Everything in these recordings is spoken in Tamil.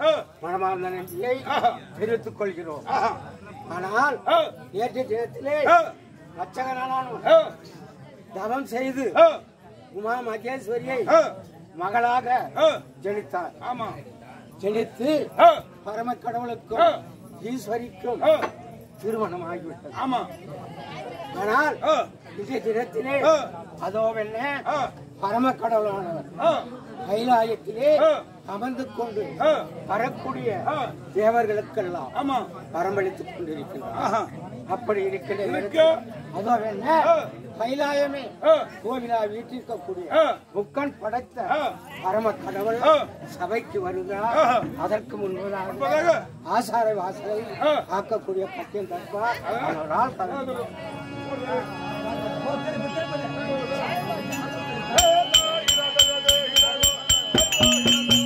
ஆ, மனமார்ந்த நன்றியை. தெரிவித்துக் கொள்கிறோம். ஆனால் நேற்று தினத்திலே ஆ, தவம் செய்து உமா மகேஸ்வரியை மகளாக. ஜனித்தார். ஆமா. ஜனித்து பரம கடவுளுக்கும். ஈஸ்வரிக்கும் திருமணம் ஆகிவிட்டது ஆமா. ஆனால் இன்றைய தினத்திலே. அதோ ஆ, பரம கடவுளானவர் கைலாயத்திலே. அமர்ந்து கொண்டு. வரக்கூடிய. தேவர்களுக்கெல்லாம் கொண்டிருக்கின்றார் ஆஹா. அப்படி இருக்கின்ற இருக்கு. நேரத்தில் அதோ என்ன. கைலாயமே கோவிலா வீட்டிற்கக்கூடிய. முக்கன் படைத்த. பரம கடவுள். சபைக்கு வருகிறார். அதற்கு முன்பதாக ஆசார வாசலை. ஆக்கக்கூடிய பத்தியம் தற்பார் அவரால் கலந்து எனக்கு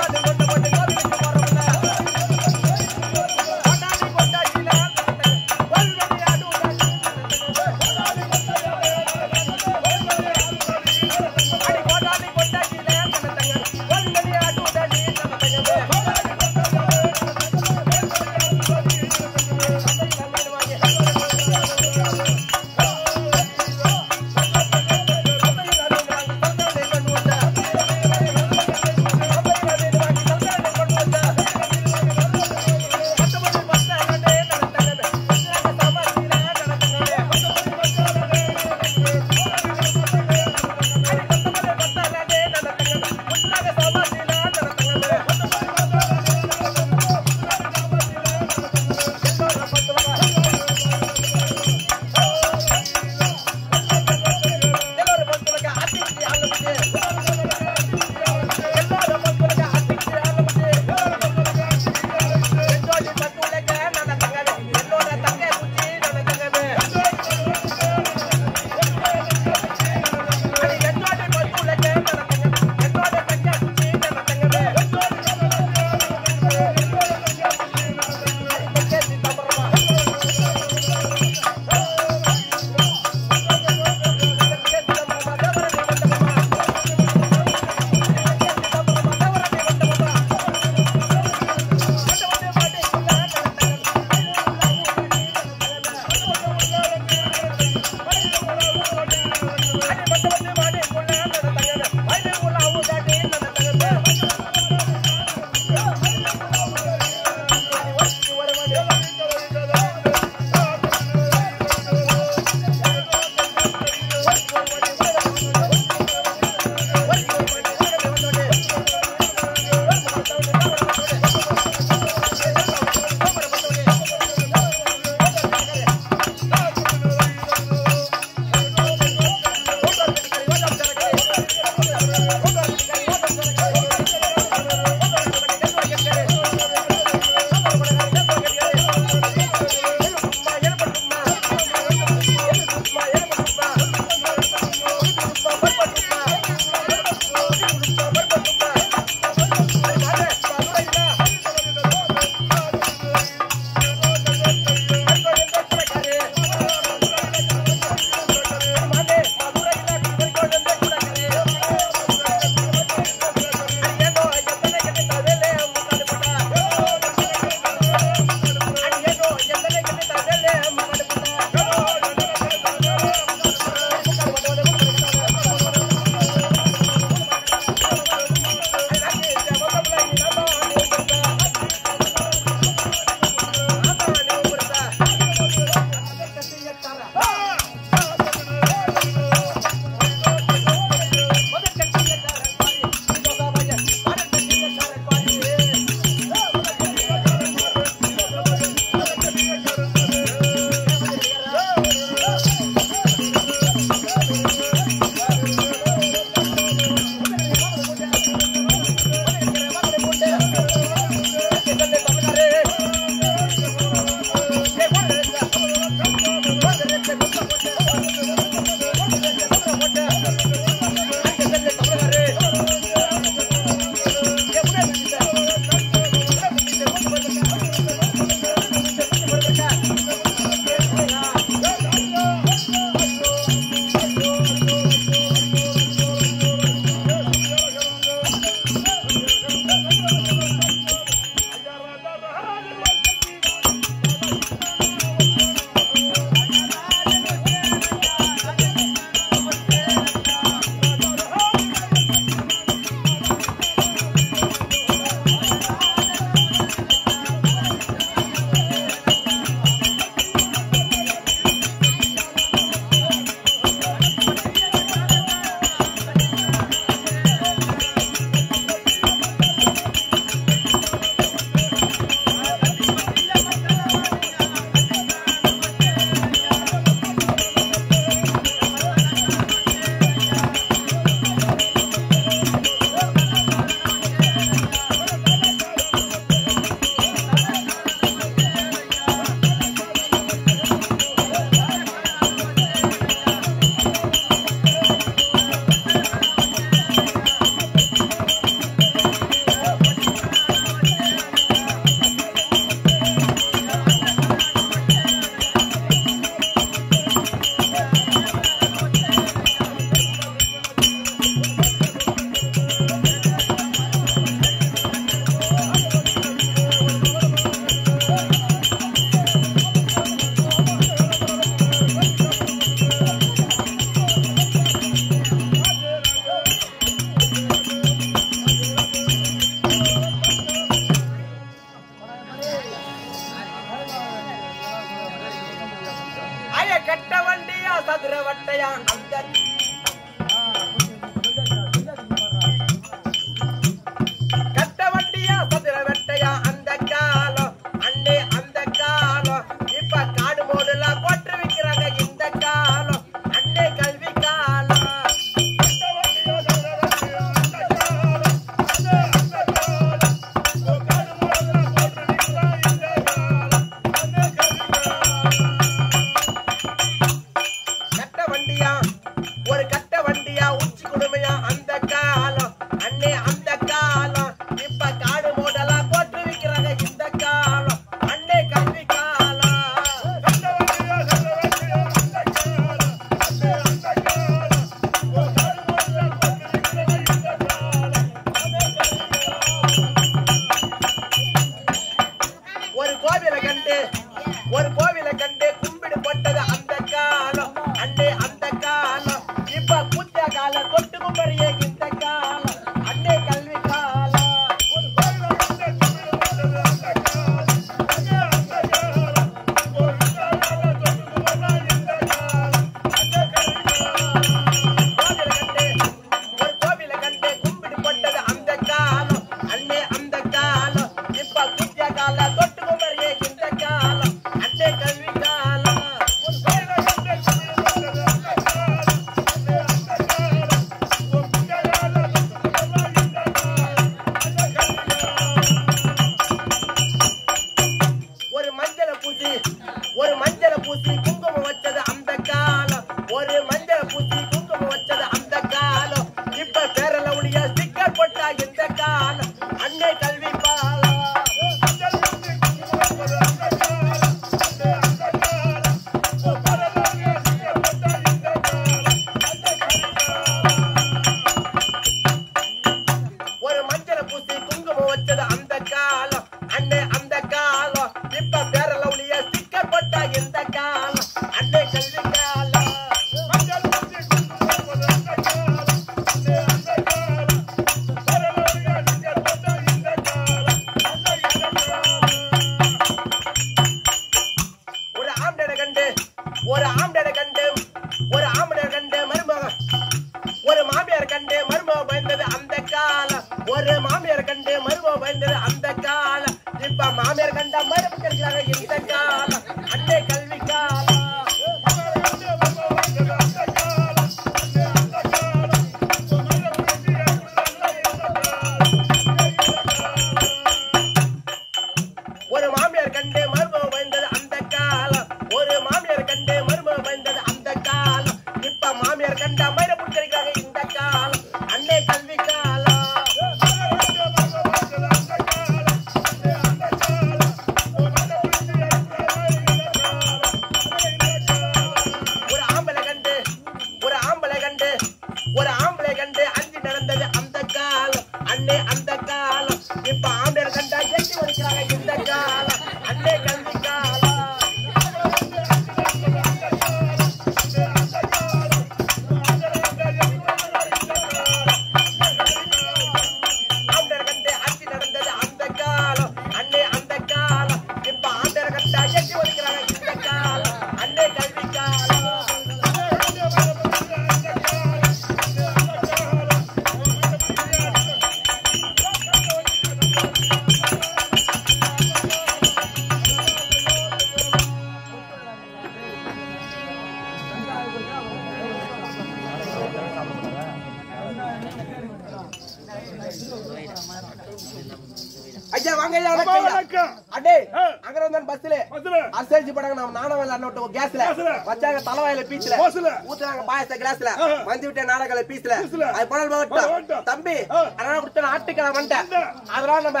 பாயச கிளாஸ்ல ஆ. மந்தி விட்ட நாடகல பீச்ல பீச்ல. அது பணம் ஆ, போகட்டும் வரட்டும். தம்பி ஆ. அதனால கொடுத்த ஆட்டுக்கிழமை வந்துட்டேன் இந்த. அதெல்லாம் நம்ம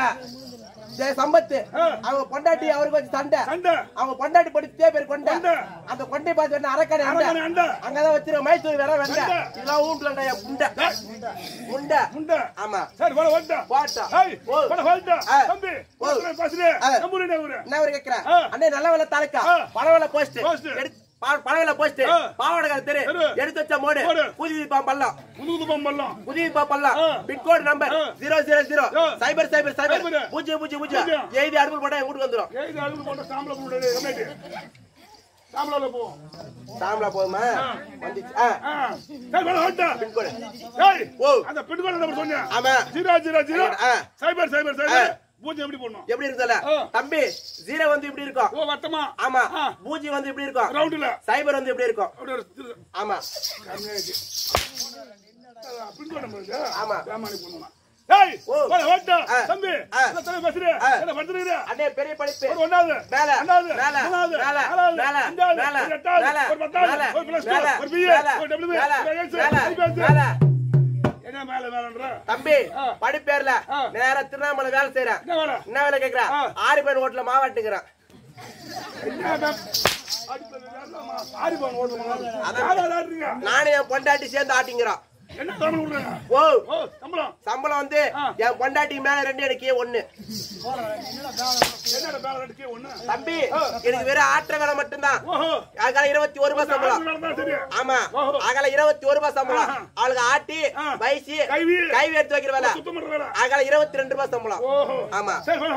ஜெய சம்பத்து ஆ. அவங்க பொண்டாட்டி அவருக்கு வச்சு சண்டை சண்டை. அவங்க பொண்டாட்டி படிச்சே பேர் கொண்ட கொண்டை. அந்த கொண்டை பார்த்து வேணா அரக்கடை. அங்கதான் வச்சிருக்க மைசூர் வேற வெண்ட. இதெல்லாம். ஆமா சரி. ஏய், ஓ. போட, வந்துட்டா. ஆ. தம்பி. நம்ம ஊரு ஊரு? கேக்குறேன். அண்ணே நல்ல வேலை தாலுக்கா. பழவல போஸ்ட் போஸ்ட். பழவல போஸ்ட். பாவாடகர் தெரு. எடுத்து வச்ச மோடு மோடு. புதிய பள்ளம் புது புது பம்பரம். புதிய பள்ளம் ஆ. Pincode number. Zero zero zero. சைபர் சைபர் சைபர். பூஜ்ஜியம் பூஜ்ஜியம் பூஜ்ஜியம். எழுதி அடுப்பு போட்டா வீட்டுக்கு வந்துடும் இது அழுகு போட்ட சாம்பலை போடு, ரமேஷ். சாம்பலால போ. சாமலா போதுமா. வந்துச்சு ஆ. ஆ. சரி, போட, வந்துட்டா. பின்கோடு ஏய், ஓ. அந்த பின்கோடு நம்பர் சொன்னேன். ஆமா ஜீரோ, ஜீரோ, ஜீரோ. ஆ. சைபர், சைபர். சைபர். பூஜ்ஜியம் எப்படி போடணும்? எப்படி இருக்குல்ல. தம்பி ஜீரோ வந்து இப்படி இருக்கும். ஓ, வட்டமா? ஆமா. ஆ. பூஜ்ஜி வந்து இப்படி இருக்கும். ரவுண்டுல. சைபர் வந்து இப்படி இருக்கும். ஆமா. பொண்ணுமா. ஏய், ஓ. தம்பி. என்ன பேசுற? என்ன படுத்துறீங்க? அண்ணே பெரிய படிப்பு. ஒரு ஒண்ணாவது, மேல. ரெண்டாவது, மேல. மூணாவது, மேல. மேல. மேல. ஒரு பத்தாவது, ஒரு ஒரு ஒரு மேல. மேல. மேல. என்ன மேல மேலன்ற? தம்பி. படிப்பேர்ல. நேரா திருவண்ணாமலை வேலை செய்யறேன் என்ன வேலை? என்ன வேலை கேக்குற. ஆறு பேர் ஓட்டுல மாவாட்டுக்கிறேன்? நானும் என் பொண்டாட்டி சேர்ந்து ஆட்டிங்கிறோம் என்ன சம்பளம் விடுறாங்க? ஓ. சம்பளம். சம்பளம் வந்து. என் பொண்டாட்டிக்கு மேல ரெண்டு எனக்கு ஒண்ணு? தம்பி எனக்கு வெறும் ஆற்ற வேலை மட்டும்தான். அகால இருபத்தி ஒரு ரூபாய் சம்பளம். ஆமா. அகால இருபத்தி ஒரு ரூபாய் சம்பளம். அவளுக்கு ஆட்டி. வயசு கைவி. எடுத்து வைக்கிற வேலை. அகால இருபத்தி ரெண்டு ரூபாய் சம்பளம். ஆமா. சரி, போய்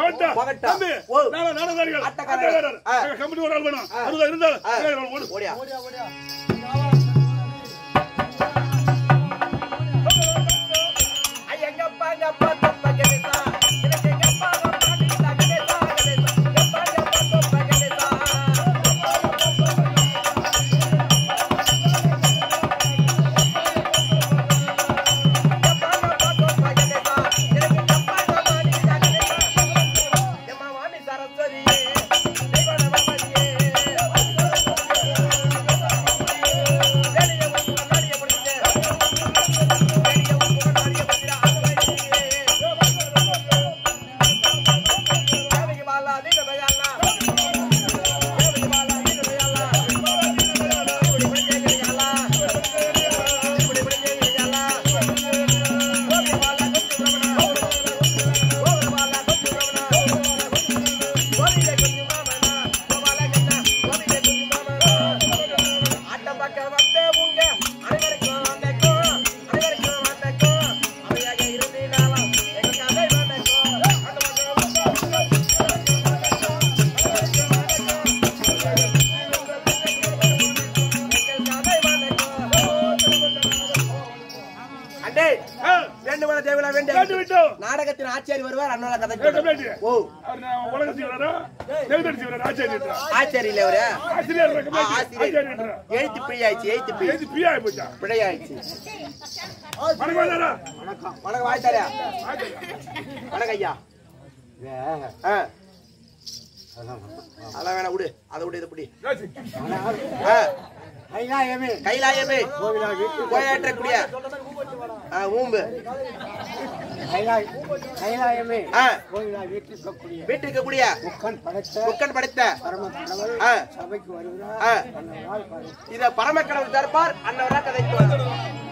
find a. எழுத்து பிழையாச்சு எழுத்து பிழை ஏஜ் பியா போச்சா பிழையாச்சு வணக்கம் வாதாரா வணக்கம். வணக்கம் வாய்த்தாரா வணக்கம் ஐயா. அதான். வேணாம் விடு. அதை விடு இதை பிடி. கைலாயமே. கைலாயமே கோயாற்றக்கூடிய ஆ, ஊம்பு. கைலாயமே வீட்டில் இருக்கக்கூடிய முக்கன் படைத்த முக்கன் படைத்த. சபைக்கு. வருகிறார். இத பரமக்கடவுள் தரப்பார் அன்னவரா கதைக்கு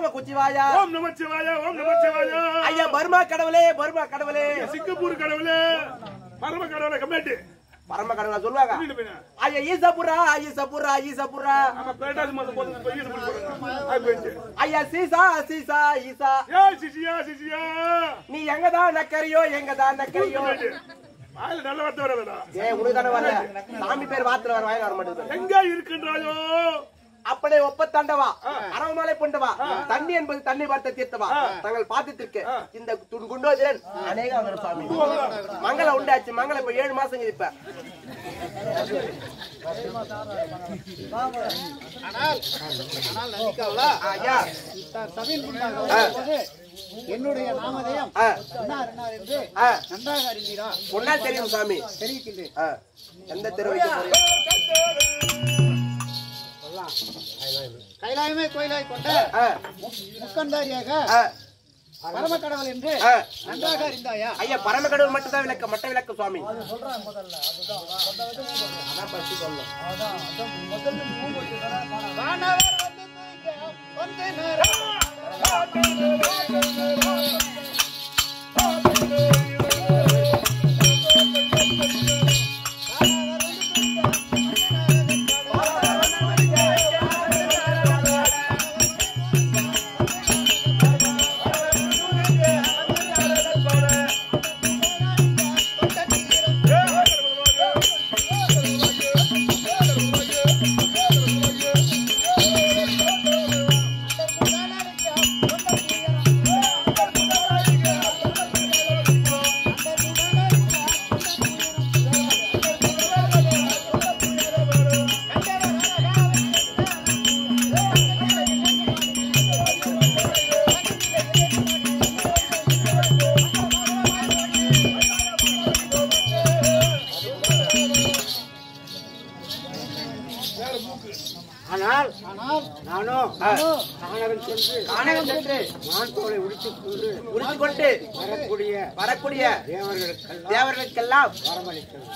வாயா ஓம குச்சி வாயா ஓம் ஓம் நமச்சிவாயா ஐயா பர்மா கடவுளே பர்மா கடவுளே. சிங்கப்பூர் கடவுளே. பரம கடவுளே கம்ப்ளைண்ட். பரம கடவுளா சொல்லுவாங்க. ஐயா ஈசபுரா ஈசபுரா ஈசபுரா நம்ம மாசம் போறாங்க ஐயா சீசா சீசா ஈசா. ஏய் சிசியா சிசியா. நீ எங்கதான் நக்கறியோ எங்கதான் நக்கறியோ. வாயில நல்ல வார்த்தை வராதடா ஏ உனக்கு தானே வர? சாமி பேர் வாத்துல வர வாயில வர மாட்டேங்குது. எங்க இருக்கின்றாயோ? அப்படியே ஒப்ப தாண்டவா? அரவமலை கொண்டவா தண்ணி என்பது தண்ணி பார்த்த தீர்த்தவா? தங்கள் பாத்தித்திற்கு இந்த குண்டோதரன் அநேக வந்தன சாமி மங்கள உண்டாச்சு. மங்கள இப்ப ஏழு மாசங்க இப்ப. என்னுடைய நாமதேயம். நன்றாக அறிந்தீரா? ஒன்னா தெரியும் சாமி. தெரிவிக்கின்றேன். எந்த தெரு போறீங்க கைலாயமே. கோயிலாய் கொண்ட ஆ, முக்கந்தாரியாக ஆ, பரம கடவுள் என்று. நன்றாக அறிந்தாயா? ஐயா பரமக்கடவுள் மட்டும் தான் விளக்க மட்ட விளக்கு சுவாமி. வானவர் வந்து தூய்க்க வந்து நேரம் ஆ.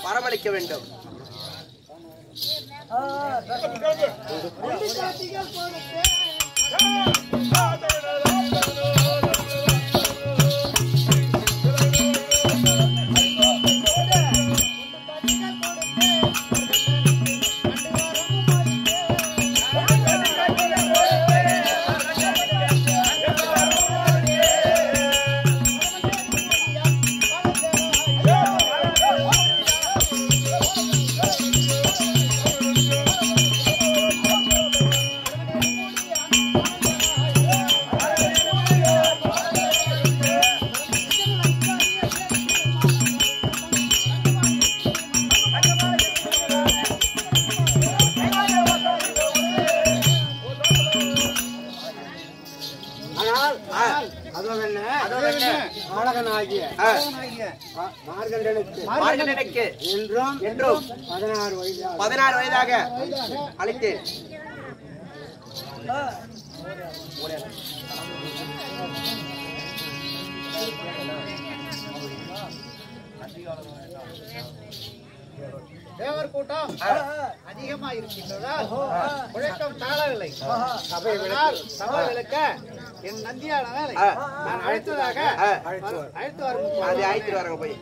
வரமளிக்க வேண்டும். ஆனால் தேவர் கூட்டம் அதிகமா இருக்கின்றதால் முழக்கம் தாழவில்லை. அதனால் சபை விளக்க. என் நந்தியானவரை ஆ. நான் அழைத்ததாக. அழைத்து வரும் அது ஆயிரத்தி வராங்க போய்.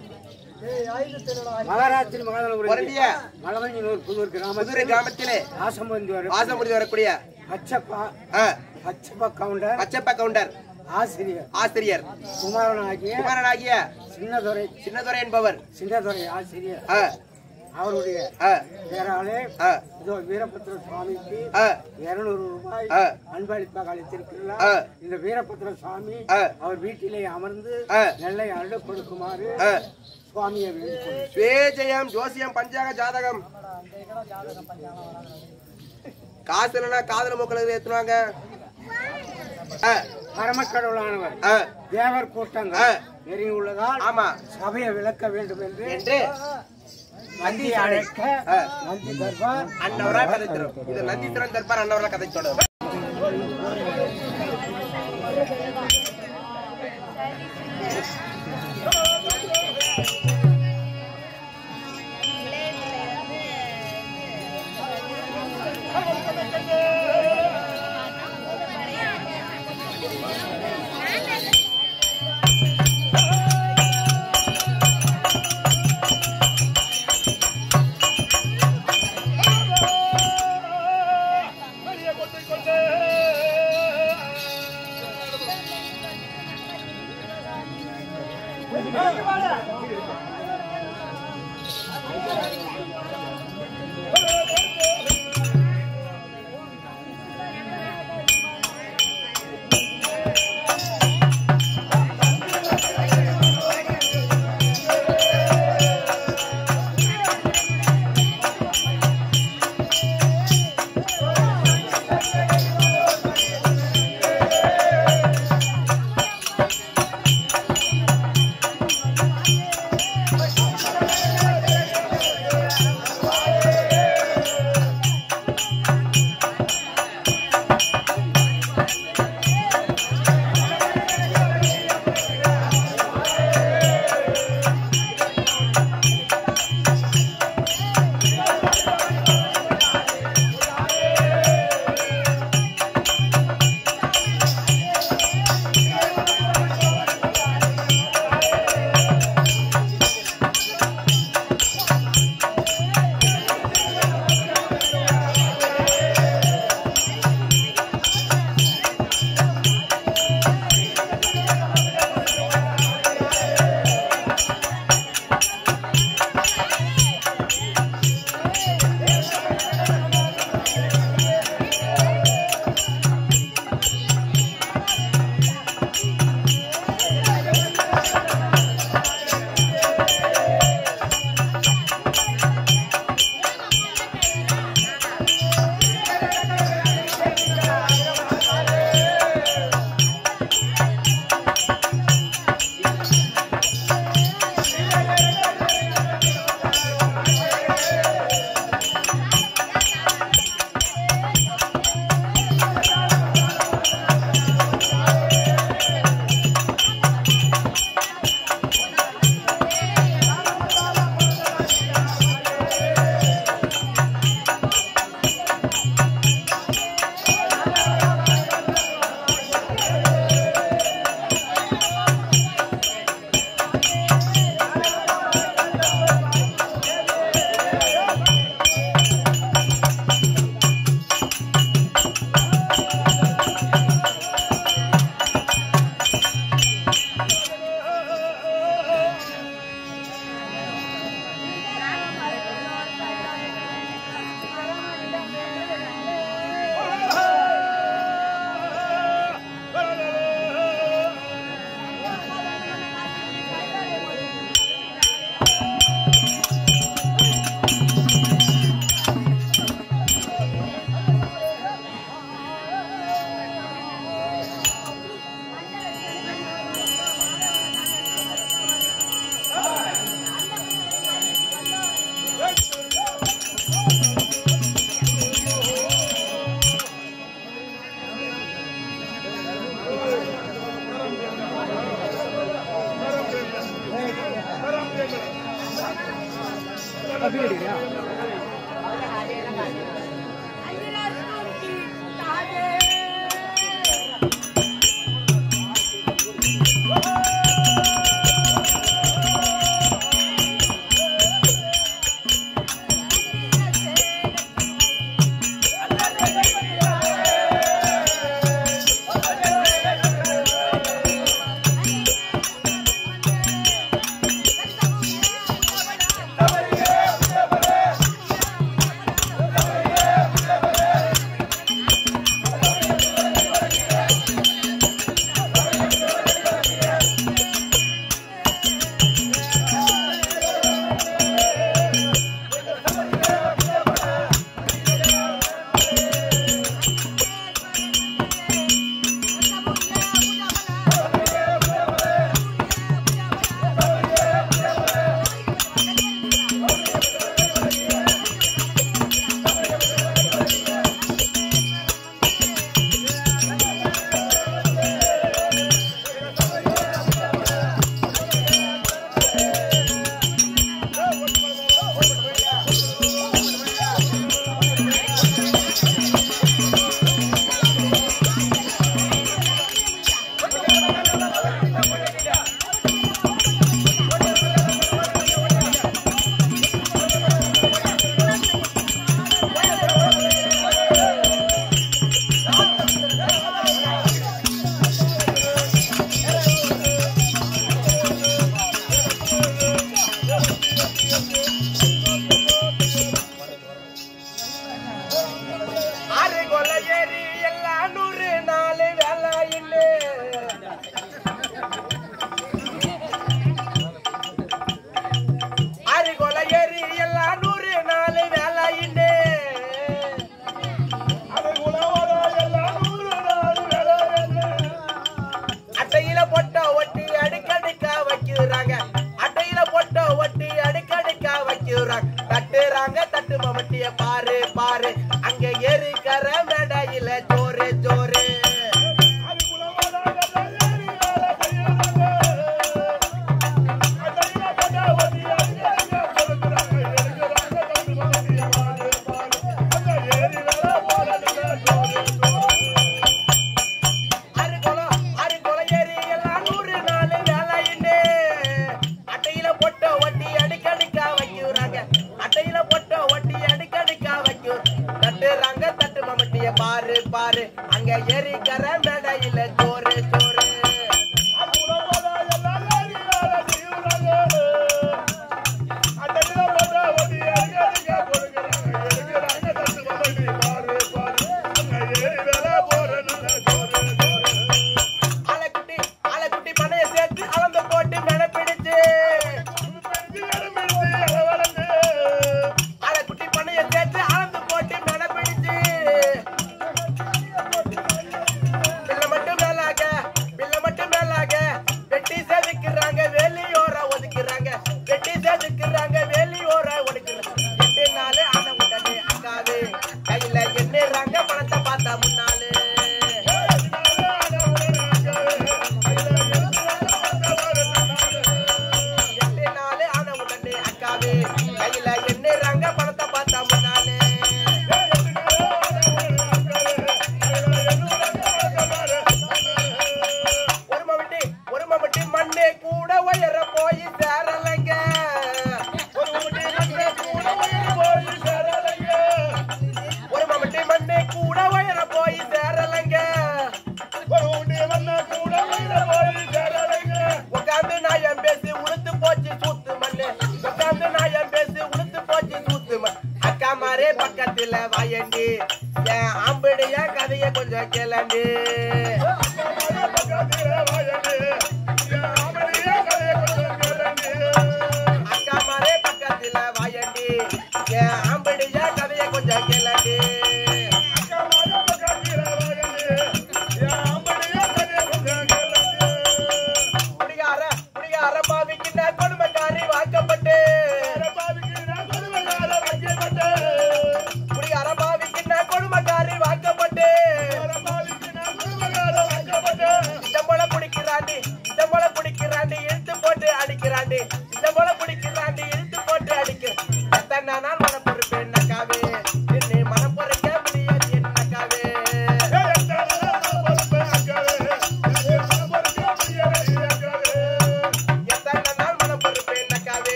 மகாராஷ்டிர புதூர் கிராமத்தில் கிராமத்திலே ஆசம்பந்தி வரும் வாசம் முடிந்து வரக்கூடிய அச்சப்பா அச்சப்பா கவுண்டர். பச்சப்ப கவுண்டர். ஆசிரியர். ஆசிரியர். குமாரனாகிய குமாரனாகிய சின்னதுரை. சின்னதுரை என்பவர். சின்னதுரை ஆசிரியர். அவருடைய பேராலே இதோ வீரபுத்திர சுவாமிக்கு இருநூறு ரூபாய். அன்பளிப்பாக அளித்திருக்கிறார். இந்த வீரபுத்திர சுவாமி. அவர் வீட்டிலே அமர்ந்து. நெல்லை அருள கொடுக்குமாறு. சுவாமியை வேண்டிக் ஸ்வேஜயம் ஜோசியம் பஞ்சாக ஜாதகம் காசு இல்லைன்னா காதல மக்களுக்கு ஏத்துனாங்க ஆ, பரமக்கடவுளானவர் தேவர். கூட்டங்கள் நெருங்கி உள்ளதால் ஆமா சபையை விளக்க வேண்டும் என்று நந்தி அழைக்க. நந்தி தர்பார் அன்னவரா கதை இது நந்தீஸ்வரன் தர்பார் அன்னவரா கதை தொடரும் 二十八了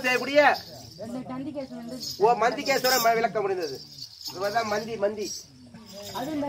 செய்யக்கூடிய. ஓ மந்திகேஸ்வரன் விளக்க முடிந்தது. மந்தி மந்தி. அதுவும்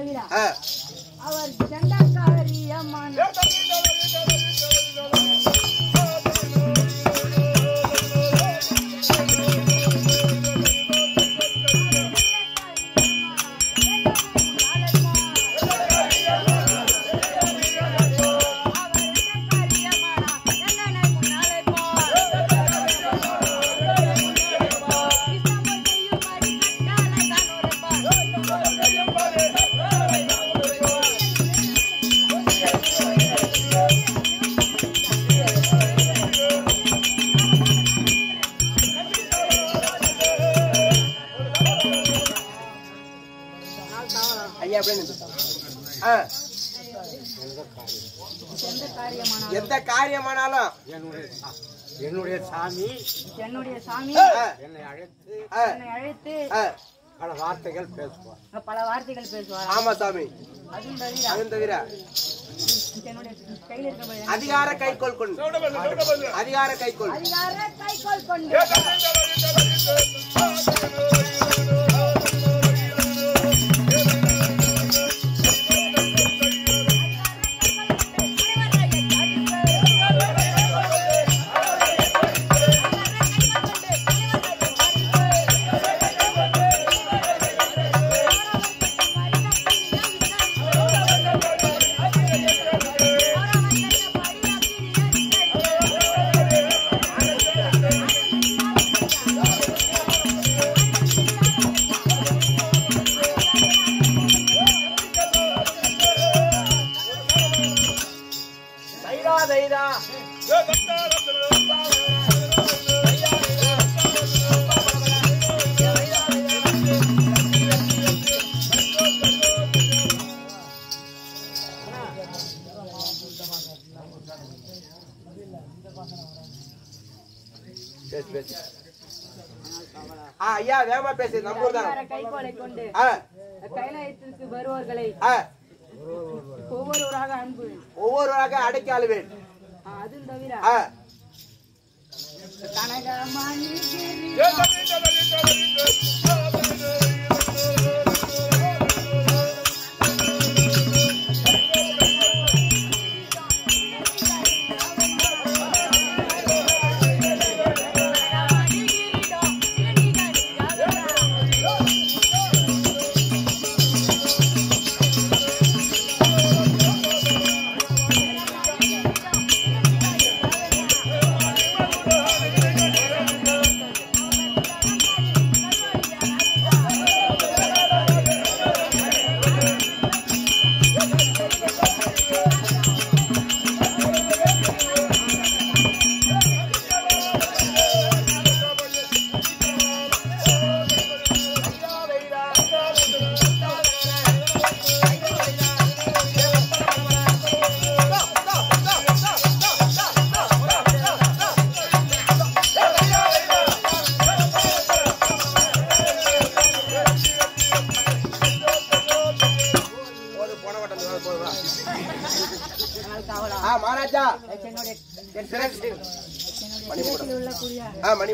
வார்த்தைகள் பேசுவார். பல வார்த்தைகள் பேசுவார். ஆமா சாமி அதுவும் தவிர அதிகார கைகோள் கொண்டு. அதிகார கைகோள் அதிகார கைகோள் கொண்டு.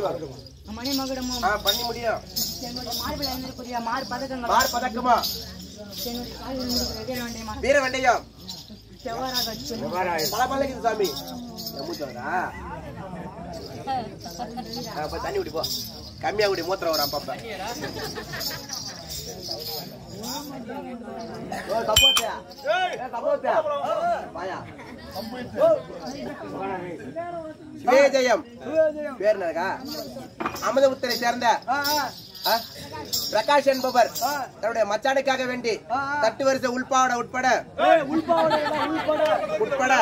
ஆ மணி வரும் மணிமகுடமும். ஆ பண்ணி முடியும். என்னுடைய மார்பில் அணிந்திருக்கூடிய மார் பதக்கங்கள். மார் பதக்கமா? என்னுடைய காலில் வீர வேண்டியமா. செவ்வாறாக பல பழகுது சாமி. போய் தண்ணி குடி போ. கம்மியா குடி மூத்திரம் வரும் அப்பப்ப. ஏ, சப்போட்டா. வாயா. சிவேஜயம். பேர் அமதபுத்தரை சேர்ந்த? பிரகாஷ் என்பவர் தன்னுடைய மச்சானுக்காக வேண்டி தட்டு வரிசை உள்பாவட உட்பட உட்பட.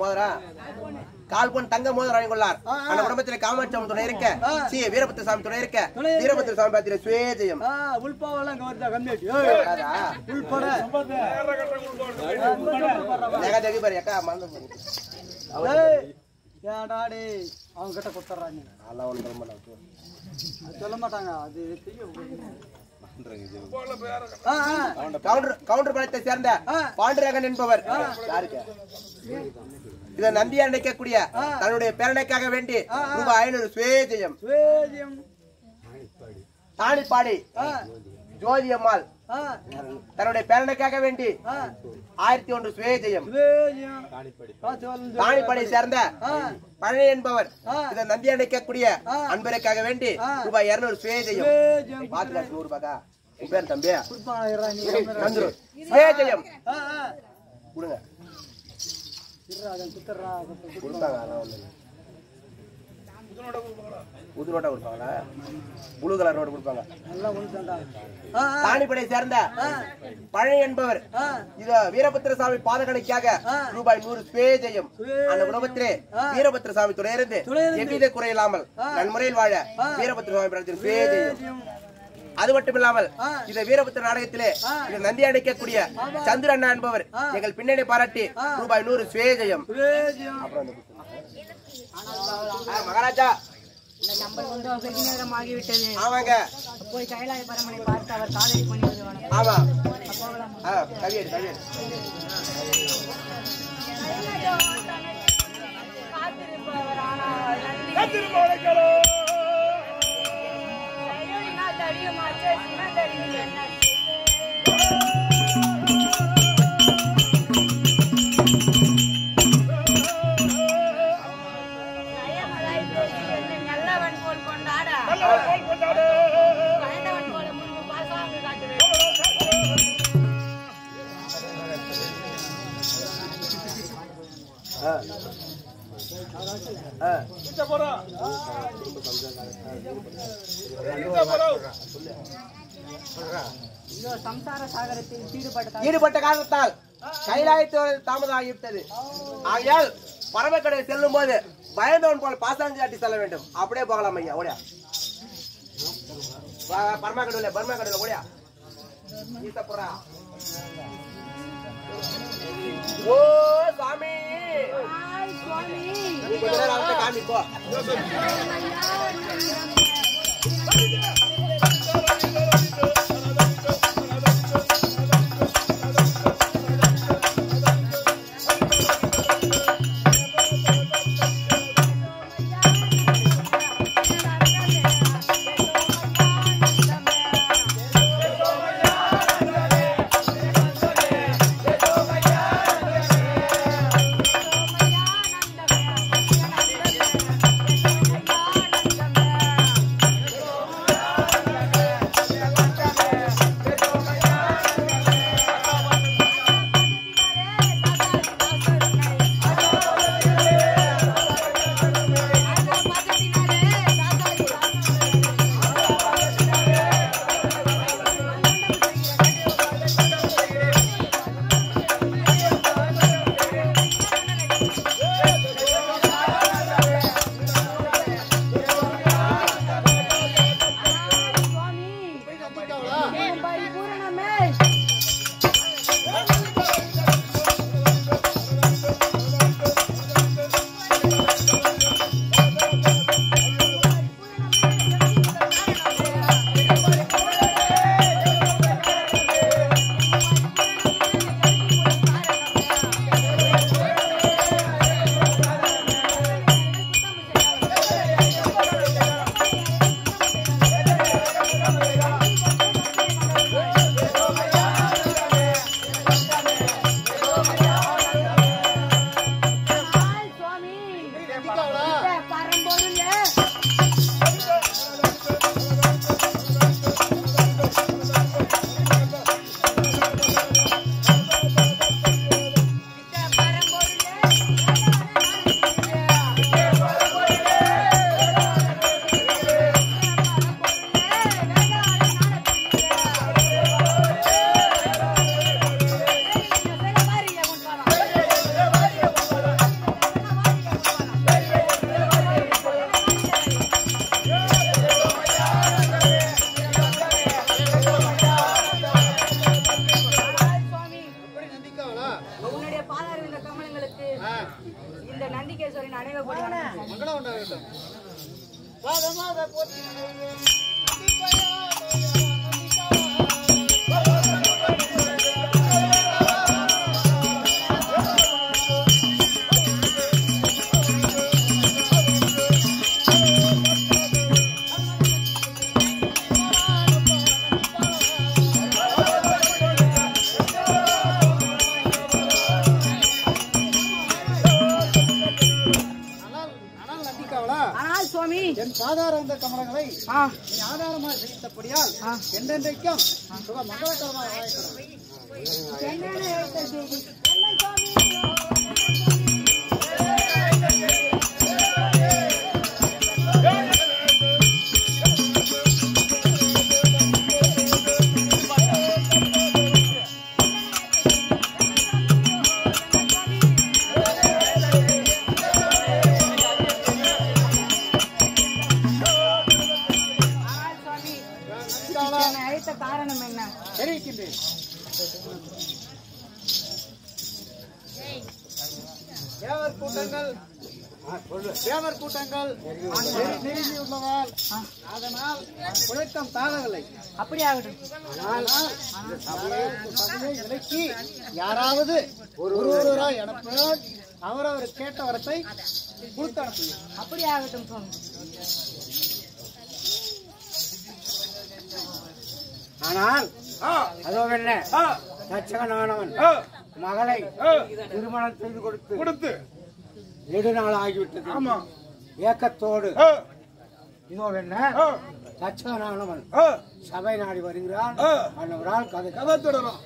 மோதிரா கால் பொன் தங்க மோதிரம் வாங்கி கொள்ளார் அந்த குடும்பத்தில் காமாட்சி அம்மன் துணை இருக்க. சி. வீரபத்திர சாமி துணை இருக்க. வீரபத்திர சாமி பாத்திர சுவேஜயம். உள்பாவெல்லாம்? உள்பட. ஜெகி பாரு மறந்து அவங்க கிட்ட கொடுத்துட்றாங்க. அது சொல்ல மாட்டாங்க அது தெரியும் கவுண்டர் கவுண்டர் பாளையத்தை சேர்ந்த பாண்டுரங்கன் என்பவர். யாருக்கு இத நந்தியா நினைக்கக்கூடிய? தன்னுடைய பேரனைக்காக வேண்டி ரூபாய் ஐநூறு சுவேஜயம். வேதியம் தாணிப்பாடி ஜோதி அம்மாள் தன்னுடைய பேரனுக்காக வேண்டி ஆயிரத்தி ஒன்று சுவேஜயம். வந்து தாணிப்பாடியை சேர்ந்த பழனி என்பவர். இதை நந்தி அணைக்கக்கூடிய அன்பருக்காக வேண்டி ரூபாய் இருநூறு சுவேஜயம். வேதியம் பாத்துக்கா நூறு ரூபாய்க்கா உன் பேர் தம்பி? சுவேஜயம். ஆ. கொடுங்க இருடா அதை குத்துறா கொடுத்தாங்க அதெல்லாம் ஒண்ணும் இல்ல. புது நோட்டா கொடுப்பாங்களா புளு கலர் நோட்டு கொடுப்பாங்க நல்லா சேர்ந்த என்பவர் இது வீரபத்திர சாமி ரூபாய் நூறு சுவேஜயம் அந்த குடும்பத்திலே வீரபத்திர சாமி துணையிருந்து எவ்வித குறையில்லாமல் நன்முறையில் வாழ வீரபத்திர சாமி பிரார்த்தனை அது மட்டும் இல்லாமல் இந்த வீரபத்திர நாடகத்திலே இந்த நந்தி அடைக்கக்கூடிய சந்திர அண்ணா என்பவர் எங்கள் பின்னணி பாராட்டி ரூபாய் நூறு. ஆ, மகாராஜா. ஆமாங்க. போய் கைலாய பரமனை பார்த்து அவர் காதலி வணக்கம் ஆமா. போகலாம். ஆ, கவியடி கவியடி ஈடுபட்ட காரணத்தால் கைலாயத்தோடு தாமதம் ஆகிவிட்டது ஆகையால் பரமக்கடை செல்லும் போது பயந்தவன் போல் பாசாஞ்சாட்டி காட்டி செல்ல வேண்டும். அப்படியே போகலாம் ஐயா ஓடியா. பரமக்கடையில் பர்மக்கடையில் ஓடியா. ஈசப்புறா ஓ சாமி நீ என்றென்றைக்கும் யாராவது ஒரு ஒருவராய் அனுப்பினால் அவரவர் கேட்ட வரத்தை கொடுத்து அனுப்புகிறேன் அப்படி ஆகட்டும் சுவாமி. ஆனால் ஆ, அதோ என்ன தச்சகனானவன் மகளை. திருமணம் செய்து கொடுத்து கொடுத்து. நெடுநாள் ஆகிவிட்டது ஆமா. ஏக்கத்தோடு. இதோ என்ன தச்சகனானவன் சபை நாடி வருகிறான். கதை கதை தொடரும்.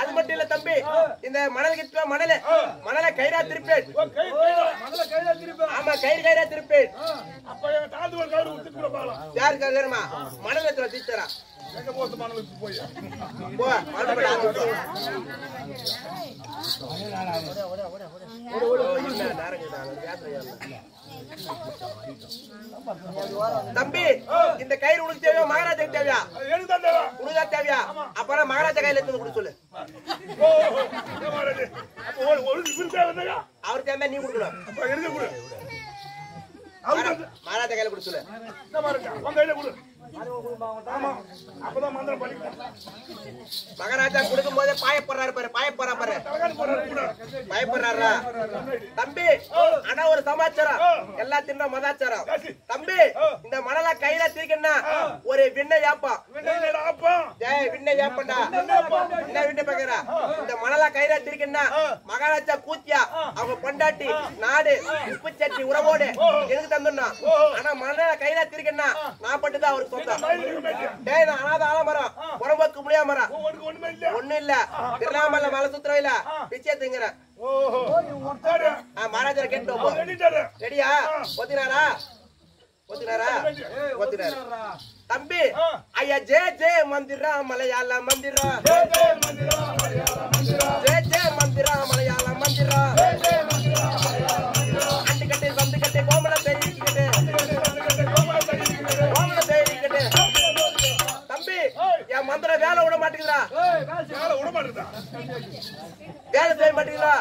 அது மட்டும் இல்ல தம்பி இந்த மணல் கிட்ட மணல மணலை கயிறா திருப்பேன். ஆமா கயிறு கயிறா திருப்பேன். யாருக்கு தெரியுமா மணல் எத்துல தீச்சரா. தம்பி இந்த கயிறு உனக்கு தேவையா? மகாராஜாக்கு தேவையா? உனக்கு தேவையா? அப்ப மகாராஜா கையில எடுத்து கொடுக்க சொல்லு. அவர் தேவை நீ கொடுக்கணும் எனக்கு கொடு மகாராஜா கையில இருக்கா? உன் கையில கொடு மகாராஜா கொடுக்கும் போதே பாயப்படுறாரு பாரு பாயப்படுறா பாரு. பயப்படுறாரா? தம்பி ஆனா ஒரு சமாச்சாரம். எல்லாம் தின்ன மதாச்சாரம். தம்பி இந்த மணலா கையில திரிக்கணும்னா ஒரு விண்ணை அப்பா ஜெய் விண்ணை யாப்பண்டா? என்ன விண்ணை பாக்குறா இந்த மணலா கையில திரிக்கணும்னா மகாராஜா கூத்தியா? அவங்க பொண்டாட்டி நாடு உப்பு சட்டி உறவோடு எனக்கு தந்துடணும்? ஆனா மணலா கையில திரிக்கணும்னா நான் பட்டு தான் அவருக்கு டேய் நான் அனாத முடியாம மரம் உனக்கு ஒண்ணுமே இல்ல ஒண்ணு இல்ல திருவண்ணாமலை மலை சுத்துறவில பிச்சை திங்கிறேன் ஓஹோ. சரி. ஆ, மகாராஜா கேட்டு ரெடியா? ஒத்தினாரா ஒத்தினாரா ஒத்தினாரு தம்பி ஐயா ஜே ஜே மந்திரா மலையாள மந்திரா. ஜெய ஜெய மந்திரா மலையாள மந்திரா. ஜே ஜே மந்திரா மலையாள மந்திரா என் மந்திரம் வேலை விட மாட்டேங்குதா வேலை விட மாட்டேங்குதா? வேலை செய்ய மாட்டேங்குதா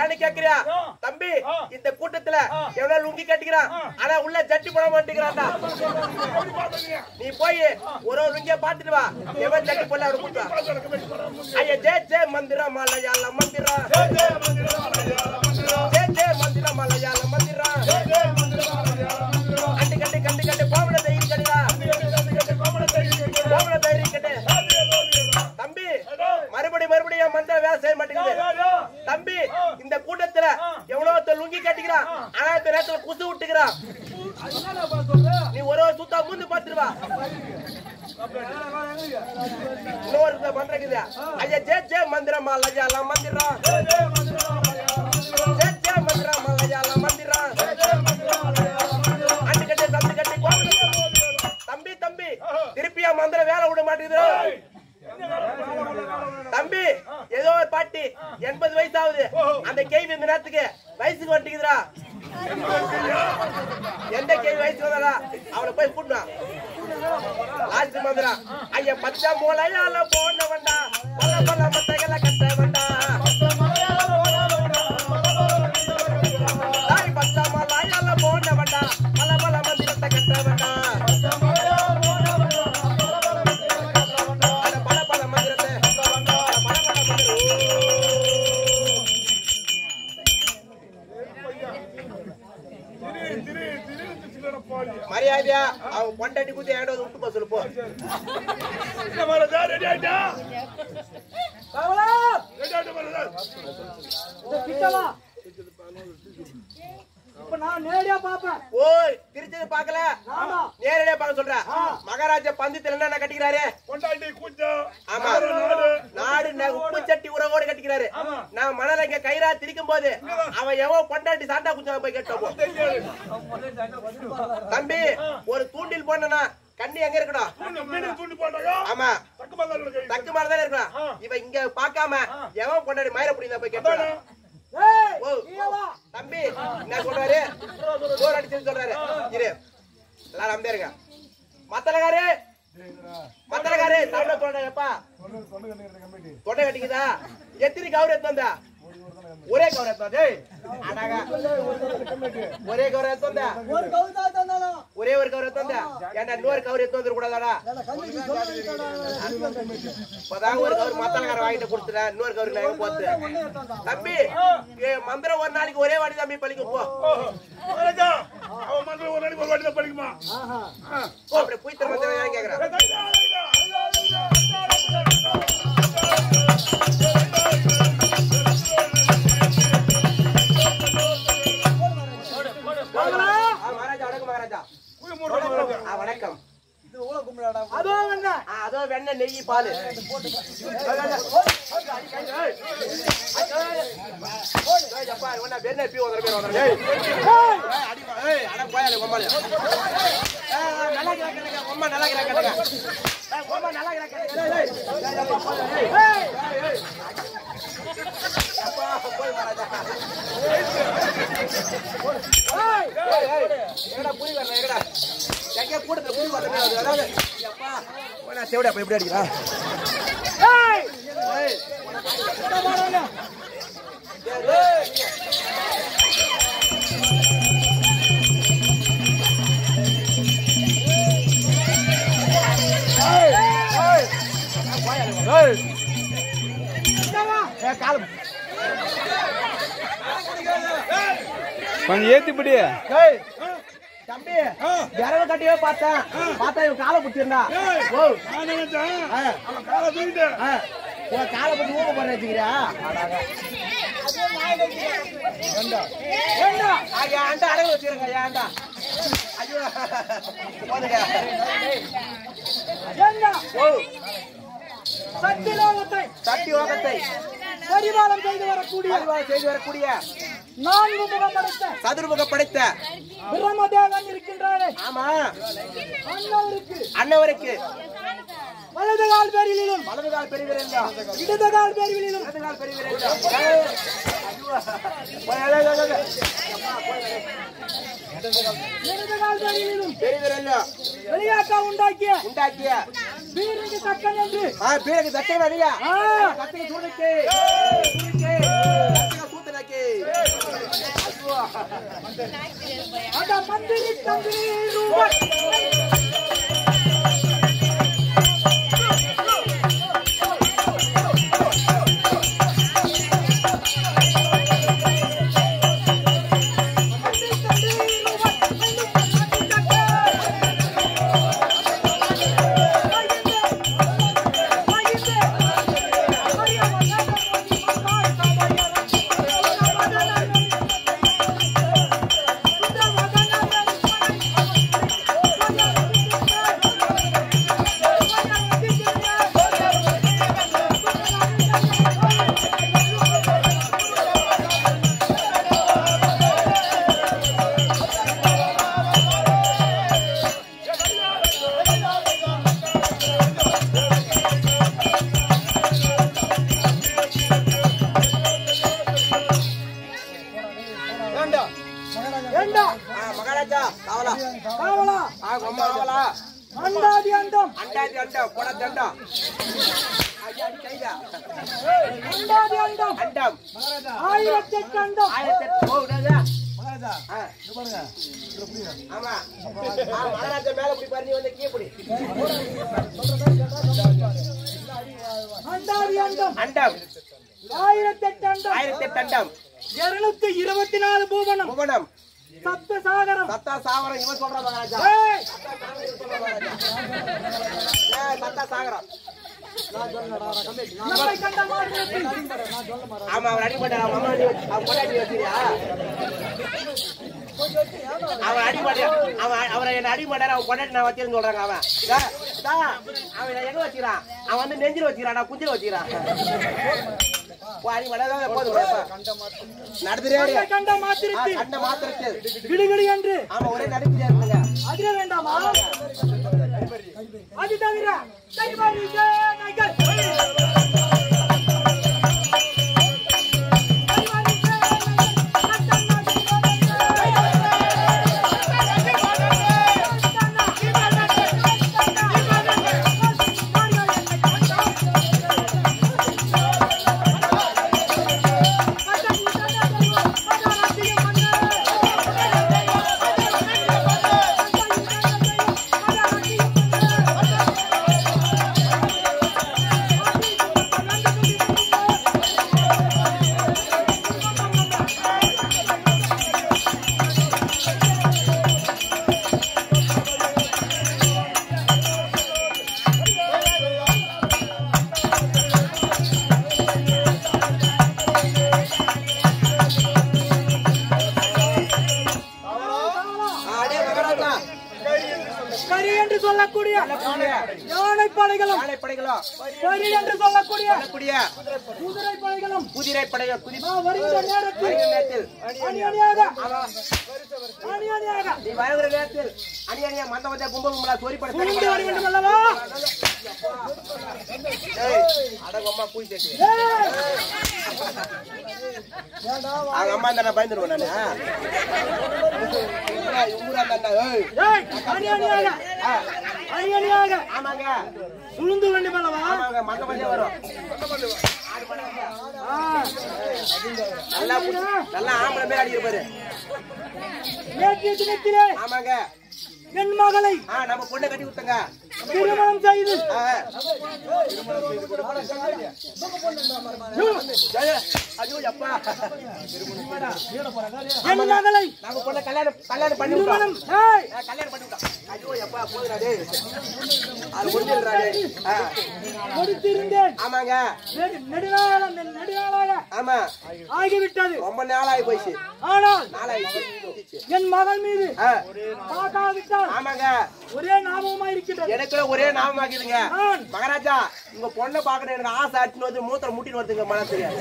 ஏன்னு கேக்குறியா? தம்பி இந்த கூட்டத்துல எவ்வளவு லுங்கி கட்டிக்கிறான்? ஆனா உள்ள ஜட்டி போட மாட்டேங்கிறான்டா. நீ போய் ஒரு ஒரு லுங்கிய பாத்துட்டு வா. எவன் ஜட்டி போடல அவனை கூட்டு ஐயா ஜே ஜே மந்திரா மலையாள மந்திரா. ஜெய ஜெய மந்திரா மலையாள மந்திரா. ஜே ஜே மந்திரா மலையாள மந்திரா. ஜெய ஜெய மந்திரா மலையாள மந்திரா. கண்டு கண்டு கண்டு கண்டு கோமல மறுபடியும் மறுபடியும் என் மந்திரம் வேலை செய்ய மாட்டேங்குது. தம்பி இந்த கூட்டத்துல எவ்வளவு லுங்கி கட்டிக்கிறான் ஆனா இந்த நேரத்துல குசு விட்டுக்கிறான். நீ ஒரு ஒரு சுத்தா மூந்து பாத்துட்டு வா. இன்னொரு மந்திரம் ஐயா ஜே ஜே மந்திரம் மலையாள மந்திரம் ஜே ஜே மந்திரம் மலையாள மந்திரம் அண்டு கட்டி தந்து கட்டி தம்பி தம்பி திருப்பியா மந்திரம் வேலை விட மாட்டேங்குது. தம்பி ஏதோ ஒரு பாட்டி எண்பது வயசு ஆகுது அந்த கேள்வி இந்த நேரத்துக்கு வயசுக்கு வந்துட்டுக்குதுடா எந்த கேள்வி வயசு வந்தாடா அவளை போய் கூட்டினா லாஸ்ட் மந்திரா ஐயா பச்சா மூளையால போன வேண்டா பல பல மத்தைகளை கட்ட வேண்டா தாய் பச்சா மலையால போன வேண்டா பல பல மந்திரத்தை கட்ட வேண்டா மரியாதையா அவன் பொண்டாட்டி குத்தி ஏடோ விட்டு போ சொல்லு போ இந்த மரதா ரெடி ஆயிட்டா ரெடி ஆயிட்ட மரதா கிட்டவா இப்ப நான் நேரடியா பாப்பேன் ஓய் திருச்சது பாக்கல ஆமா. நேரடியா பார்க்க சொல்ற. மகாராஜா பந்தத்துல என்ன கட்டிக்கிறாரு? ஆமா. நாடு உப்பு சட்டி உறவோடு கட்டிக்கிறாரு. நான் மணல இங்க கயிறா திரிக்கும் போது அவன் எவன் பொண்டாட்டி சாண்டா குஞ்சா போய் கேட்டோம். தம்பி ஒரு தூண்டில் போனா கண்ணி எங்க இருக்கணும் ஆமா. தக்கு மாதிரி தானே இருக்கணும் இவன் இங்க பாக்காம எவன் பொண்டாட்டி மயிர புடிந்தா போய் கேட்டான் தம்பி என்ன சொல்றாரு? போர் அடிச்சுன்னு சொல்றாரு. இரு. எல்லாரும் அம்பே இருங்க. மத்தலகாரு மத்தலகாரு தமிழ சொல்றேன்ப்பா தொண்டை கட்டிக்குதா? எத்தனை கவுர் எடுத்து வந்தா? ஒரே கவுர் எடுத்து வந்தா டேய் அடாகா. ஒரே கவுர் எடுத்து வந்தா ஒரு ஒரே ஒரு கவுர் எடுத்து வந்தா ஏன்டா இன்னொரு கவுர் எடுத்து வந்துட கூடாதாடா இப்பதான் ஒரு கவுர் மத்தலகார வாங்கிட்டு கொடுத்துட்டேன் இன்னொரு கவுர் எங்க போத்து தம்பி ஏ, மந்திரம் ஒரு நாளைக்கு ஒரே வாடி தம்பி பழிக்கும் போ அவன் மந்திரம் ஒரு நாளைக்கு ஒரு வாட்டி தான் படிக்குமா அப்படி போய் திரும்ப கேக்குறேன் அப்பா போய் மகாராஜா ஏய் ஏய். ஏய் எங்கடா புரி வரல எங்கடா எங்க கூட்டத்துல புரி வரல அதாவது செவடா போய் எப்படி அடிக்கிறா ஏய் ஏய் கொஞ்சம் ஏத்தி பிடி ஏய் தம்பி விரவு கட்டியே பார்த்தேன். பார்த்தா இவன் காலை பிடிச்சிருந்தா ஓ. அவன் காலை தூக்கிட்டு. உன் காலை பிடிச்சி ஊக்க போற வச்சுக்கிறியா? ஐயா ஆண்டா அடகு வச்சிருங்க ஐயா ஆண்டா. ஐயோ. போதுங்க. ஓ. சத்தியலோகத்தை சட்டி ஓகத்தை பரிபாலம் செய்து வரக்கூடிய செய்து வரக்கூடிய நான்கு முகம் படைத்த சதுர்முக படைத்த பிரம்மதேவன் இருக்கின்றாரே ஆமா. அண்ணவருக்கு அண்ணவருக்கு வலது கால் பேரிலும் வலது கால் பெரிய விரலா இடது கால் பேரிலும் இடது கால் பெரிய விரலா ஏய், ஐயோ. போய், ஏய், ஏய், ஏய், ஏய். இடது கால் பேரிலும் பெரிய விரலா வெளியாக்கா உண்டாக்கிய. உண்டாக்கிய. வீரனுக்கு தக்கன் என்று. ஆ பீரக்கு தச்சங்க அடியா ஆ. கத்திக்கு சூடுக்கு. சூடுக்கு. கத்திக்கு சூத்துனக்கு ஐயோ அட மந்திரி தந்திரி ரூபாய் சத்தா சாவரம் இவன் சொல்ற மகாராஜா. சத்தா சாகரம். ஆமா அவன் அம்மா அடி வச்சு- அவன் கொண்டாடி வச்சிருயா அவன் அடிபட்டார் அவன் அவரை என்ன அடிபட்டார் அவன் கொண்டாடி நான் வச்சிருந்து சொல்றாங்க அவன். அவன் எங்க வச்சுக்கிறான்? அவன் வந்து நெஞ்சில வச்சுக்கிறான் நான் குஞ்சில வச்சுக்கிறான். போ, அடிபடாத போதும் நடத்துறே நம்மை கண்ட மாத்திரத்தில் கண்ட மாத்திரத்தில் கிடுகிடு என்று. ஆமா ஒரே நடிப்பியா இருக்குங்க. அதிர வேண்டாமா? அது தவிர கைவாரி சேனைகள். நானு அணியாக ஆமாங்க. சுழுந்து ஆமாங்க மந்த மந்தே வரும். நல்லா நல்லா ஆம்பளை பேர் அடிக்கிற பாரு. நேற்றைய தினத்திலே ஆமாங்க. என் மகளை. நம்ம பொண்ணை கட்டி விட்டுங்க திருமணம் செய்து. என் மகளை. கல்யாணம் கல்யாணம் பண்ணி திருமணம். கல்யாணம் ஆமாங்க. நெடுநாளாக ஆமா. ஆகிவிட்டது. ரொம்ப நாளாகி போயிடுச்சு. ஆனால் நாளாயிடுச்சு என் மகள் மீது பார்க்காவிட்டால் ஆமாங்க. ஒரே ஞாபகமா இருக்கின்றது. எனக்கு ஒரே நாமம் ஆக்கிடுங்க. நான் மகாராஜா உங்க பொண்ணை பாக்கணும் எனக்கு ஆசை. அடிச்சுன்னு வந்து மூத்திரம் முட்டின்னு வருதுங்க மனசு தெரியாது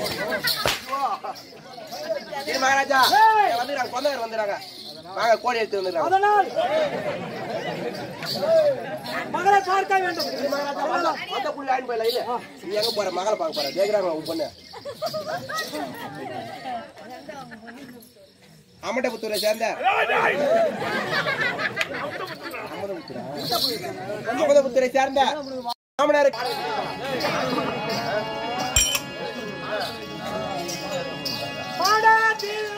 இது மகாராஜா வந்துடுறாங்க சொந்தக்காரர் வந்துடுறாங்க. வாங்க கோழி எடுத்து அதனால் மகளை பார்க்க வேண்டும். புள்ளி ஆயின் போயில இல்ல நீ எங்க போற? மகளை பார்க்க போற. கேக்குறாங்க உன் பொண்ணு. அமண்டபுத்தூரை சேர்ந்த அமதபுத்தூரை சேர்ந்த மாமனார். பாடாத்தில்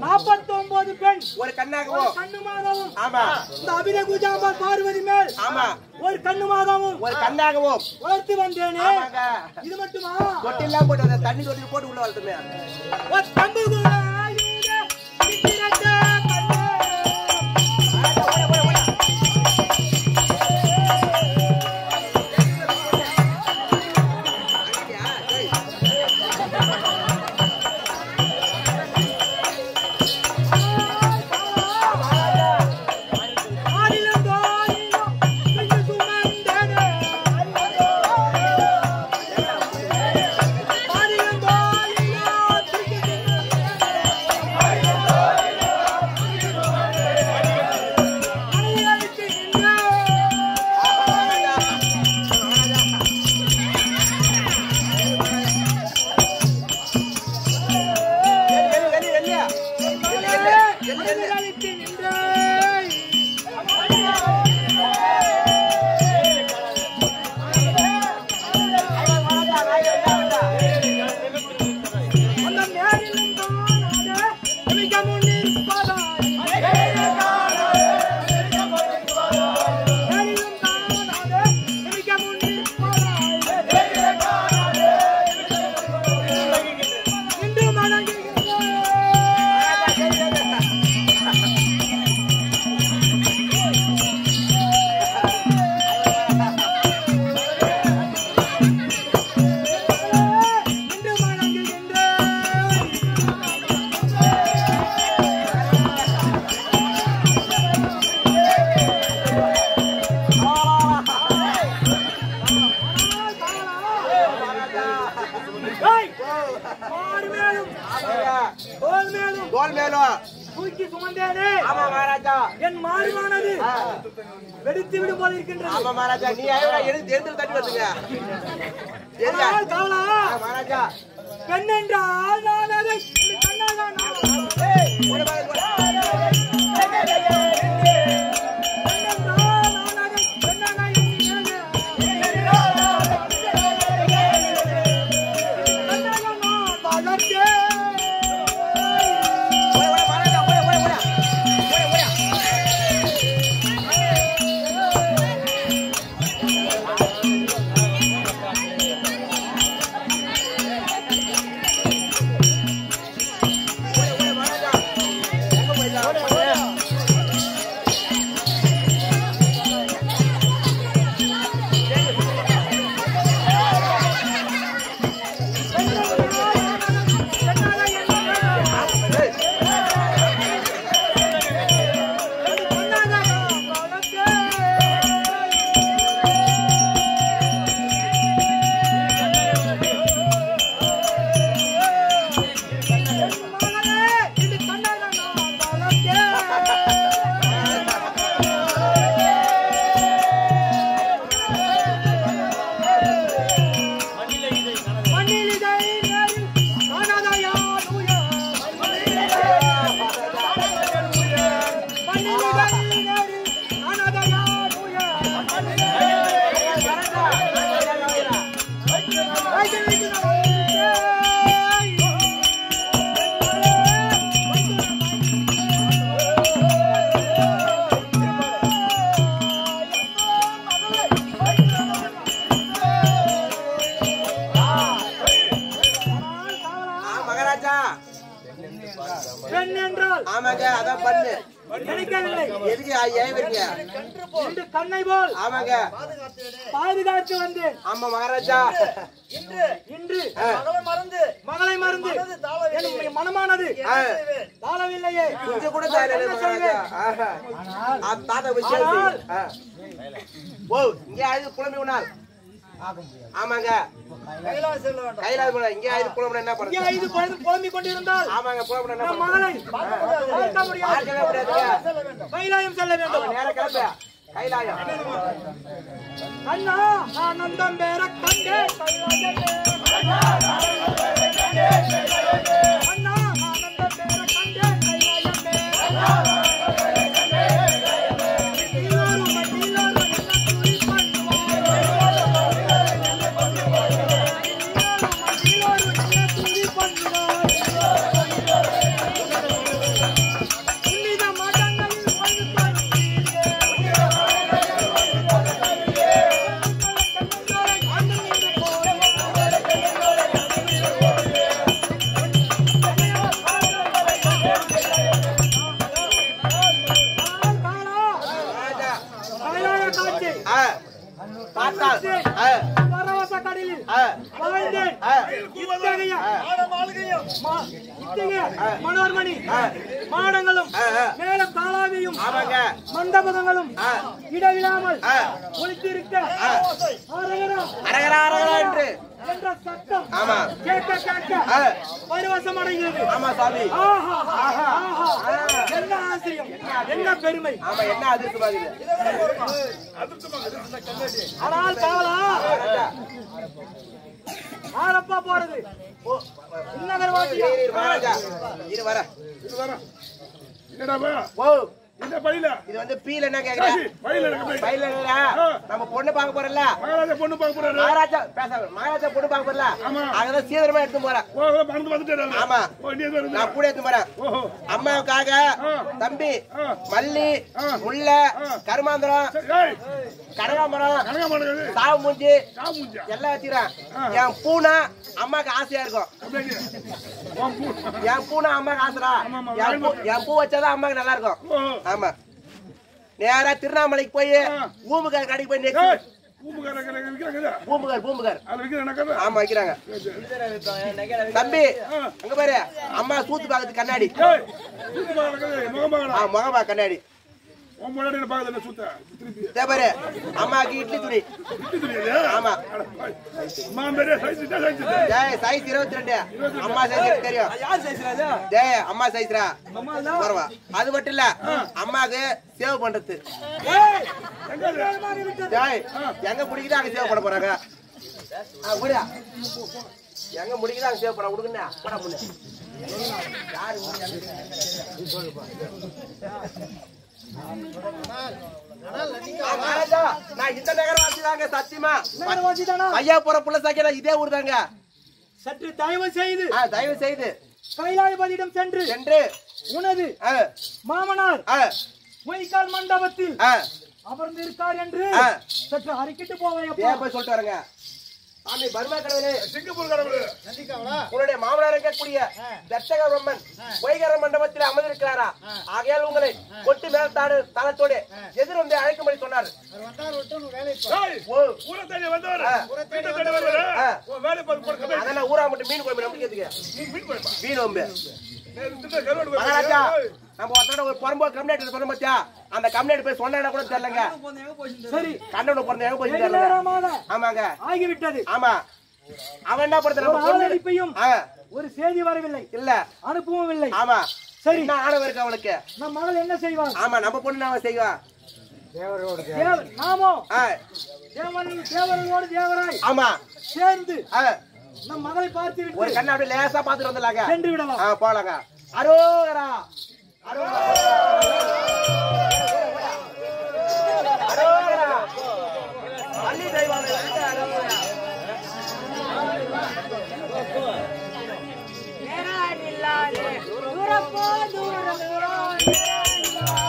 நாற்பத்தி ஒன்பது பெண். ஒரு கண்ணாகவும் கண்ணுமாகவும் ஆமா. இந்த அபிர குஜாம்பால் பார்வதி மேல். ஆமா. ஒரு கண்ணுமாகவும் ஒரு கண்ணாகவும் வளர்த்து வந்தேனே. இது மட்டுமா? தொட்டிலாம் போட்டு தண்ணி தொட்டி போட்டு உள்ள வளர்த்துமே. ஒரு ஓ இங்கே அது குழம்பு உணால் ஆமாங்க. கைலாச போல இங்க ஐந்து புலம்பு என்ன பண்ணுங்க ஐந்து பொழுது புலம்பிக் கொண்டிருந்தால் ஆமாங்க புலம்பு என்ன மகளை பார்க்க முடியாது. கைலாயம் செல்ல வேண்டும். நேர கிளம்ப. கைலாயம். அண்ணா ஆனந்தம் பேர கண்டே. அண்ணா ஆனந்தம் பேர கண்டே. கைலாயம் பேர ஆமா. கேட்க கேட்க. பரிவசம் அடைகிறது ஆமா சாமி. ஆஹா ஆஹா என்ன ஆச்சரியம் என்ன பெருமை? ஆமா என்ன அதிர்ஷ்டமாகுது ஆனால் காவலா? ஆரப்பா போறது. இரு, மகாராஜா இரு வர என்னடா? ஓ என்ன பையில. இது வந்து பீல என்ன கேக்குற? பையில. பையில? நம்ம பொண்ணு பார்க்க போறல மகாராஜா பொண்ணு பார்க்க போறாரு. மகாராஜா பேச மகாராஜா பொண்ணு பார்க்க போறல ஆமா. அங்கதான் சீக்கிரமா எடுத்து போறேன் மறந்து வந்துட்டாரு அவரு. ஆமா. நான் கூட எடுத்து போறேன். அம்மாவுக்காக. தம்பி. மல்லி. முல்லை. கருமாந்திரம் கனகாமரம் சாவு மூஞ்சி எல்லாம் வச்சுக்கிறேன். என் பூனை அம்மாக்கு ஆசையா இருக்கும். என் பூனை அம்மாக்கு ஆசைடா. என் பூ வச்சாதான் அம்மாக்கு நல்லா இருக்கும். ஆமா. நேரா திருவண்ணாமலைக்கு போய். ஊமுகார் கடைக்கு போய் நெக்ஸ்ட் தம்பி. அங்க பாரு அம்மா சூத்து பாக்குறது கண்ணாடி. முகமா கண்ணாடி. அம்மாக்கு இட்லி துணி. ஆமா. ஜெய சைஸ் இருபத்தி ரெண்டு அம்மா சைஸ் தெரியும். ஜெய அம்மா சைஸ்ரா பரவா. அது மட்டும் இல்ல அம்மாக்கு சேவ் பண்றது. ஜெய் எங்க பிடிக்குதோ அங்க சேவ் பண்ண போறாங்க. எங்க முடிக்குதோ அங்க சேவ் பண்ண கொடுக்குண்ணா போடா யாரு நான் இந்த நகரம் வாசிதாங்க சத்தியமா. வாசிதானா ஐயா போற புள்ள சாக்கியா இதே ஊர் தாங்க. சற்று தயவு செய்து. ஆ, தயவு செய்து. கைலாயபதியிடம் சென்று. சென்று. உனது மாமனார் பொய்க்கால் மண்டபத்தில் ஆ, அமர்ந்து இருக்கார் என்று. சற்று அறிக்கிட்டு போய் சொல்லிட்டு வரேங்க? சாமி பர்மா கடவுளே சிங்கப்பூர் கடவுள் உன்னுடைய மாமனார் இருக்கக்கூடிய தர்ஷக பிரம்மன் பொய்கர மண்டபத்தில் அமர்ந்திருக்கிறாரா? ஆகையால் உங்களை கொட்டு மேலத்தாடு தளத்தோடு எதிர் வந்து அழைக்கும்படி சொன்னார். தேடி தேடி அதெல்லாம் ஊரா மட்டும் மீன் குழம்பு. நமக்கு மீன் குழம்பா. மீன் மகாராஜா. நம்ம ஒருத்தட ஒரு பொறம்போ கம்ப்ளைண்ட் சொன்ன பாத்தியா? அந்த கம்ப்ளைண்ட் போய் சொன்னா கூட தெரியலங்க. சரி. கண்ணனு பிறந்த எங்க போய் தெரியல ஆமாங்க. ஆகிவிட்டது. ஆமா. அவன் என்ன படுத்த நம்ம ஆ, ஒரு செய்தி வரவில்லை. இல்ல. அனுப்பவும் இல்லை. ஆமா. சரி. என்ன ஆணவம் இருக்கு அவனுக்கு நம் மகள் என்ன செய்வார் ஆமா நம்ம பொண்ணு அவன் செய்வான் தேவரோட தேவ- நாமோ? ஆ, தேவன் தேவர்களோடு தேவராய் ஆமா. சேர்ந்து ஆ, நம் மகளை பார்த்து ஒரு விட்டு கண்ணை அப்படியே லேசா பாத்துட்டு வந்துடலாங்க. சென்று விடலாம் ஆ போலாங்க. அரோகரா. அரோகரா. அரோகரா. அள்ளி இல்லாதே தூரப்போ தூரப்போ. நேற்றைய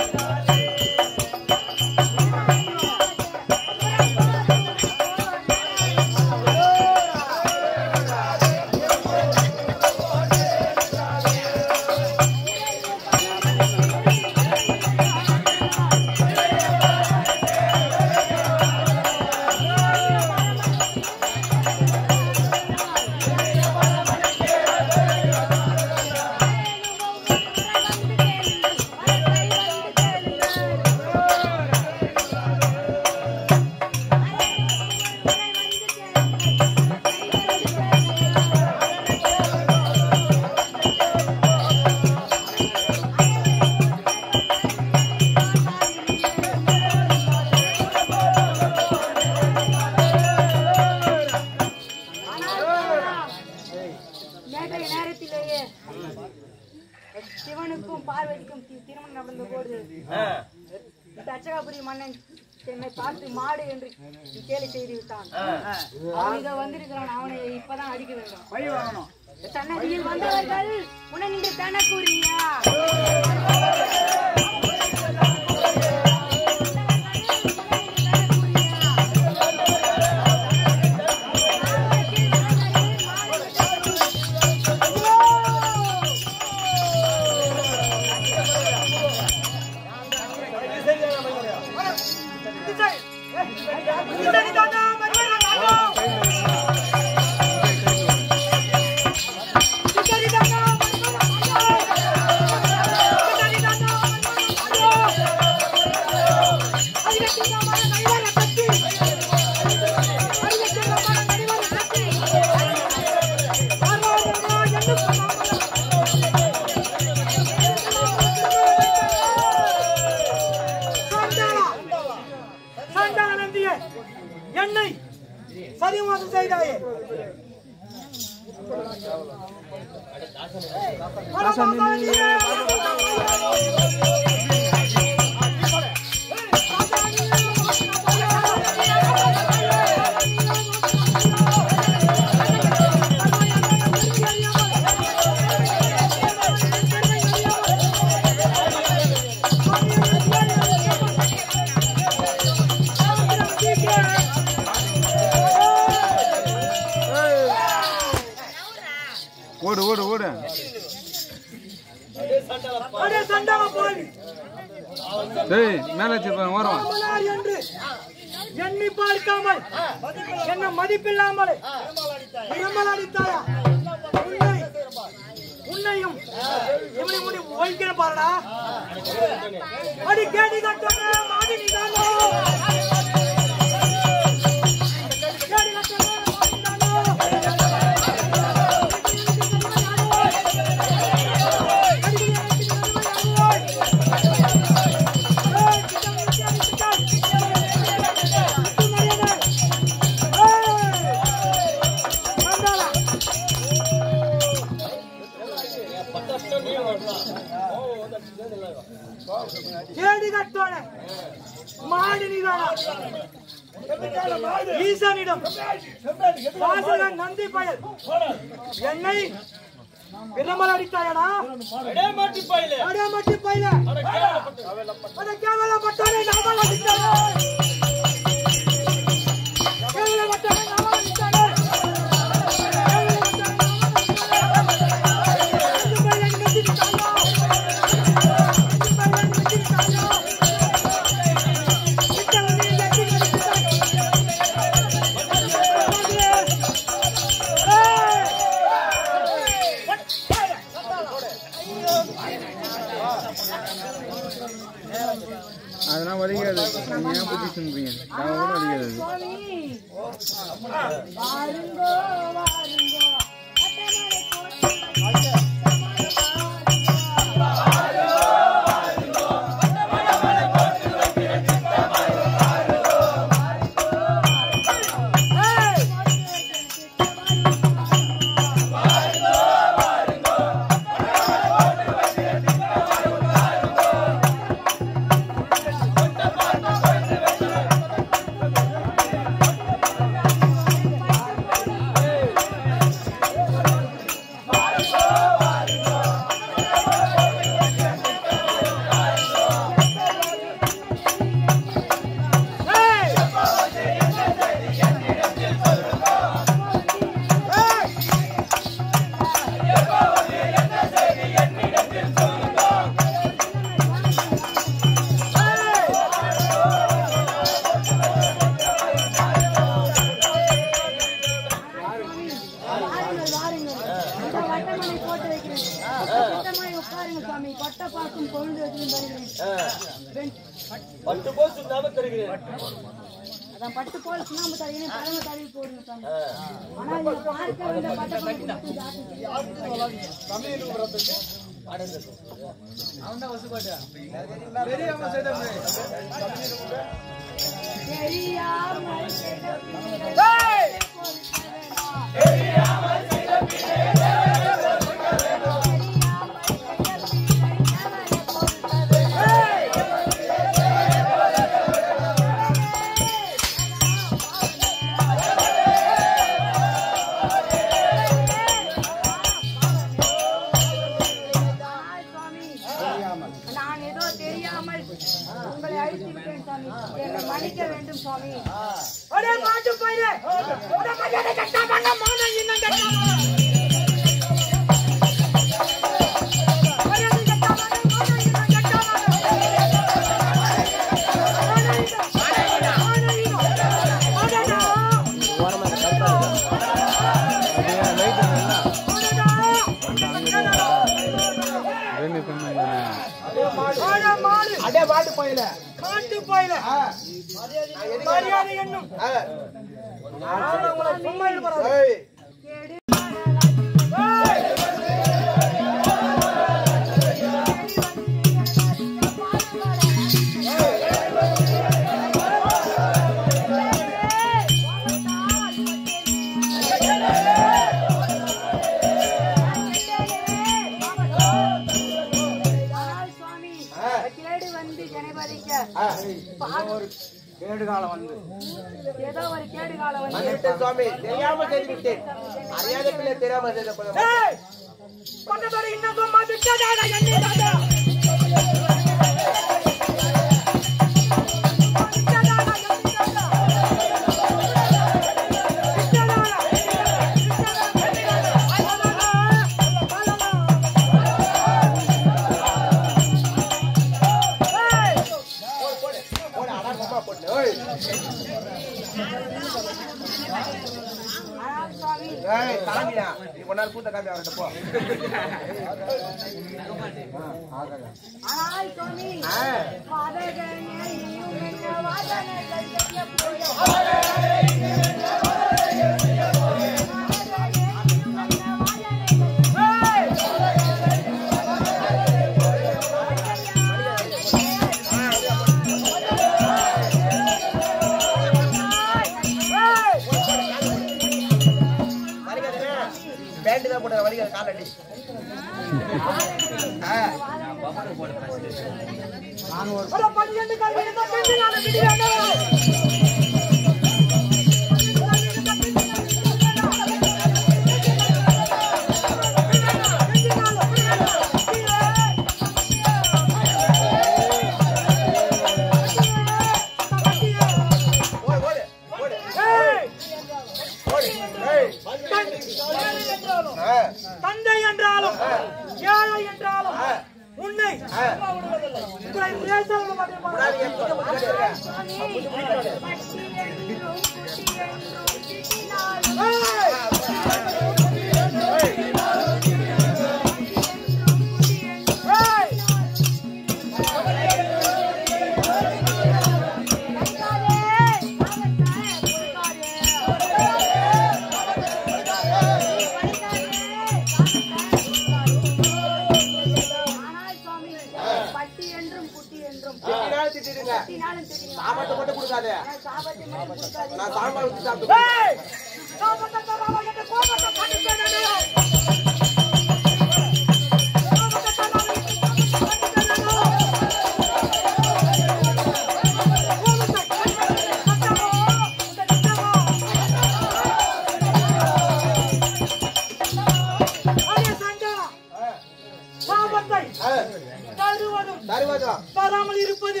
பாராமல் இருப்பது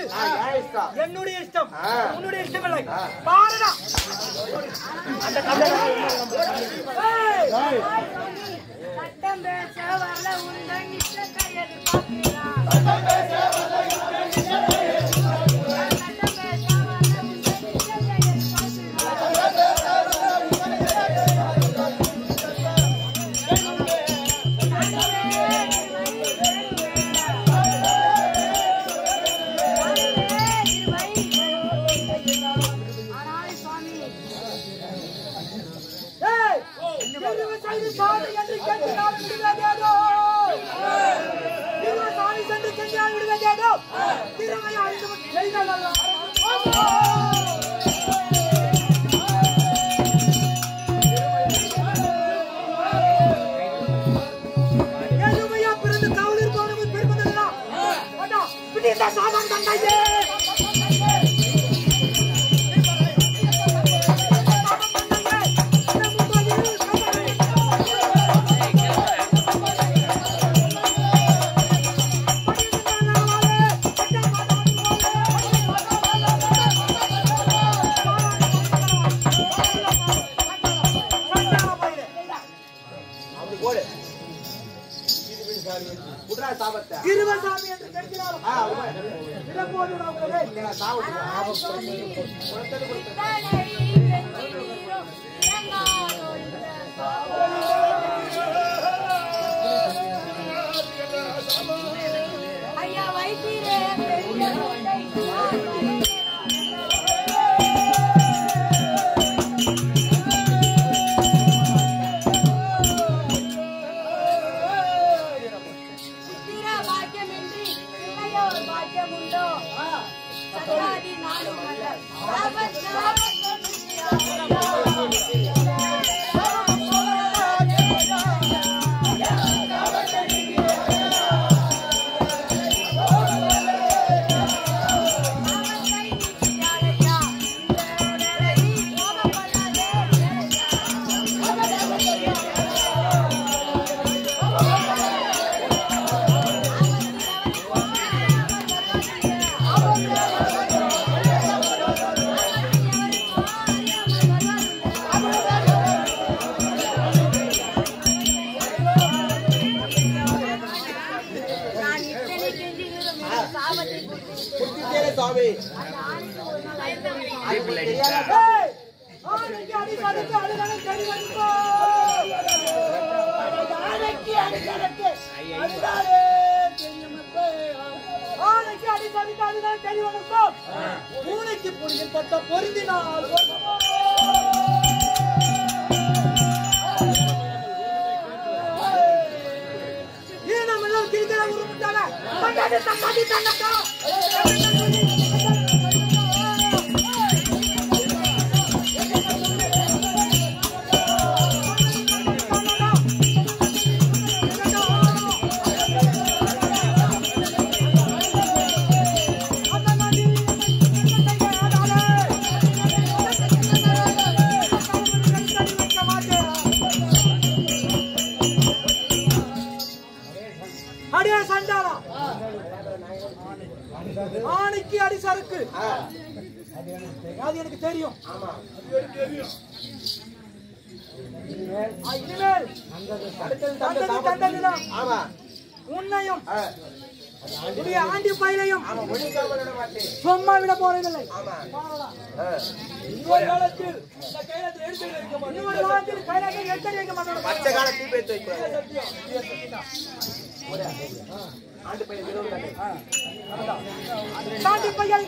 என்னுடைய இஷ்டம். உன்னுடைய இஷ்டம் இல்லை பாருடா. சட்டம் பேச வரல உண்டன் இஷ்ட கையெழுத்து ஆண்டு பையன் தாண்டி பையன்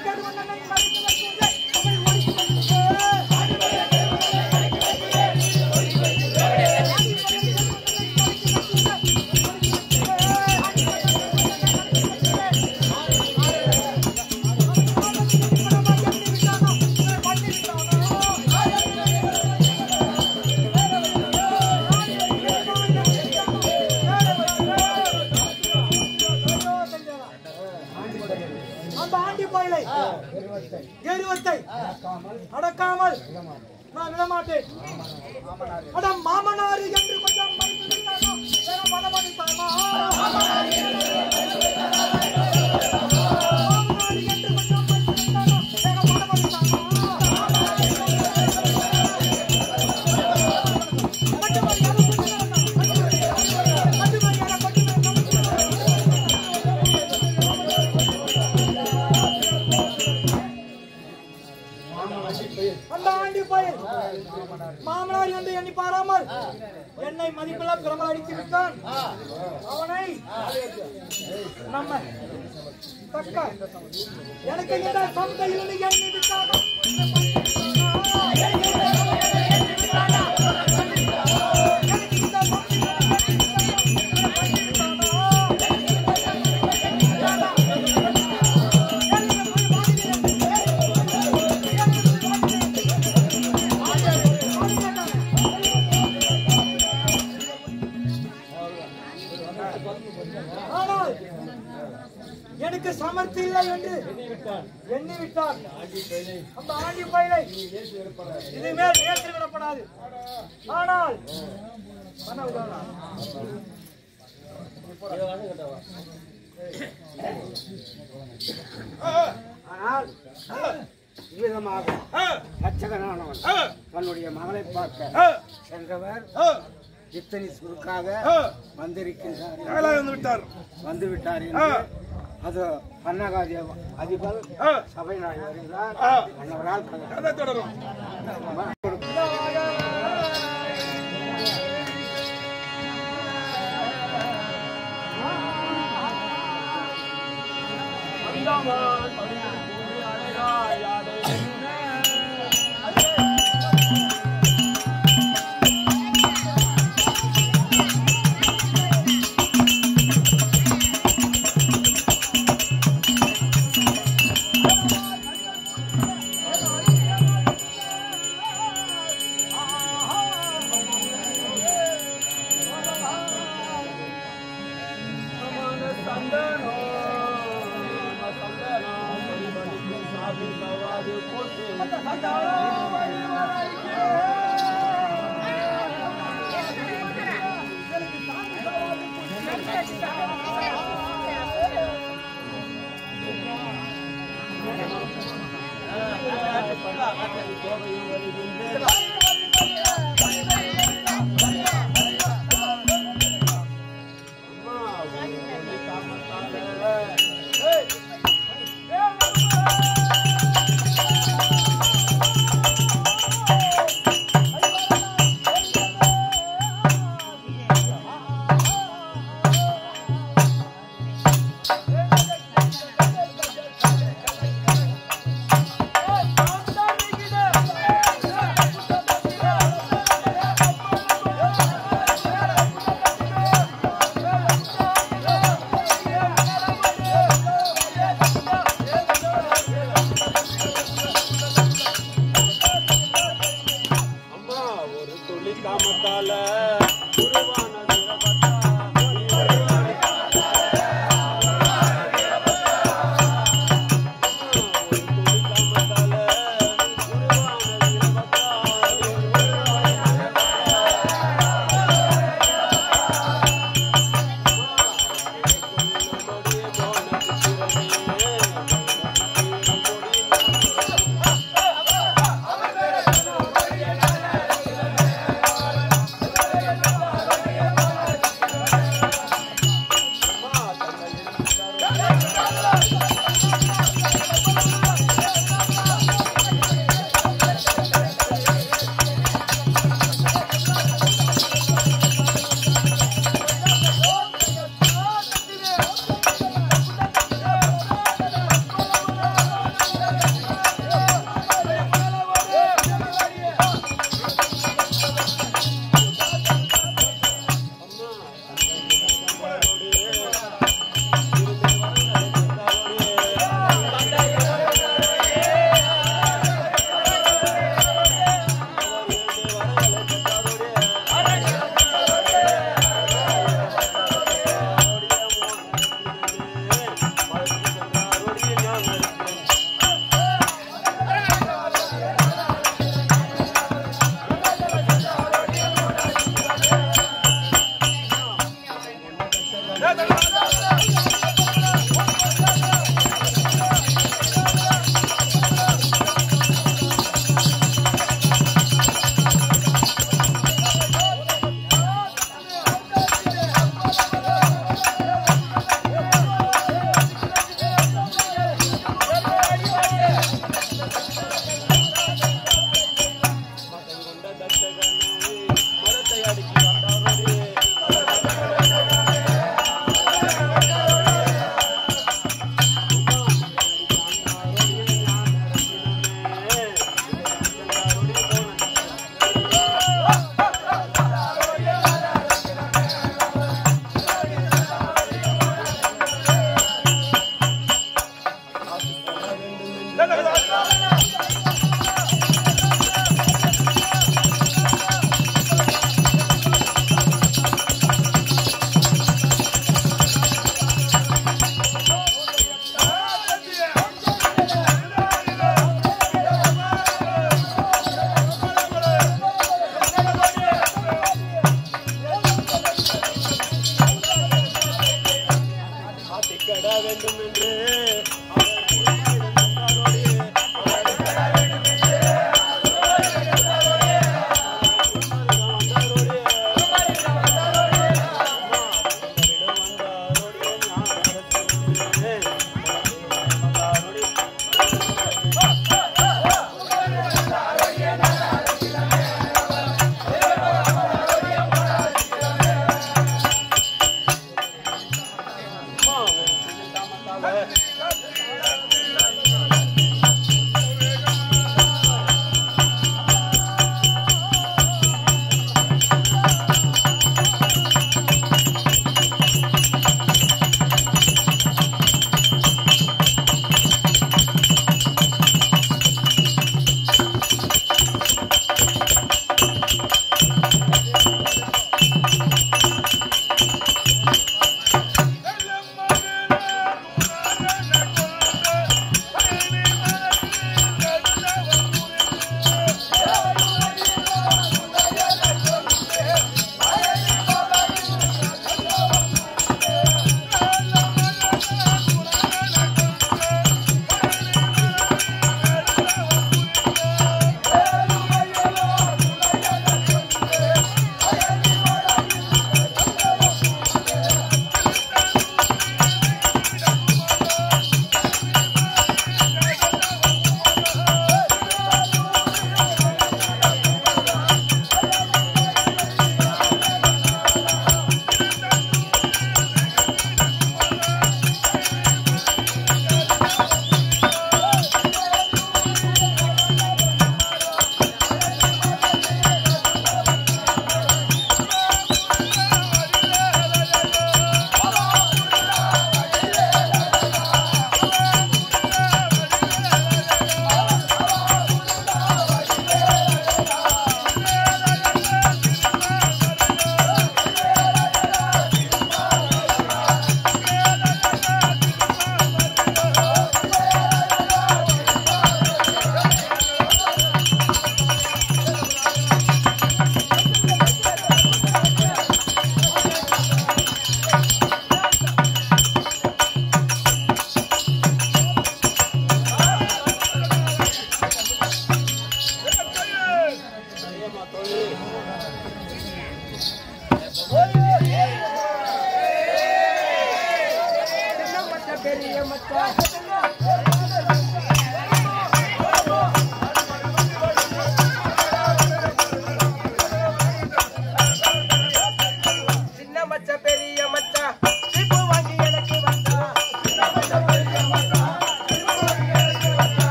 விட்டார் அது பன்னகாதி அதிபர் சபை நாயகர் அன்னவரால் தொடரும்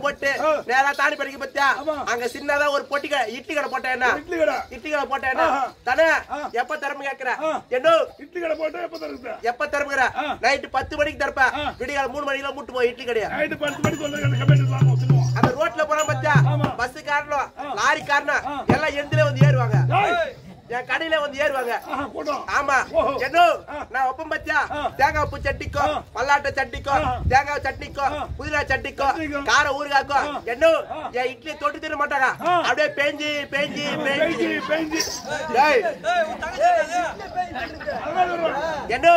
போட்டு. நேரா தாலி படிக்க பத்தியா. அங்க சின்னதா ஒரு பொட்டி இட்லி கடை போட்டேன் இட்லி கடை. போட்டேன். தானே. எப்ப திறமை கேக்குற. என்ன இட்லி கடை போட்டு எப்ப தருது? எப்ப திறப்புகிற ஆ. நைட்டு பத்து மணிக்கு திறப்ப. விடிகால மூணு மணிக்கெல்லாம் மூட்டு போய் இட்லி கடையா நைட்டு பத்து மணிக்கு அந்த ரோட்ல போனா பத்தியா. பஸ் காரணம். லாரி காரணம். எல்லாம் எந்திலே வந்து ஏறுவாங்க என் கடையில வந்து ஏறுவாங்க. ஆமா. என்ன. நான் ஒப்பம் பத்தியா ஆ. தேங்காய் பூ சட்னிக்கும் ஆ. பல்லாட்ட சட்னிக்கும் ஆ. தேங்காய் சட்னிக்கும். புதினா சட்னிக்கும். கார ஊறுகாக்கும். என்ன. என் இட்லி தொட்டு தின மாட்டாங்க. அப்படியே பேஞ்சி பேஞ்சி பேஞ்சி பேஞ்சி. என்ன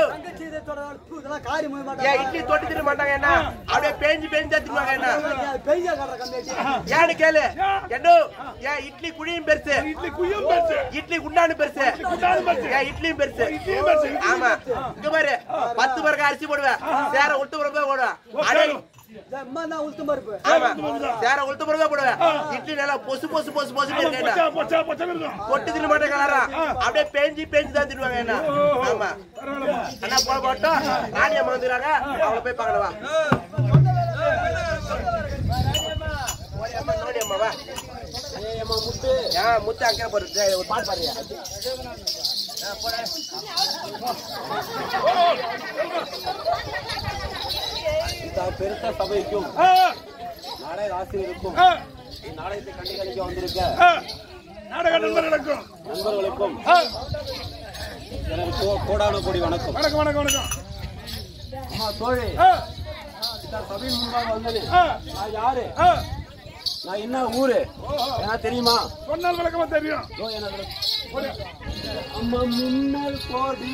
என் இட்லி தொட்டு தின மாட்டாங்க என்ன ஆ. அப்படியே பேஞ்சி பேஞ்சி தான் தின்னுவாங்க என்ன ஆஹா. ஏன்னு கேளு ஏன்? என்ன என் இட்லி குழியும் பெருசு இட்லி குய்யும் பெருசு. இட்லி பெருசு குண்டானு பெருசு. இட்லியும் பெருசு? ஆமா. இங்க பாரு பத்து பேருக்கு அரிசி போடுவேன். சேர உளுத்து பருப்பு போடுவேன். அடே. ஆமா. சேர உளுத்து பருப்பு போடுவேன். இட்லி நல்லா பொசு பொசு பொசு பொசு. பொட்டு தின்னு மாட்டேன் கலரா. அப்படியே பேஞ்சி பேஞ்சி தான் தின்னுவாங்க என்ன. ஆமா. அண்ணா போட போட்டோம். ராணி அம்மா வந்துடுறாங்க. அவளை போய் பார்க்கலாம் வா. ஓடி அம்மா, நோடி அம்மா, வா. முத்து. அங்கே போறது ஒரு பாட்டு பாருங்க பெருத்த சபைக்கும் நாடக ஆசிரியருக்கும் நாடகத்தை கண்டுகளிக்க வந்திருக்க. நாடக நண்பர்களுக்கும் நண்பர்களுக்கும் எனக்கு கோடான கோடி வணக்கம். வணக்கம் வணக்கம் வணக்கம். அம்மா தோழி ஆ, இந்த சபையின் முன்பாக நான் யாரு. நான் என்ன ஊரு? ஏன்னா தெரியுமா? சொன்னால் விளக்கமா தெரியும். அம்மா மின்னல் கோடி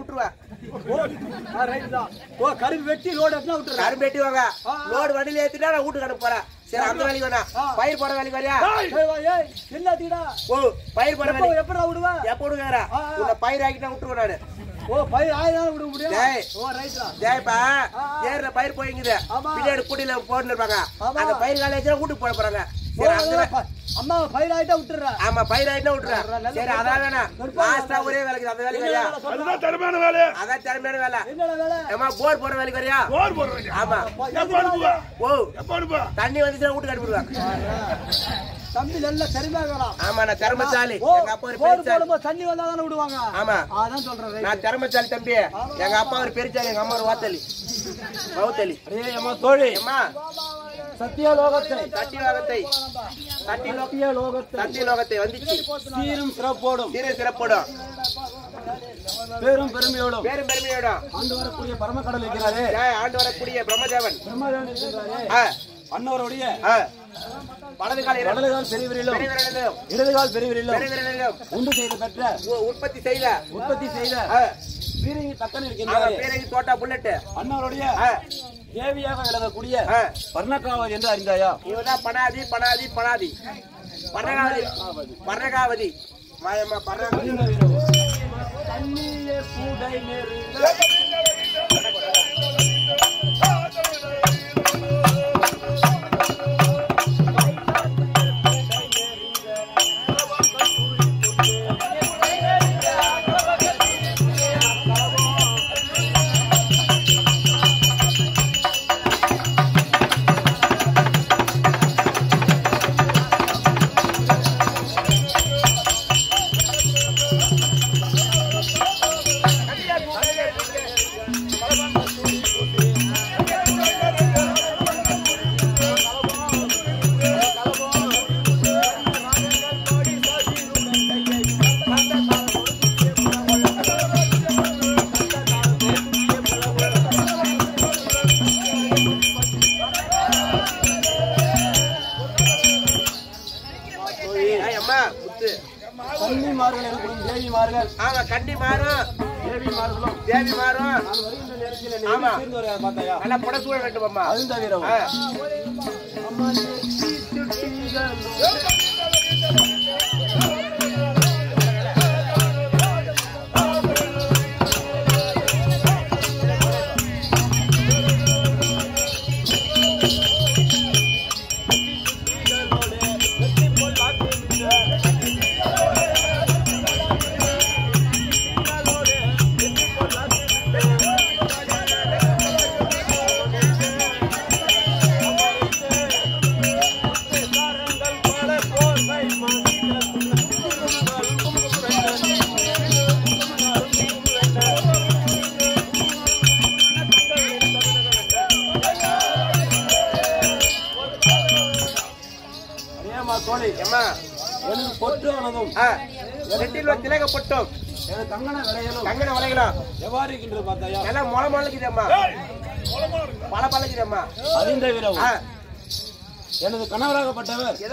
விட்டுருவேன் ஓ கரும்பு வெட்டி லோடு எப்படின்னா விட்டுற கரும்பு வெட்டி வாங்க. லோடு வண்டியில ஏத்திட்டா நான் வீட்டுக்கு அனுப்ப போறேன். சரி அந்த வேலைக்கு வேணாம். பயிர் போட வேலைக்கு வரியா? என்ன தீடா? ஓ பயிர் எப்போ வேலைக்கு எப்படா விடுவ? எப்போ விடுங்கிறா உன்னை பயிர் ஆக்கிட்டா விட்டுருவேன் நானு. ஓ பயிர் ஆயிரம் விட முடியும்? டேய். ஓ ரைட் தான். ஜெயப்பா ஏர்ல பயிர் போய்ங்குது. பின்னாடி குடியில போட்டு இருப்பாங்க. அந்த பயிர் கால வச்சு வீட்டுக்கு போட போறாங்க. சரி அந்த அம்மா ஆயிட்டா விட்டுற ஆமா பயிர் ஆயிட்டா விட்டுறேன் சரி அதான் வேணாம். லாஸ்டா ஒரே வேலைக்கு அந்த அதுதான் வேலை அதான் திறமையான வேலை. என்னடா வேலை? ஏமா போர் போற வேலைக்கு வரியா? போர் ஆமா. எப்ப அனுப்புவா ஓ. எப்ப அனுப்புவா தண்ணி வந்துச்சுன்னா வீட்டுக்கு அனுப்பிடுவாங்க தம்பி நல்ல திறமையாகலாம் ஆமா நான் திறமசாலி. எங்க அப்பா ஒரு போர் பெருச்சாலி போடும்போது தண்ணி வந்தா தானே விடுவாங்க? ஆமா. அதான் சொல்றேன் நான் திறமசாலி தம்பி. எங்க அப்பா ஒரு பெருச்சாலி எங்க அம்மா ஒரு வாத்தலி. பௌத்தலி அம்மா தோழி. அம்மா சத்தியலோகத்தை. தட்டி லோகத்தை தட்டி லோகத்தை வந்துச்சு. சீரும் சிறப்போடும். சீர சிறப்போடும். பேரும் பெருமையோடும். பேரும் பெருமையோடும். ஆண்டு வரக்கூடிய பரமக்கடல் இருக்கிறாரே. ஆண்டு வரக்கூடிய பிரம்மதேவன். அன்னவருடைய வலதுகால் பெரியவரிலும். பெரிய விரலிலும், இடதுகால் பெரியவரிலும். உண்டு செய்து பெற்ற உ- உற்பத்தி செய்த. உற்பத்தி செய்த ஆ, வீரங்கி தக்கன் இருக்கின்றாரே பீரங்கி தோட்டா புல்லட்டு. அன்னவருடைய தேவியாக விளங்கக்கூடிய. பர்ணக்காவல் என்று அறிந்தாயா? இவதான் பனாதி பனாதி பனாதி பர்ணகாவதி பர்ணகாவதி மாயம்மா பர்ணகாவதி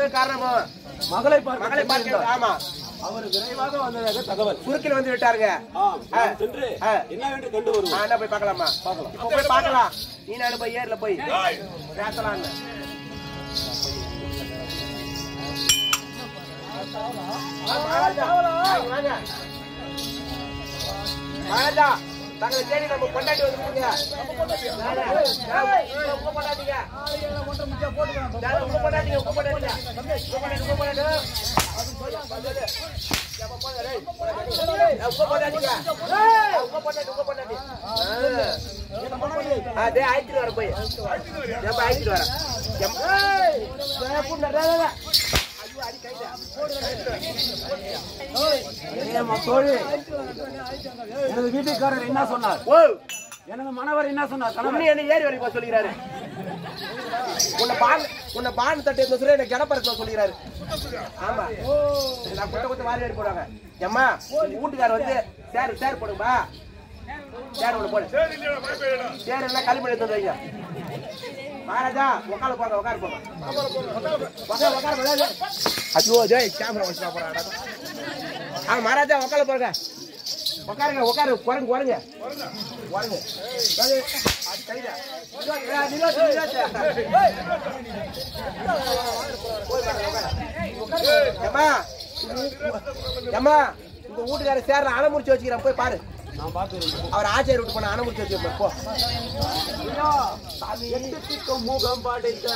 எது காரணமோ மகளை மகளை பார்க்க. ஆமா அவர் விரைவாக வந்ததாக தகவல் குறுக்கில் வந்து விட்டாருங்க சென்று ஆ. என்னவென்று கண்டு வருவோம் என்ன போய் பார்க்கலாமா இப்ப போய் பார்க்கலாம் நீ நானு போய் ஏர்ல போய் பேசலாம் மகாராஜா தங்களை தேடி நம்ம கொண்டாடி வந்துருக்கீங்க ஆயிட்டு வர போய் வர எனது வீட்டுக்காரர் என்ன சொன்னார்? ஓ. எனது மணவர் என்ன சொன்னார்? ஏறி வரைக்கும் சொல்லிக்கிறாரு உன்னை பான் உன்னை பான் தட்டு இருந்த சொல்லி என்ன கிடப்பறத்துல சொல்லிக்கிறாரு. ஆமா. நான் குட்ட குத்த வாரி ஏறி போடுவாங்க. ஏம்மா உங்க வீட்டுக்காரர் வந்து சேர் சேர் போடுங்கப்பா. சேர் ஒன்று போடு. சரி எல்லாம் களிமண் எடுத்து வைங்க. மகாராஜா உட்கார போங்க உட்கார போங்க. உட்கார உட்கார ஐயோ ஜெய் கேமரா வச்சுட்டா போறாடா ஆ மகாராஜா உட்கார போங்க. உட்காருங்க உட்காரு குரங்கு குரங்கு. குரங்கு. அது அது ஏம்மா உங்க வீட்டுக்காரர் சேர்ற அணை முடிச்சு வச்சுக்கிறேன். போய் பாரு. அவர் ஆச்சாரி விட்டு போன அணை முடிச்சு வச்சுக்கிறேன். போ. முகம் படைத்த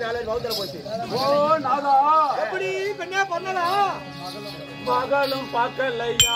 வாட்டி பேஜ் ஆச்சு நாலு நவுந்தர போச்சு எப்படி பெண்ணே பண்ணதா மகளும் பார்க்கலையா?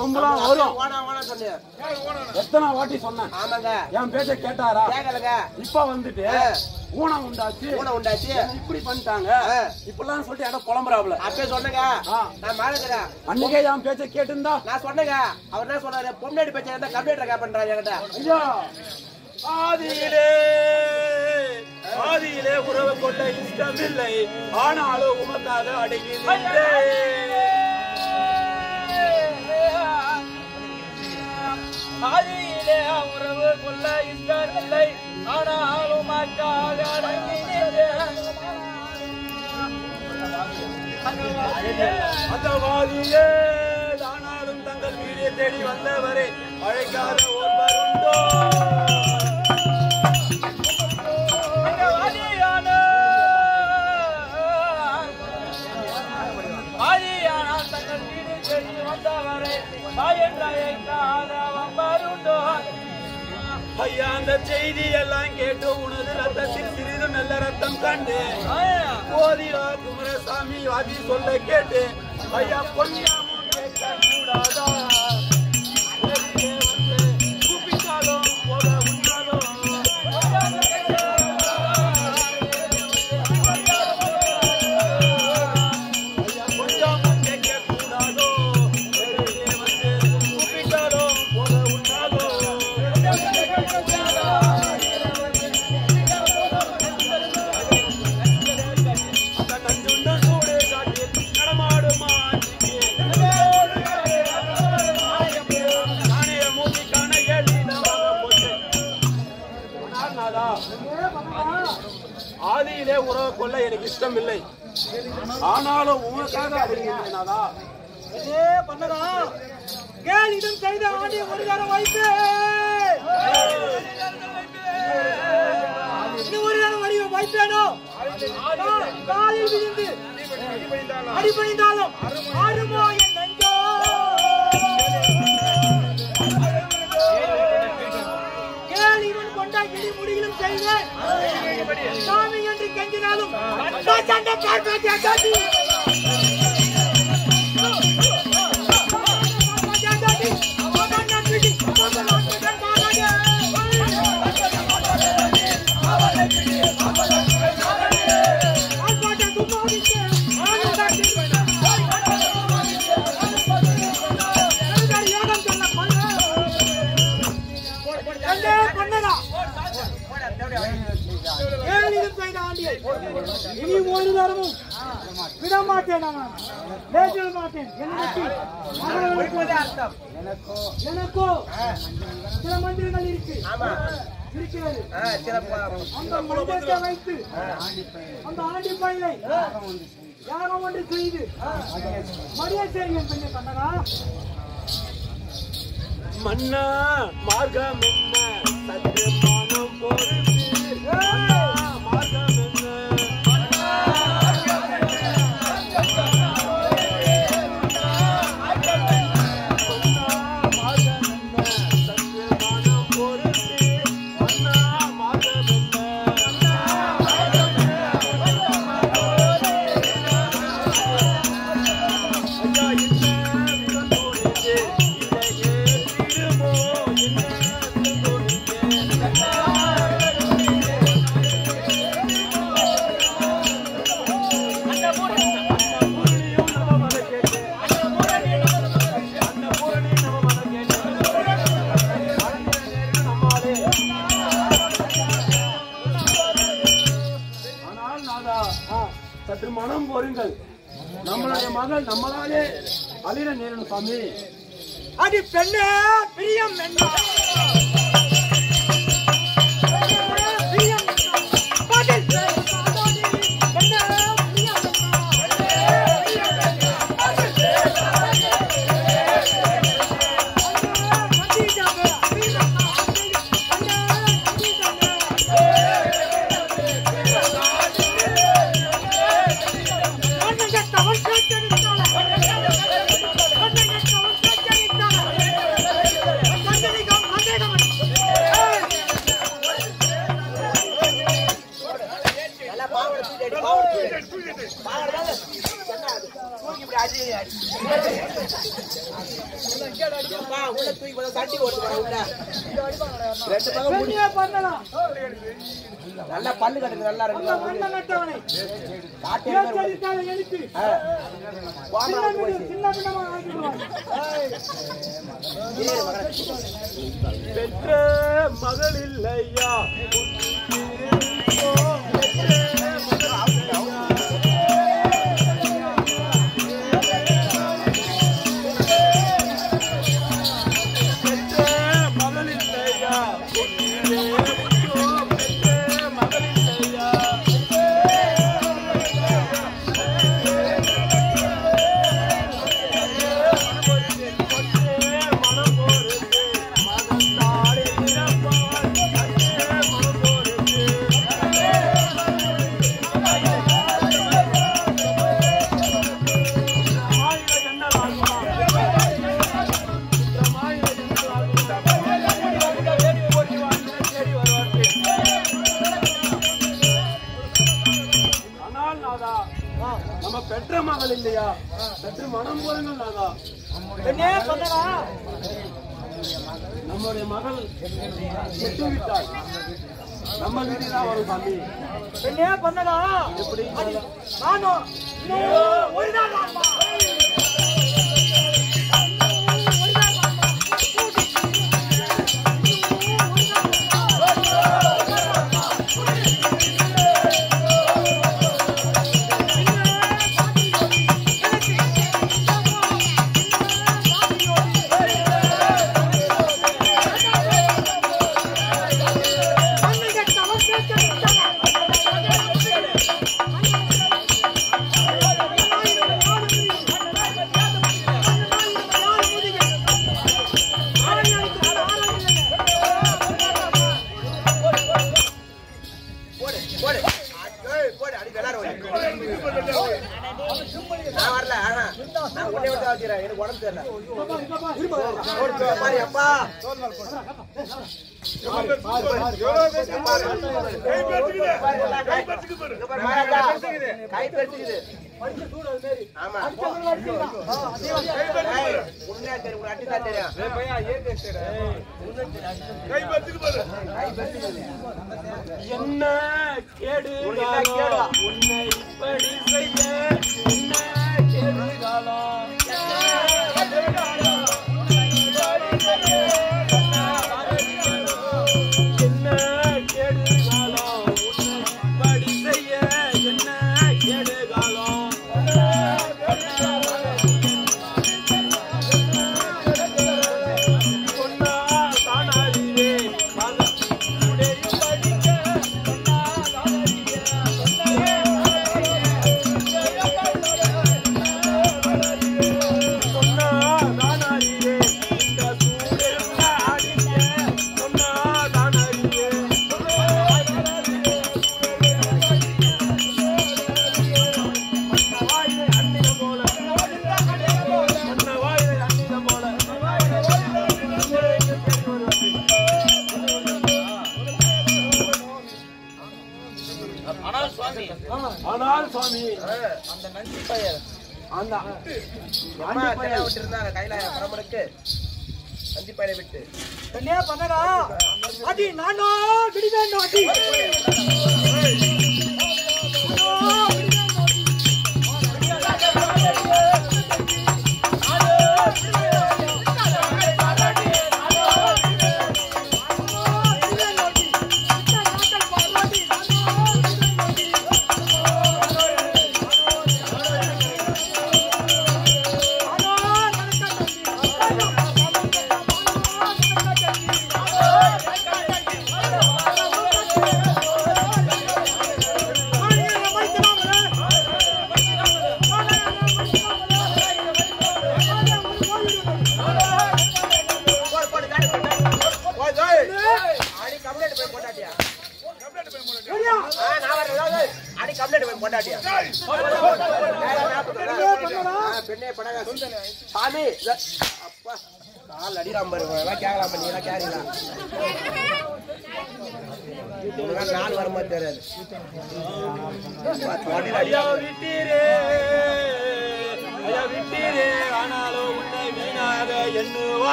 கும்பலாம் வரும். எத்தனை வாட்டி சொன்னேன்? என் பேச்ச கேட்டாரா? இப்ப வந்துட்டு ஊனம் உண்டாச்சு. ஊனம் உண்டாச்சு. இப்படி பண்ணிட்டாங்க. இப்படிலாம் சொல்லிட்டு இடம் புலம்புறாப்ல. அப்பே சொன்னங்க நான் மேனேஜரா அன்னைக்கே என் பேச்சை கேட்டிருந்தா? நான் சொன்னங்க. அவர் என்ன சொன்னாரு? பொம்னாடி பேச்ச இருந்தா கம்ப்யூட்டர் கேப் பண்றாரு என்கிட்ட. ஐயோ. ஆதியிலே ஆதியிலே உறவு கொண்ட இஷ்டமில்லை. ஆனாலும் உமக்காக அடங்கி நின்றேன். உலகிலே உறவு கொள்ள இஷ்டமில்லை. ஆனாலும் அக்காக மதவாதியே தானாலும் தங்கள் வீடியை தேடி வந்தவரை அழைக்காத ஒருவர் உண்டோ ஆதியானால் தங்கள் வீடு தேடி வந்தவரை தாயன்றாயை ஐயா அந்த செய்தி எல்லாம் கேட்டு உனது ரத்தத்தில் சிறிது நல்ல ரத்தம் கண்டு கோதிலா குமரசாமி வாதி சொல்ல கேட்டு ஐயா பொன்னி நல்லா பல்லு கட்டுங்க நல்லா இருக்கு பெற்ற மகள் இல்லையா? No. சொன்னதா நான்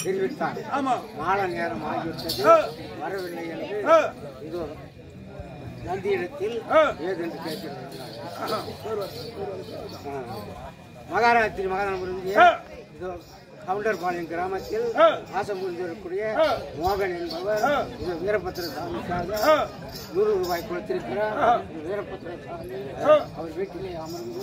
தெரிவித்தார் மாலை நேரம் ஆகிவிட்டது வரவில்லை என்று இது நந்தியிடத்தில் ஏதென்று கேட்கிறார் மகாராஜத்தின் மகாதான புரிஞ்சிய இதோ கவுண்டர்பாளையம் கிராமத்தில் வாசம் புரிந்திருக்கக்கூடிய மோகன் என்பவர் இந்த வீரபத்திர சாமிக்காக நூறு ரூபாய் கொடுத்திருக்கிறார். வீரபத்திர சாமி. அவர் வீட்டிலே அமர்ந்து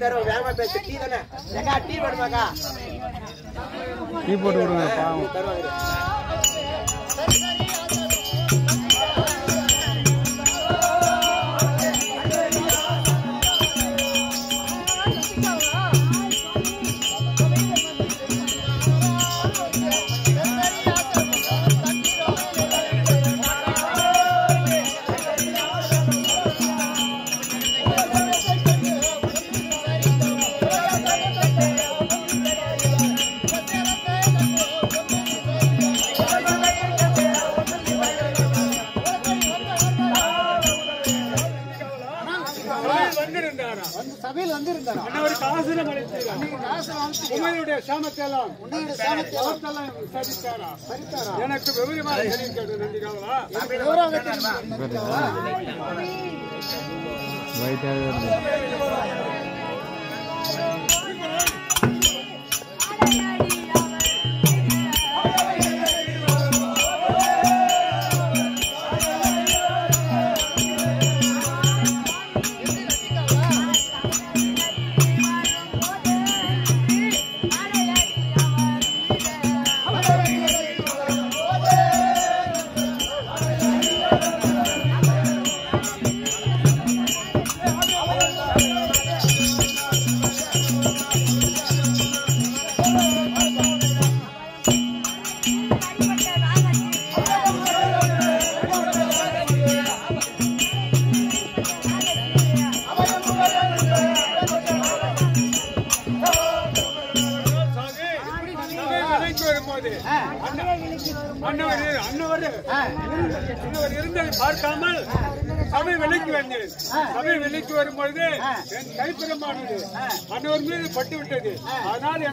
தரும் வேகமா பேசு டீ தானே? டீ போடுமாக்கா போட்டு விடுங்க உமையுடைய சாமத்தெல்லாம் சாமத்தெல்லாம் விசாரித்தாரா? எனக்கு விவரமாக தெரிவிக்கிறது நன்றி காவலா? வைட்டாக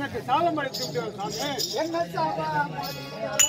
எனக்கு சாபம் அளித்து விட்டார் என்ன சாபம்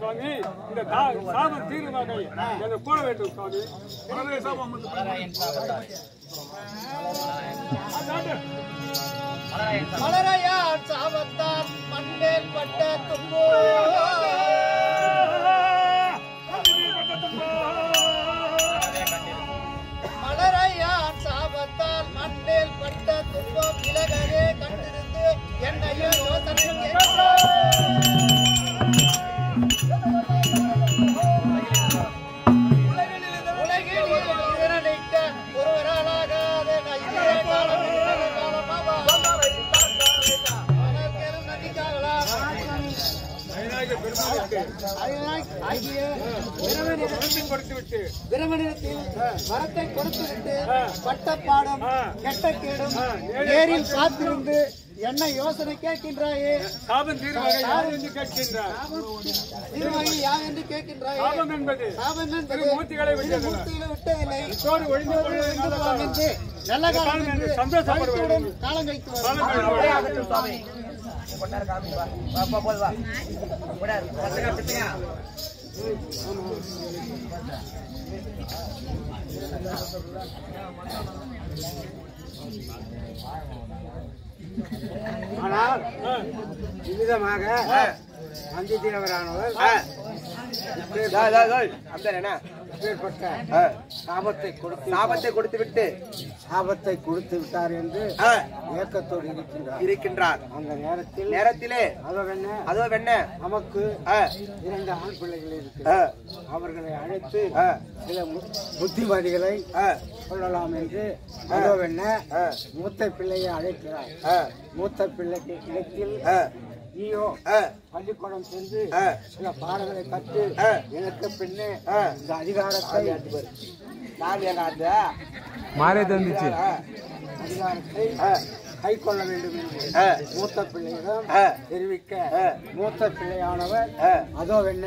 சுவாமி. இந்த சாபம் தீர்வு வகை எனக்கு கூட வேண்டும் சுவாமி. கேட்கின்றாயே? சாபம் தீர்வாக யார் என்று கேட்கின்றார்? தீர்வாகி யார் என்று கேட்கின்றாயே? சாபம் என்பது சாபம் என்பது மூர்த்திகளை. மூர்த்திகளை விட்டதில்லை. ஒழிந்து என்று நல்ல காலம் என்று சந்தோஷப்படுவது. வாழ்க்கையுடன் காலம் வைத்து வரும். அப்படியே ஆகட்டும் சுவாமி கொண்டாரு காமி வா. வா போ போது வா. கொண்டாரு பசங்க பிடிங்க ஆனால் விதமாக வந்தித்தேவரானவர் அப்படின்னா அப்பேற்பட்ட சாபத்தை கொடுத்து சாபத்தை கொடுத்து விட்டு. சாபத்தை கொடுத்து விட்டார் என்று ஏக்கத்தோடு இருக்கின்றார். இருக்கின்றார். அந்த நேரத்தில் நேரத்திலே. அதவென்ன அதோ வெண்ண நமக்கு இரண்டு ஆண் பிள்ளைகள் ஆ, இருக்கிறார் அவர்களை அழைத்து சில புத்திமதிகளை சொல்லலாம் என்று அதோவென்ன. மூத்த பிள்ளையை அழைக்கிறார் ஆ, மூத்த பிள்ளைக்கு இடத்தில் நீயோ பள்ளிக்கூடம் சென்று ஆ. சில பாடங்களை கற்று. எனக்கு பின்னே. இந்த அதிகாரத்தை நான் ஏங்காது அதிகாரத்தை கை கொள்ள வேண்டும் என்று. மூத்த பிள்ளையிடம். தெரிவிக்க. மூத்த பிள்ளையானவர். அதோ என்ன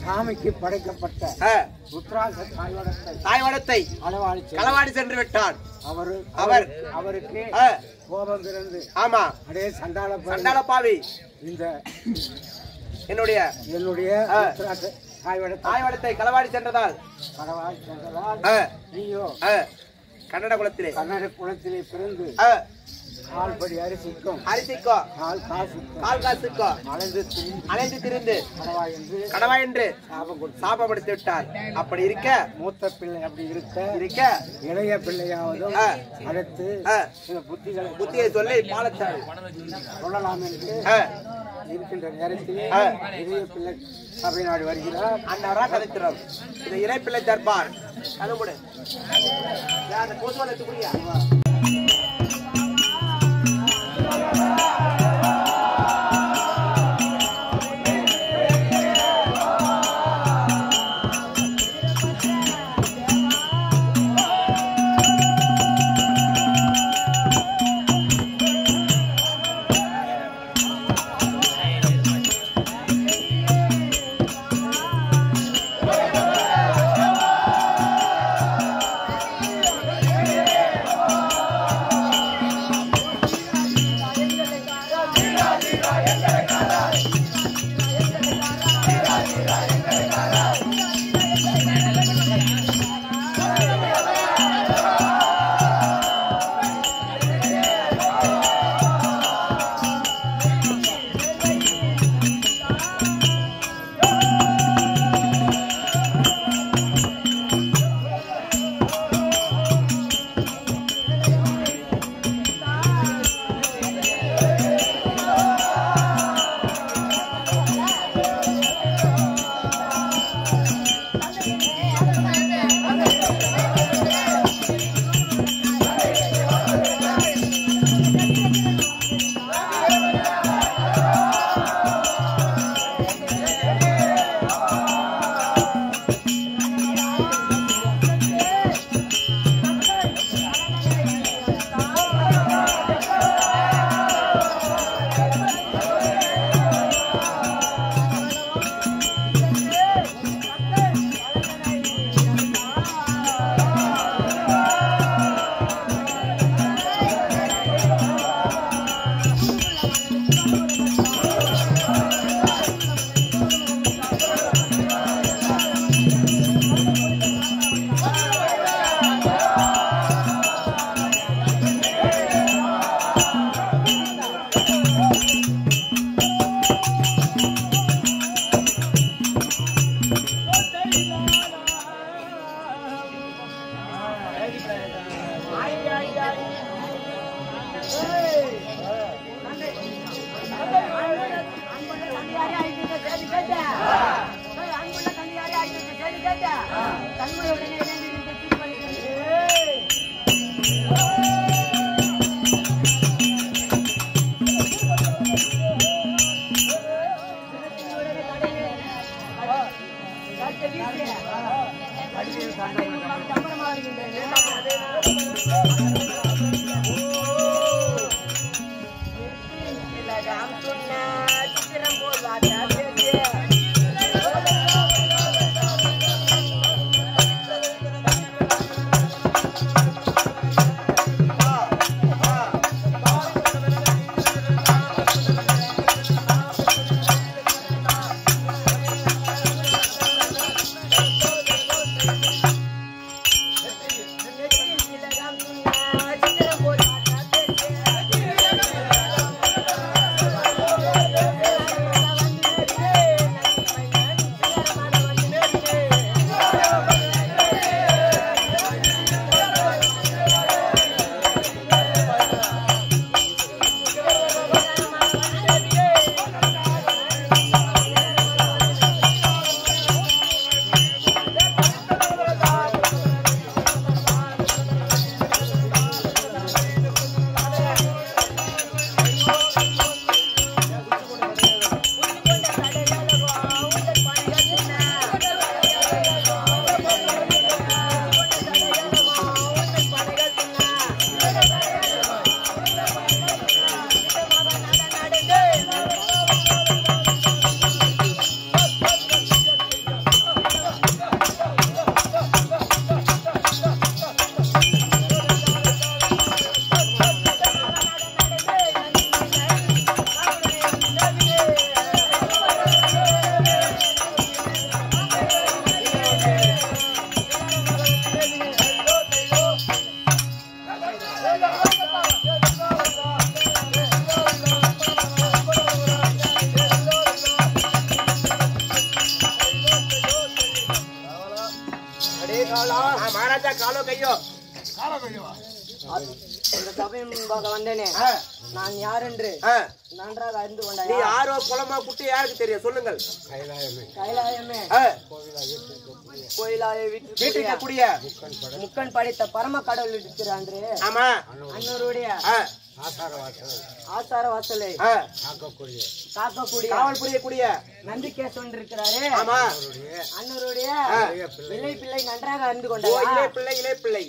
சாமிக்கு படைக்கப்பட்ட ருத்ராச தாய்வடத்தை தாய்வடத்தை சென்று களவாடி சென்று விட்டான். அவரு அவர். அவருக்கு கோபம் பிறந்து ஆமா. அடே சண்டாள பாவி, சண்டாள பாவி இந்த என்னுடைய என்னுடைய தாய்வடத்தை களவாடி சென்றதால். கடவாய் சென்றதால் நீயோ கன்னட குலத்திலே. கன்னட குளத்திலே பிறந்து ஆ, கால்படி அரிசிக்கும். அரிசிக்கோ. கால் காசுக்கும். கால் காசுக்கோ. அலைந்து அலைந்து திரிந்து. கடவாய் என்று கடவா என்று சாபம் கொடுத்து. சாபப்படுத்தி விட்டார். அப்படி இருக்க? மூத்த பிள்ளை அப்படி இருக்க. இருக்க. இளைய. அழைத்து ஆ, சில புத்திகளை புத்தியை சொல்லி பாலச்சாமி சொல்லலாம் என்று இருக்கின்ற நேரத்திலே. இளைய பிள்ளை சபைநாடு வருகிறார். அண்ணாரா கதைக்கிறோம் இது இறைப்பிள்ளை தர்பார். கதுமுடு அந்த கோசுவனை Thank you. கோயிலாய வீட்டுக்கு வீட்டு கூடிய முக்கன் படைத்த பரம கடவுள் இருக்கிற அன்று. ஆமா. அன்னருடைய ஆசார வாசலை. காக்கக்கூடிய காவல் புரியக்கூடிய நந்திகேசன் இருக்கிறாரே ஆமா. அன்னருடைய பிள்ளை நன்றாக அறிந்து ஓ கொண்டாயா இளைய பிள்ளை இளைய பிள்ளை.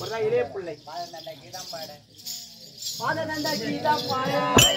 ஒரு இளைய பிள்ளை. பாதநந்த கீதா பாடு. அடே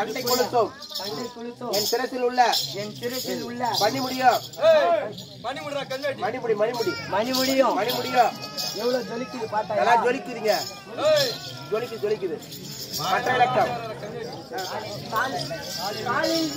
தண்டை கொளுத்தும் என் சிரசில் உள்ள என் சிறுசில் உள்ள. மணி முடியும் மணிமுடிடா கண்ணாடி. மணிமுடி மணிமுடி. மணி முடியும் மணி முடியும் எவ்வளவு ஜொலிக்குது பார்த்தாயா நல்லா ஜொலிக்குதுங்க. ஜொலிக்குது. ஜொலிக்குது மற்ற இலக்கம் காலில்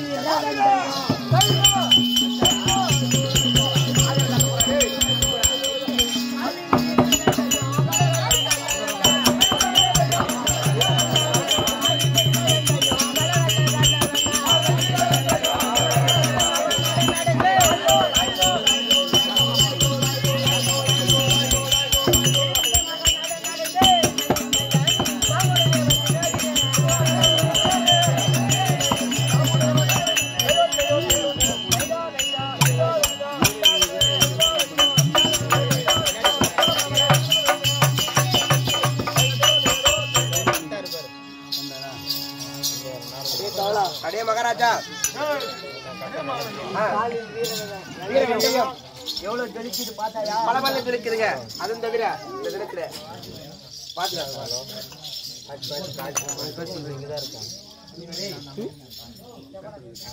பாத்துக்கலாம்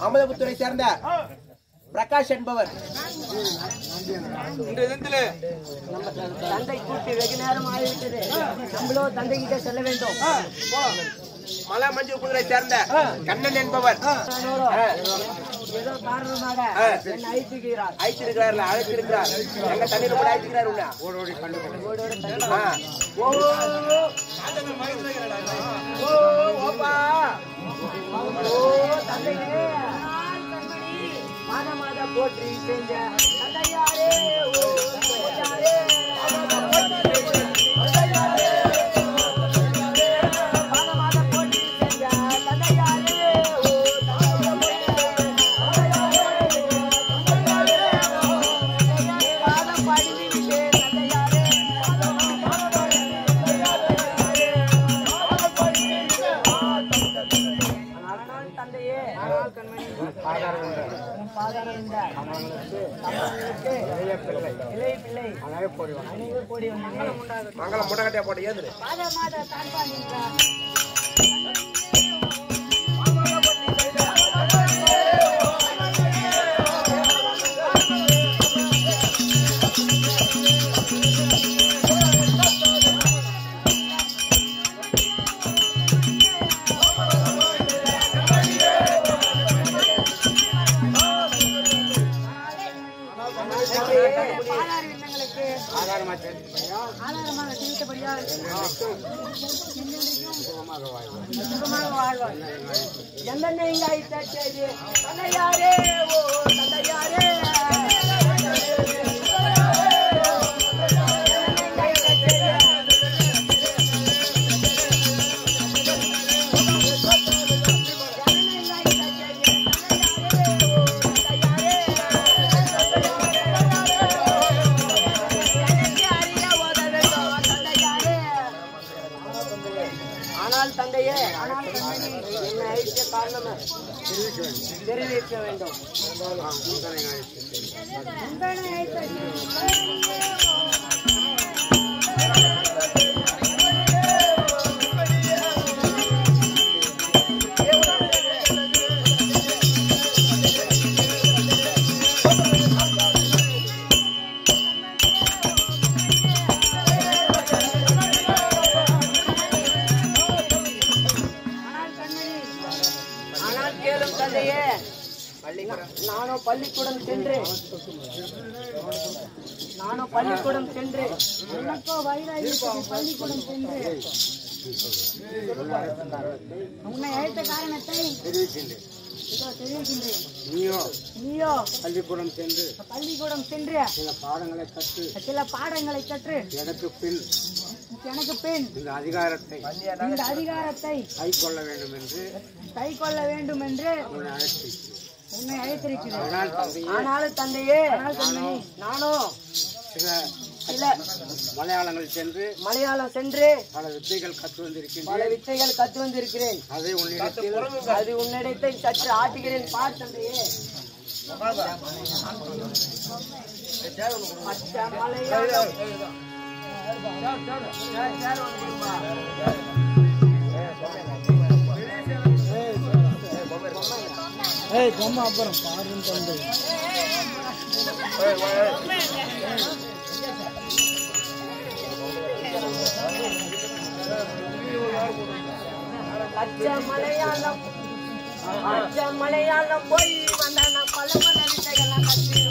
அமதபுத்தூரை சேர்ந்த பிரகாஷ் என்பவர். இந்த தினத்திலே நம்ம தந்தை கூட்டி வெகு நேரம் ஆகிவிட்டது. நம்மளோ தந்தை கிட்ட செல்ல வேண்டும். மலா மஞ்சு குதிரை சேர்ந்த கண்ணன் என்பவர். ஏதோ காரணமாக. என்னை அழைத்துகிறார் அழைத்திருக்கிறார்ல அழைத்திருக்கிறார். எங்க தண்ணீர் கூட அழைத்திருக்கிறார் உன்னை? ஓடோடு தந்தை. ஆ. ஓ ஓ ஓப்பா. ஓ தந்தையே. மாத மாத போற்றி செஞ்ச தந்தையாரே ஓ அனைவர் கோடி மங்களம் முட்டகட்டையா போட்டு ஏந்துரு. எந்தெந்த இங்காய் தச்சது தந்தையாரே ஓ நீயோ? நீயோ? பள்ளிக்கூடம் சென்று. பள்ளிக்கூடம் சென்று. சில பாடங்களை கற்று. சில பாடங்களை கற்று. எனக்கு பின். எனக்கு பின். இந்த அதிகாரத்தை இந்த அதிகாரத்தை கை கொள்ள வேண்டும் என்று கை கொள்ள வேண்டும் என்று உன்னை அழைத்து உன்னை அழைத்திருக்கிறேன். அதனால் தந்தையே ஆனாலும் தந்தையே சில சில மலையாளங்கள் சென்று மலையாளம் சென்று பல வித்தைகள் கற்று பல வந்திருக்கின்றேன் வித்தைகள் கற்று வந்திருக்கிறேன் அதை உன்னிடத்தில் அது உன்னிடத்தை சற்று ஆட்டுகிறேன் பார் தந்தையே மற்ற மலையாளம் ஏய் பொம்மை அப்புறம் பாருன்னு தந்து அச்ச மலையாளம் அச்ச மலையாளம் போய் வந்தான் பல பல வித்தைகள்லாம் கற்று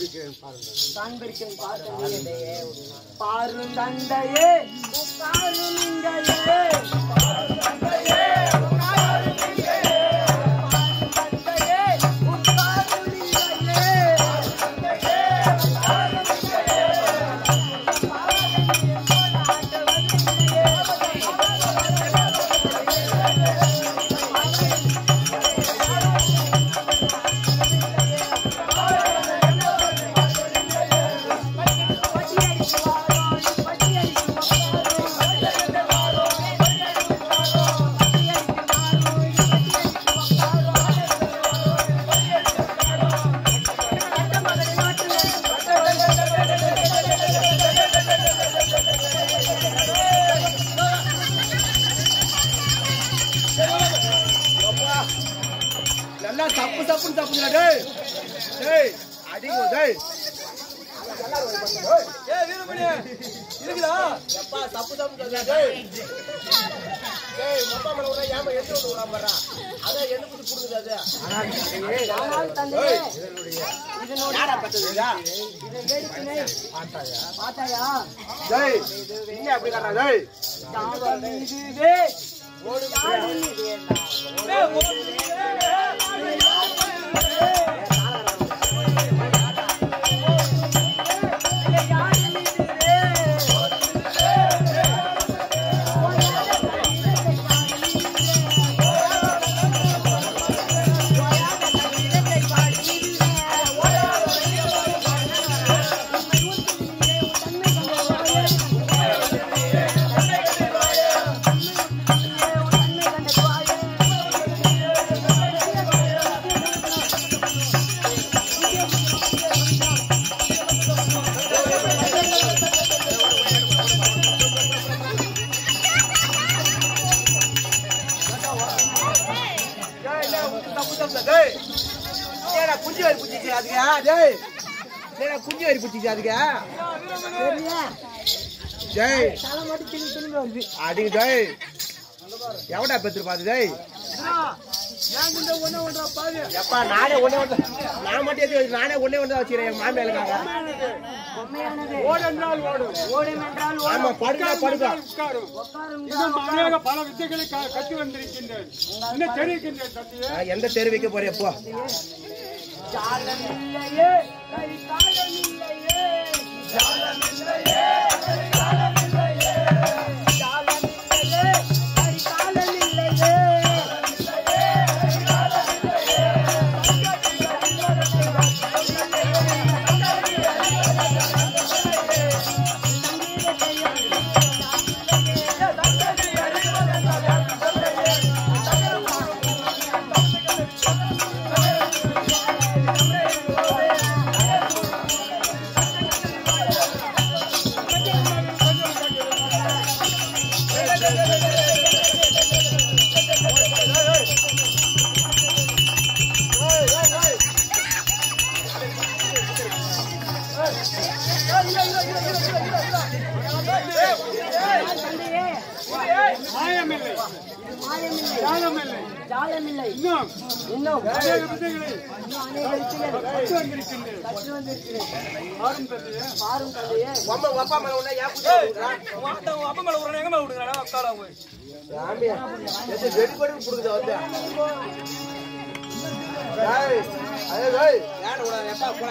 அதை காண்பிக்கிறேன் பாருங்கள் பாரு பார்த்தந்தையே தந்தையே தலை மட்டும் திரும்பி திரும்பி வருது அதுக்கு டேய் எவடா பெத்திருப்பா அது டேய் எப்பா நானே ஒன்னே ஒன்று நான் மட்டும் எது நானே ஒன்னே ஒன்று வச்சுக்கிறேன் என் மாமியார் ஆமா படுக்கா படுக்கா. பல வித்தைகளை கத்து வந்திருக்கின்றேன். என்ன தெரிவிக்கின்றேன் எந்த தெரிவிக்க போறேன் எப்போ ஜாலமில்லையே. கை காலமில்லையே. ஜாலமில்லையே. தம்பியா எது வெடிபடி கொடுக்குது வந்து? ஏன் கூட எப்பா கூட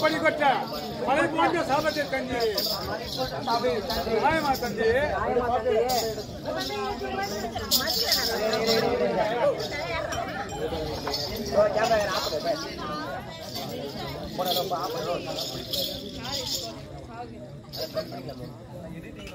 ಪಡಿಕೊಟ್ಟ ಮಳೆ ಪೋಂಡ ಸಾಬತೆ ತಂದೆ ಹಾಯ ಮಾತಂದೆ ಎಡಿಟಿಂಗ್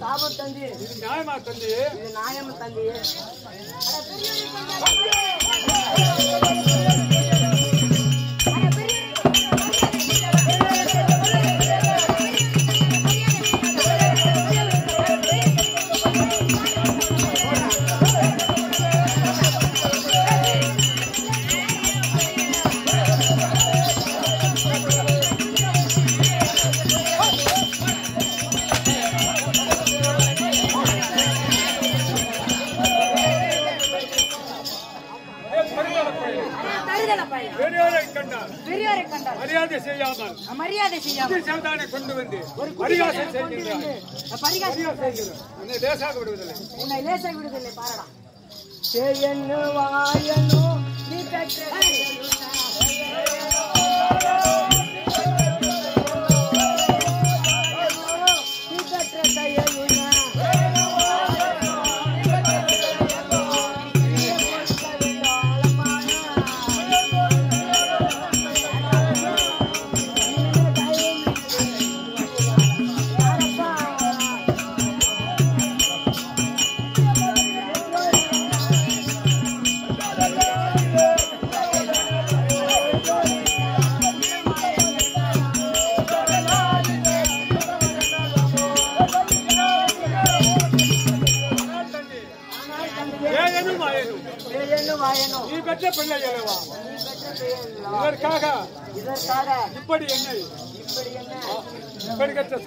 சாபம் தந்தி இது நியாயமா தந்தி? இது நியாயமா தந்தி. ಜಯನು ವಾಯನು ನಿಕಟ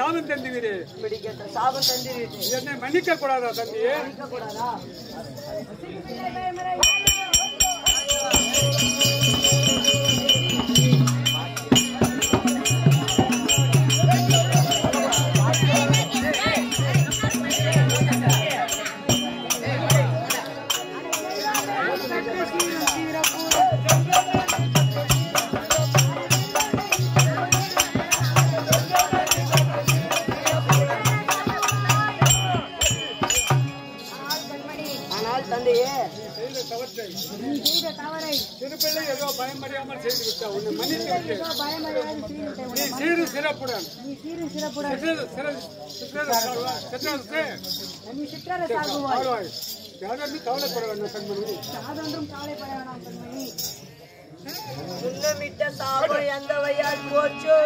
இப்படி கேட்ட சாபம் தந்திருக்கு என்னை மன்னிக்க கூடாதா தம்பியே? கூடாதா ocho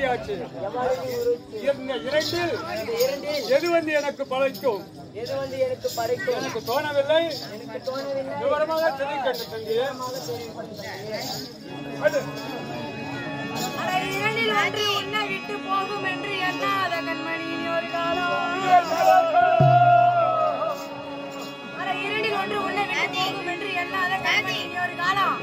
உறுதியாச்சு? இந்த இரண்டில் எது வந்து எனக்கு பழைக்கும் எது வந்து எனக்கு தோணவில்லை. எனக்கு தோணவில்லை. விவரமாக தெரிவிக்கட்டு தங்கியே அட இரண்டில் ஒன்று உன்னை விட்டு போகும் என்று எண்ணாத கண்மணி இனி ஒரு காலம். அட இரண்டில் ஒன்று உன்னை விட்டு போகும் என்று எண்ணாத கண்மணி இனி ஒரு காலம்.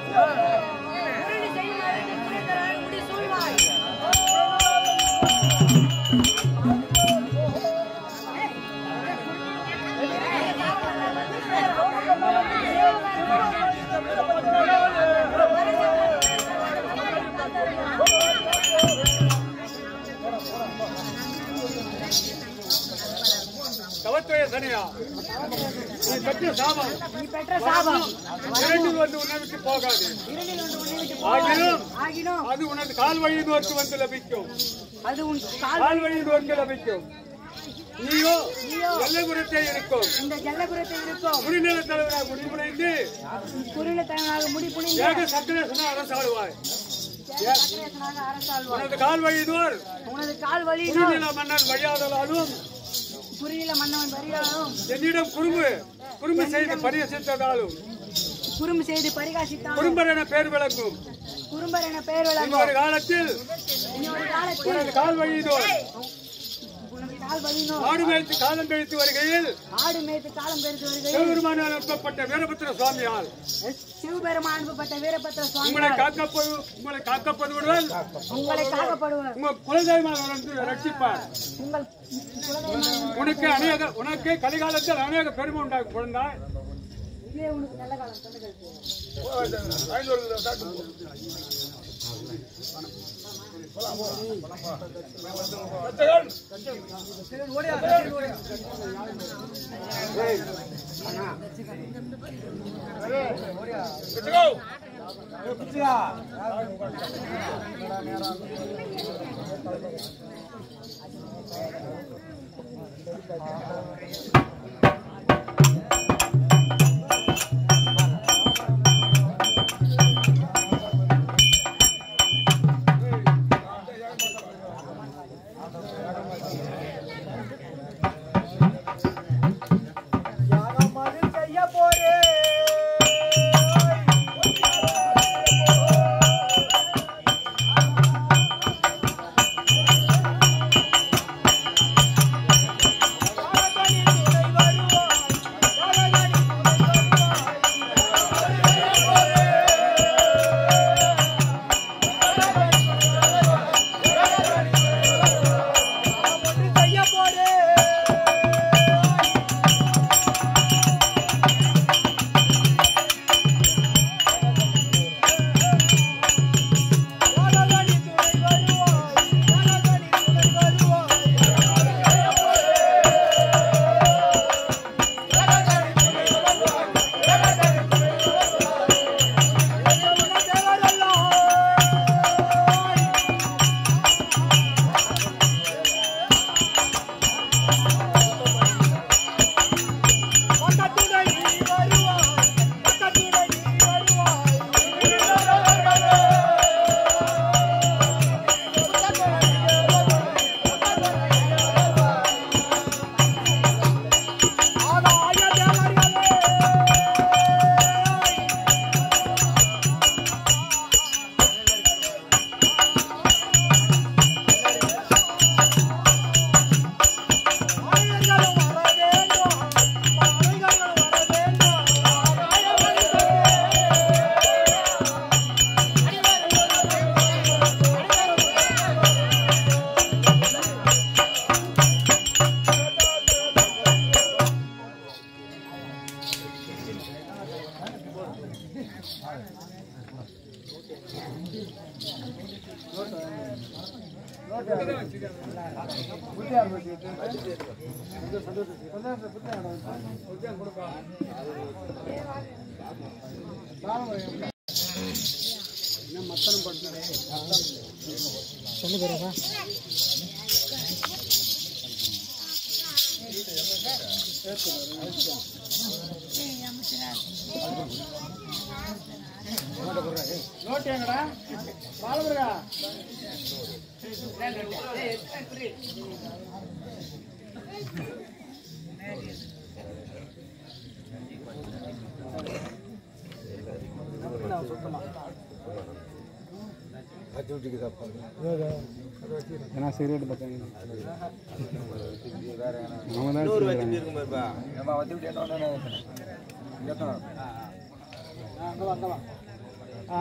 தவத்துவய சனியா நீ பெற்ற சாபம். நீ பெற்ற சாபம். இரண்டில் வந்து உன்னை விட்டு போகாது. ஆகிலும் அது உனது கால் வழி நோக்கி வந்து லபிக்கும். அது உன் கால் கால் வழி நோக்கி லபிக்கும். நீயோ எல்லபுரத்தே இருக்கும். இந்த இருக்கும். குடிநில தலைவராக முடிவுடைந்து குருள தலைவனாக முடி புனிந்து ஏக சக்கரேசன அரசாடுவாய் உனது கால் வழிதோர் உனது கால் வழி குடிநில மன்னன் வழியாதலாலும் குறியில மன்னவன் வரியாலும் என்னிடம் குறும்பு குறும்பு செய்து பரியசித்ததாலும் குறும்பு செய்து பரிகாசித்தான் குறும்பர் என பெயர் விளங்கும். குறும்பர் என பெயர் விளங்கும். காலத்தில் இன்னொரு காலத்தில் உனது கால் வழினோ ஆடு மேய்த்து காலம் கழித்து வருகையில் ஆடு மேய்த்து காலம் பெருத்து வருகையில் சிவபெருமானால் அனுப்பப்பட்ட வீரபுத்திர சுவாமியால். சிவபெருமான் அனுப்பப்பட்ட வீரபத்திர உங்களை சுவாமி காக்கப்பது உங்களை காக்கப்படுவதால் உங்களை காக்கப்படுவர் உங்க குலதெய்வமாக வந்து ரட்சிப்பார். உங்கள் உனக்கு அநேக உனக்கு கலிகாலத்தில் அநேக பெருமை உண்டாகும். குழந்தாய் உனக்கு நல்ல காலம் சொல்லுகிறது துணை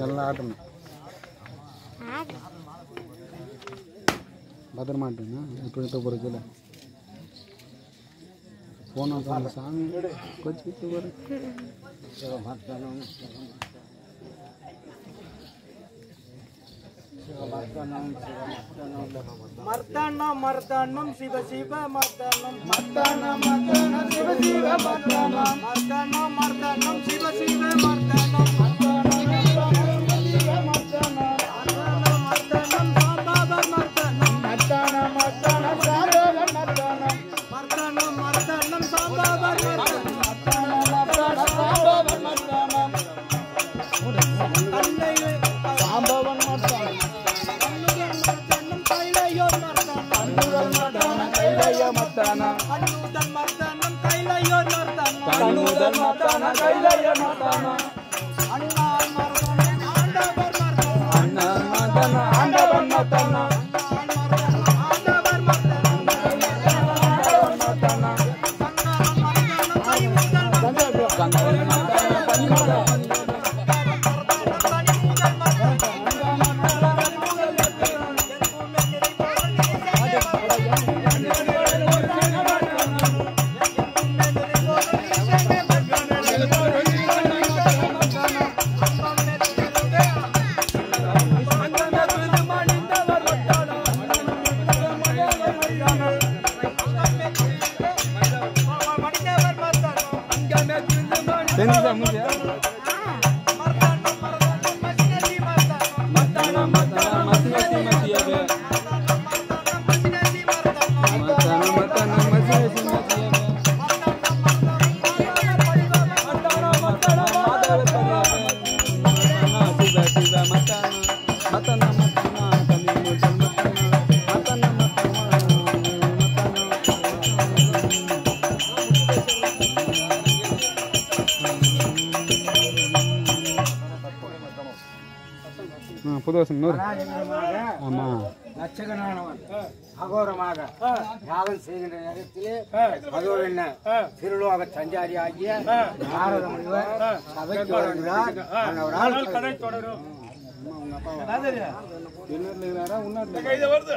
நல்லா ஆட்டணும். பத்திரமா ஆட்டுங்க. இப்போ இப்போ போகிறதுல போனா போன சாமி கொச்சிட்டு போகிற மர்த்தானா மர்த்தானம் சிவ சிவ மர்த்தானம். மர்த்தானா மர்த்தானம் சிவ சிவ மர்த்தானம். மர்த்தானா மர்த்தானம் சிவ சிவ மர்த்தானம். Söyleyemez sana சஞ்சாரி ஆகிய நாரத முனிவர் சபைக்கு வருகிறார். அவரால் கதை தொடரும். வருது.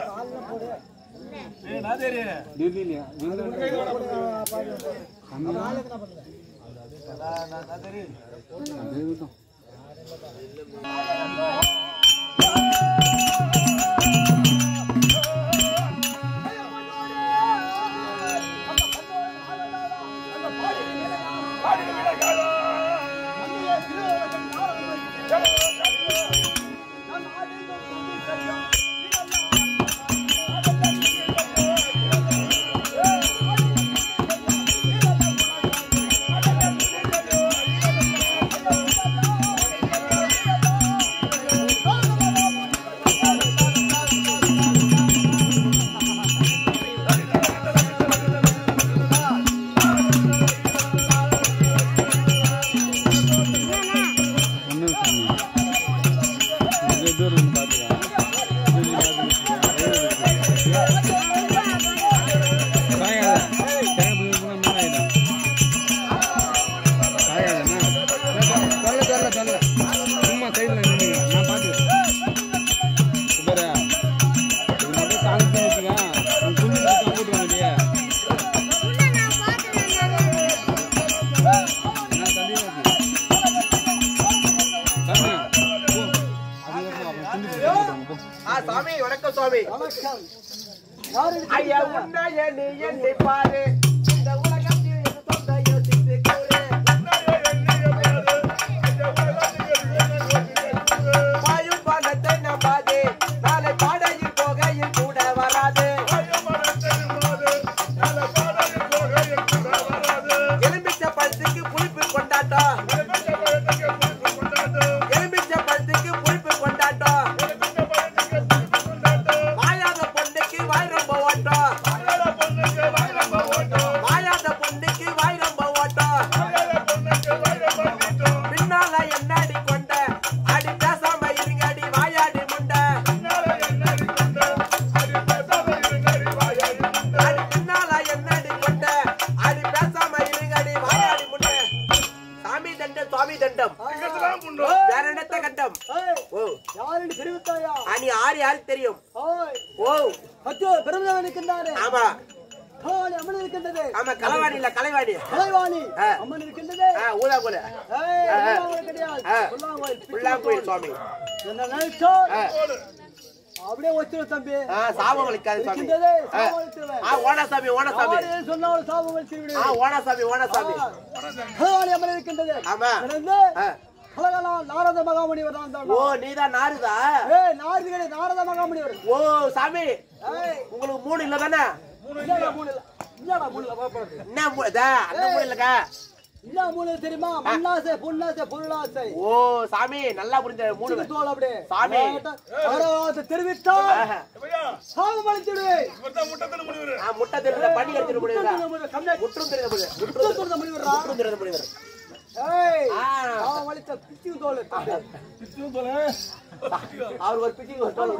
நாரத மகாமுனிவர் தான் தான் ஓ நீதான் நாருதா? ஏய் நாரதி கிடையாது நாரத மகாமுனிவர். ஓ சாமி உங்களுக்கு மூணு இல்ல தானே? மூணு இல்ல. மூணு இல்ல பாப்பாரு என்ன மூ- இதா, அந்த மூணு இல்லக்கா? இல்ல மூணு தெரியுமா? மண்ணாசை பொன்னாசை பொருளாசை. ஓ சாமி நல்லா புரிஞ்ச மூணு. தோல் அப்படியே. சாமி. ஆஹா. சாபம் அளித்திடுவேன் ஆ, முட்டை தெரிந்த பண்ணி எடுத்துட்டு முற்றும் தெரிந்த. முற்றும் தெரிந்த அவர் ஒரு பிச்சிங் ஒரு தோல்?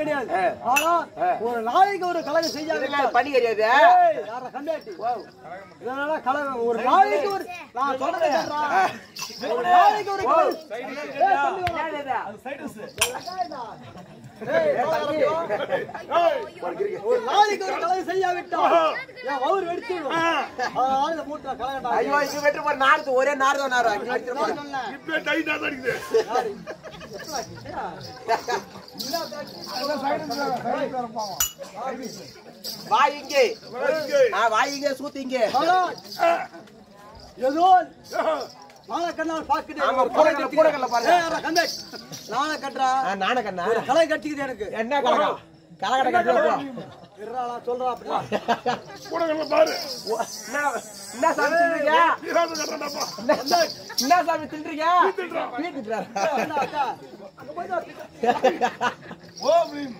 கிடையாது. ஆனா ஒரு நாளைக்கு ஒரு கலகம் செய்யாத பண்ணி கிடையாது? இதனால கலகம் ஒரு நாளைக்கு ஒரு நான் கேட்றா. ஒரு நாளைக்கு ஒரு கலகம். ஒரு நாளைக்கு ஒரு கலகம் செய்யாவிட்டால் என் வயிறு வெடிச்சிடும். அதனால இந்த மூட்டை கலகண்டா. ஐயோ இங்க வெட்டு போற நார்த்து ஒரே நார் தான் நார் அங்க அடிச்சிட போறேன் சொன்னேன். வாய் இங்கே. ஆ, வாய் இங்கே சூத்து இங்கே. ஆனால், ஏதோ நாளை கண்ணால் ஒரு கூட கலை கல்ல, கூட கல்ல பாருங்க. நாளை கட்டுறா. நானே கண்ணா ஒரு கலை கட்டிக்குது எனக்கு. என்ன கலகம் கலகட கட்டுவா இருடா, நான் சொல்றேன் அப்படிதான். என்ன என்ன சாமி தின்றீங்க என்ன- என்ன சாமி தின்றீங்க பீ தின்றாரு. என்ன அக்கா? அங்க போய் தான் திட்டு. ஓம் ரீம்.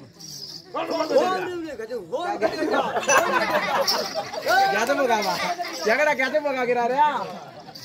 கஜு, ஓம் கஜு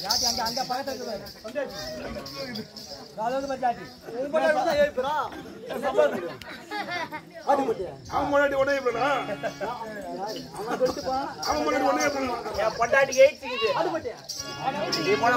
கைப்புறாங்க அங்க அங்க பக்கத்துல இருக்குது. அது மட்டும். அவன் முன்னாடி உடனே இப்படினா அவன் முன்னாடி உடனே இப்படினா என் பொண்டாட்டிக்கு எயிட் இருக்குது அது மட்டும். நீ போனா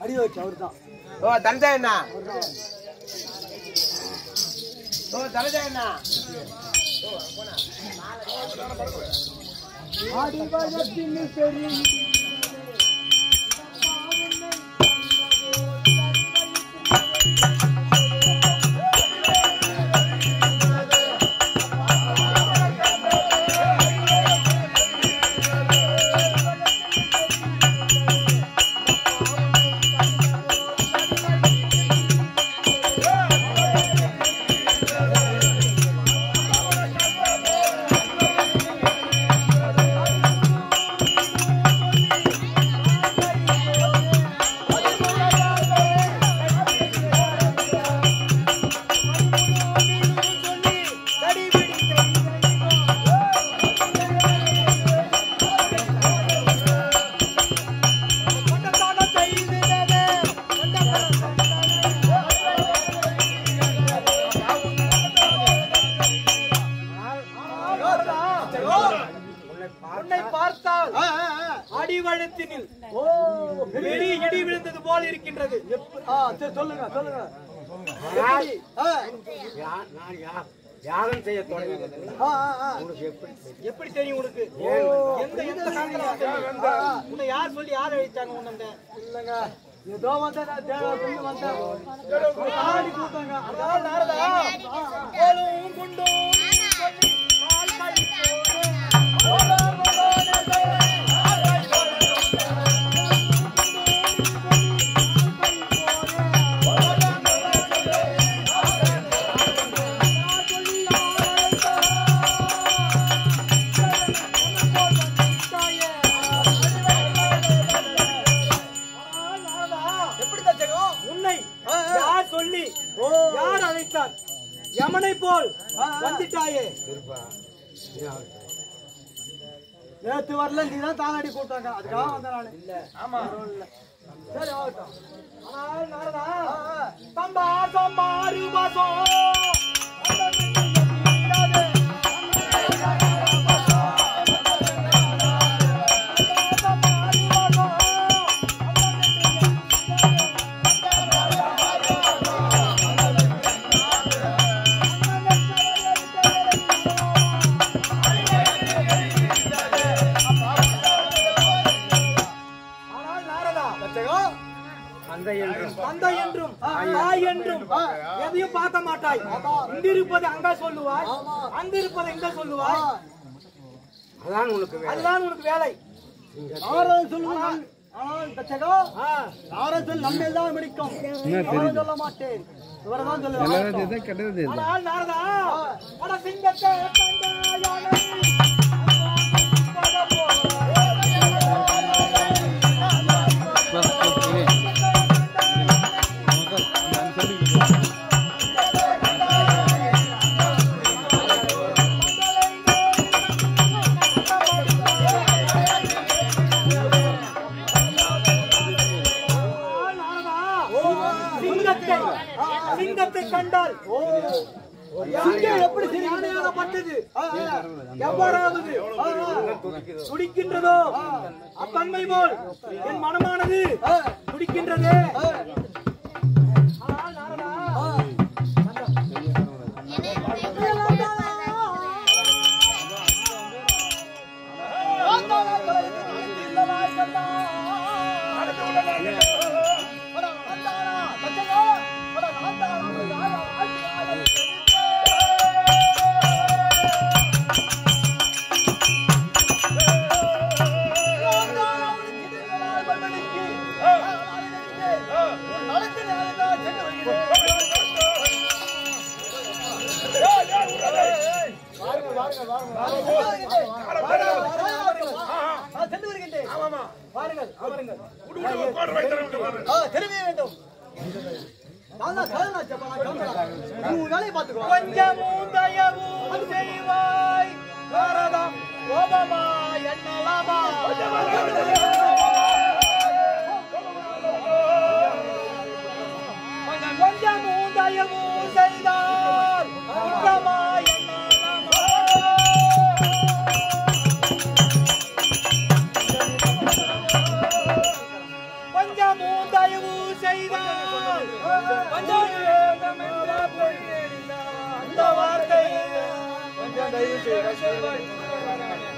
அடி வச்சு அவர் தான். ஓ தலஜா என்ன ஓ தலஜா என்ன ஆடி பழத்தின் பெரிய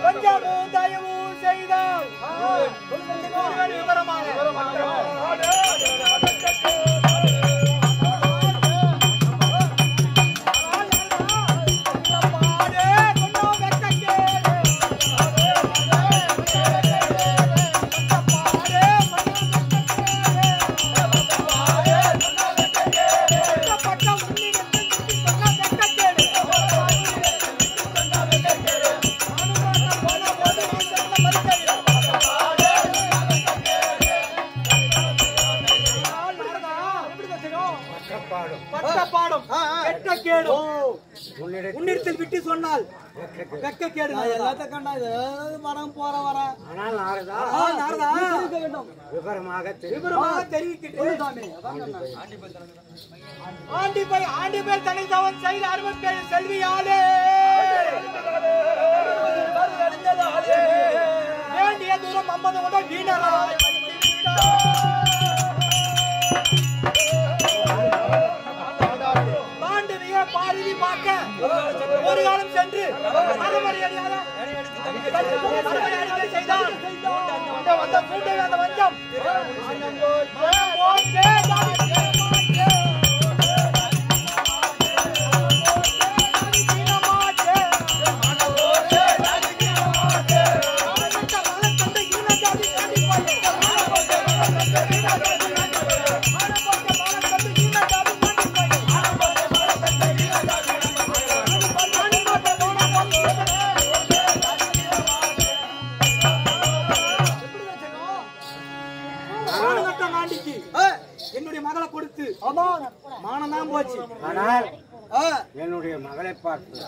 கொஞ்சமும் தயவும் செய்தால் விவரமான ஆண்டிப்பை ஆண்டிப்பை தனி செல்வியாலே. வேண்டிய தூரம் ஐம்பது முதல் வீணராய் பாண்டிய பார்க்க ஒரு காலம் சென்று அறுவரை செய்தான் வந்த வந்த சூட்டை அந்த வஞ்சம் போச்சே ஆனால் என்னுடைய மகளை பார்த்து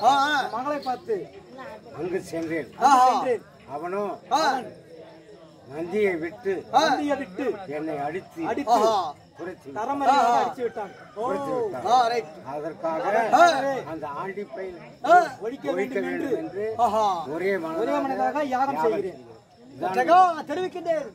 மகளை பார்த்து அங்கு சென்றேன். அவனும் நந்தியை விட்டு நந்தியை விட்டு என்னை அடித்து அடித்து அதற்காக அந்த ஆண்டி பயில் ஒழிக்க வேண்டும் என்று ஒரே ஒரே மனதாக யாகம் செய்கிறேன். தெரிவிக்கின்றேன்.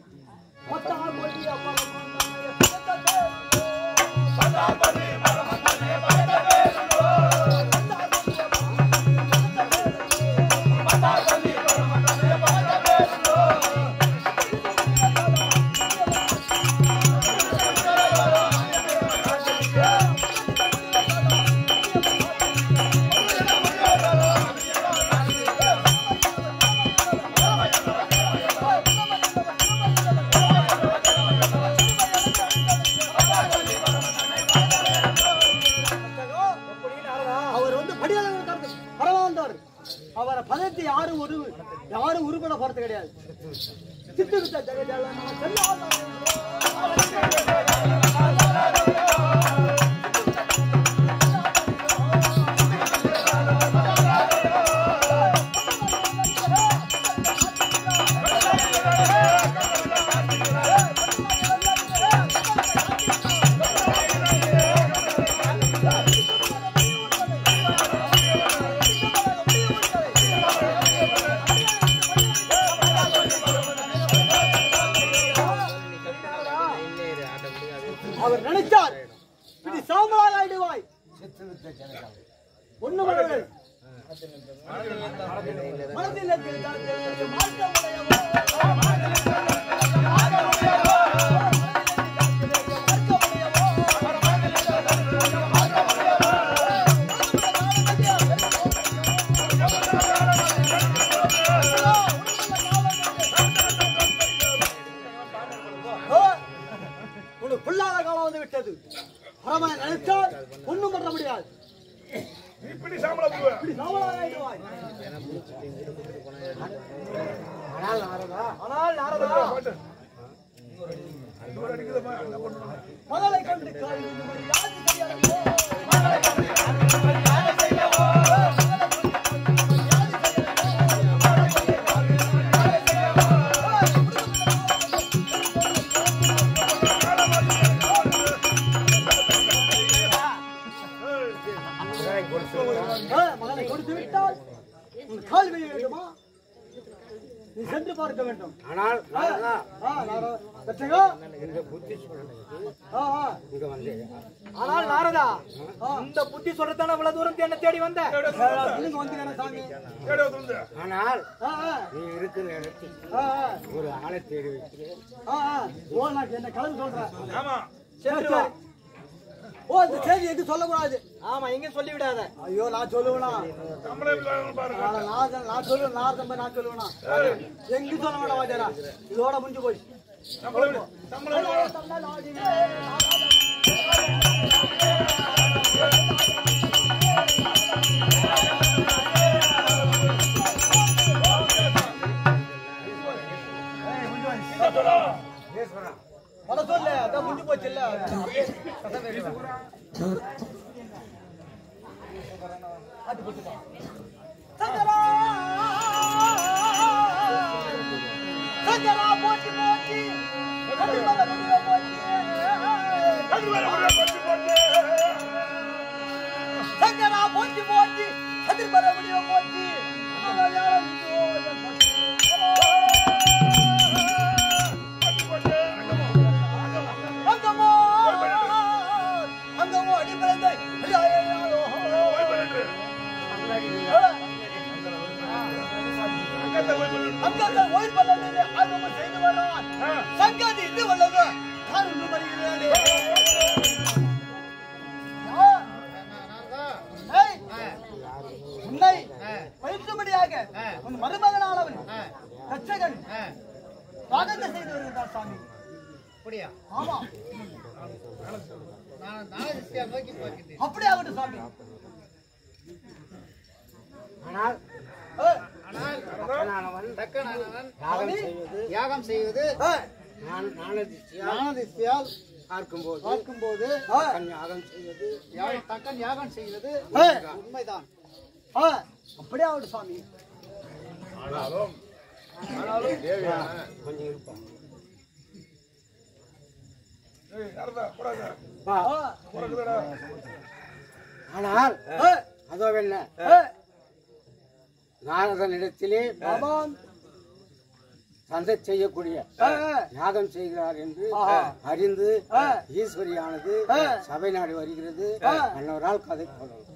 இந்த புத்தி சொல்றதான இவ்வளவு தூரம் என்ன தேடி வந்த? ஆனால். நீ இருக்கிற இடத்தில். ஒரு ஆளை தேடி வைக்கிறேன். ஓ, என்ன கலந்து சொல்றேன் இந்த செய்தி எங்க சொல்லக்கூடாது. ஆமா எங்க சொல்லி விடாத ஐயோ நான் சொல்லுவேனா? நான் நான் சொல்லுவேன் நான் தம்பி நான் சொல்லுவேனா? எங்க சொல்ல வாஜாரா இதோட முடிஞ்சு போய் நம்மளே எப்படி- நம்மளே எப்படி- வர சொல்லு அதான் முடிஞ்சு போச்சு இல்ல சங்கரா சங்கரா போச்சு போச்சு கண்டிப்பாக முடிய போச்சு அது வேற ஒரே பட்டு போட்டு. சங்கரா போச்சு போச்சு எதிர்பர முடிய போச்சு மலையாளம் ஜோயம் இது வல்லது நான் இன்னும் வருகிறேனே ஏய், உன்னை பயிற்சும்படியாக உன் மருமகனானவன் தச்சகன் வாகத்தை செய்து வருகிறார் சாமி. அப்படியா? ஆமா. அப்படியே சாமி. ஆனால் யாகம் செய்வது? ஞானதிஷ்டியால் பார்க்கும்போது பார்க்கும்போது தக்கன் யாகம் செய்வது தக்கன் யாகம் செய்வது உண்மைதான். ஆ, அப்படியே ஆகட்டும் சாமி கொஞ்சம் இருப்பான். ஆனால் அதோ என்ன நாரதனிடத்திலே. சந்தை செய்யக்கூடிய யாகம் செய்கிறார் என்று. அறிந்து. ஈஸ்வரியானது. சபை நாடு வருகிறது ஆ. மன்னவரால் கதை போடணும்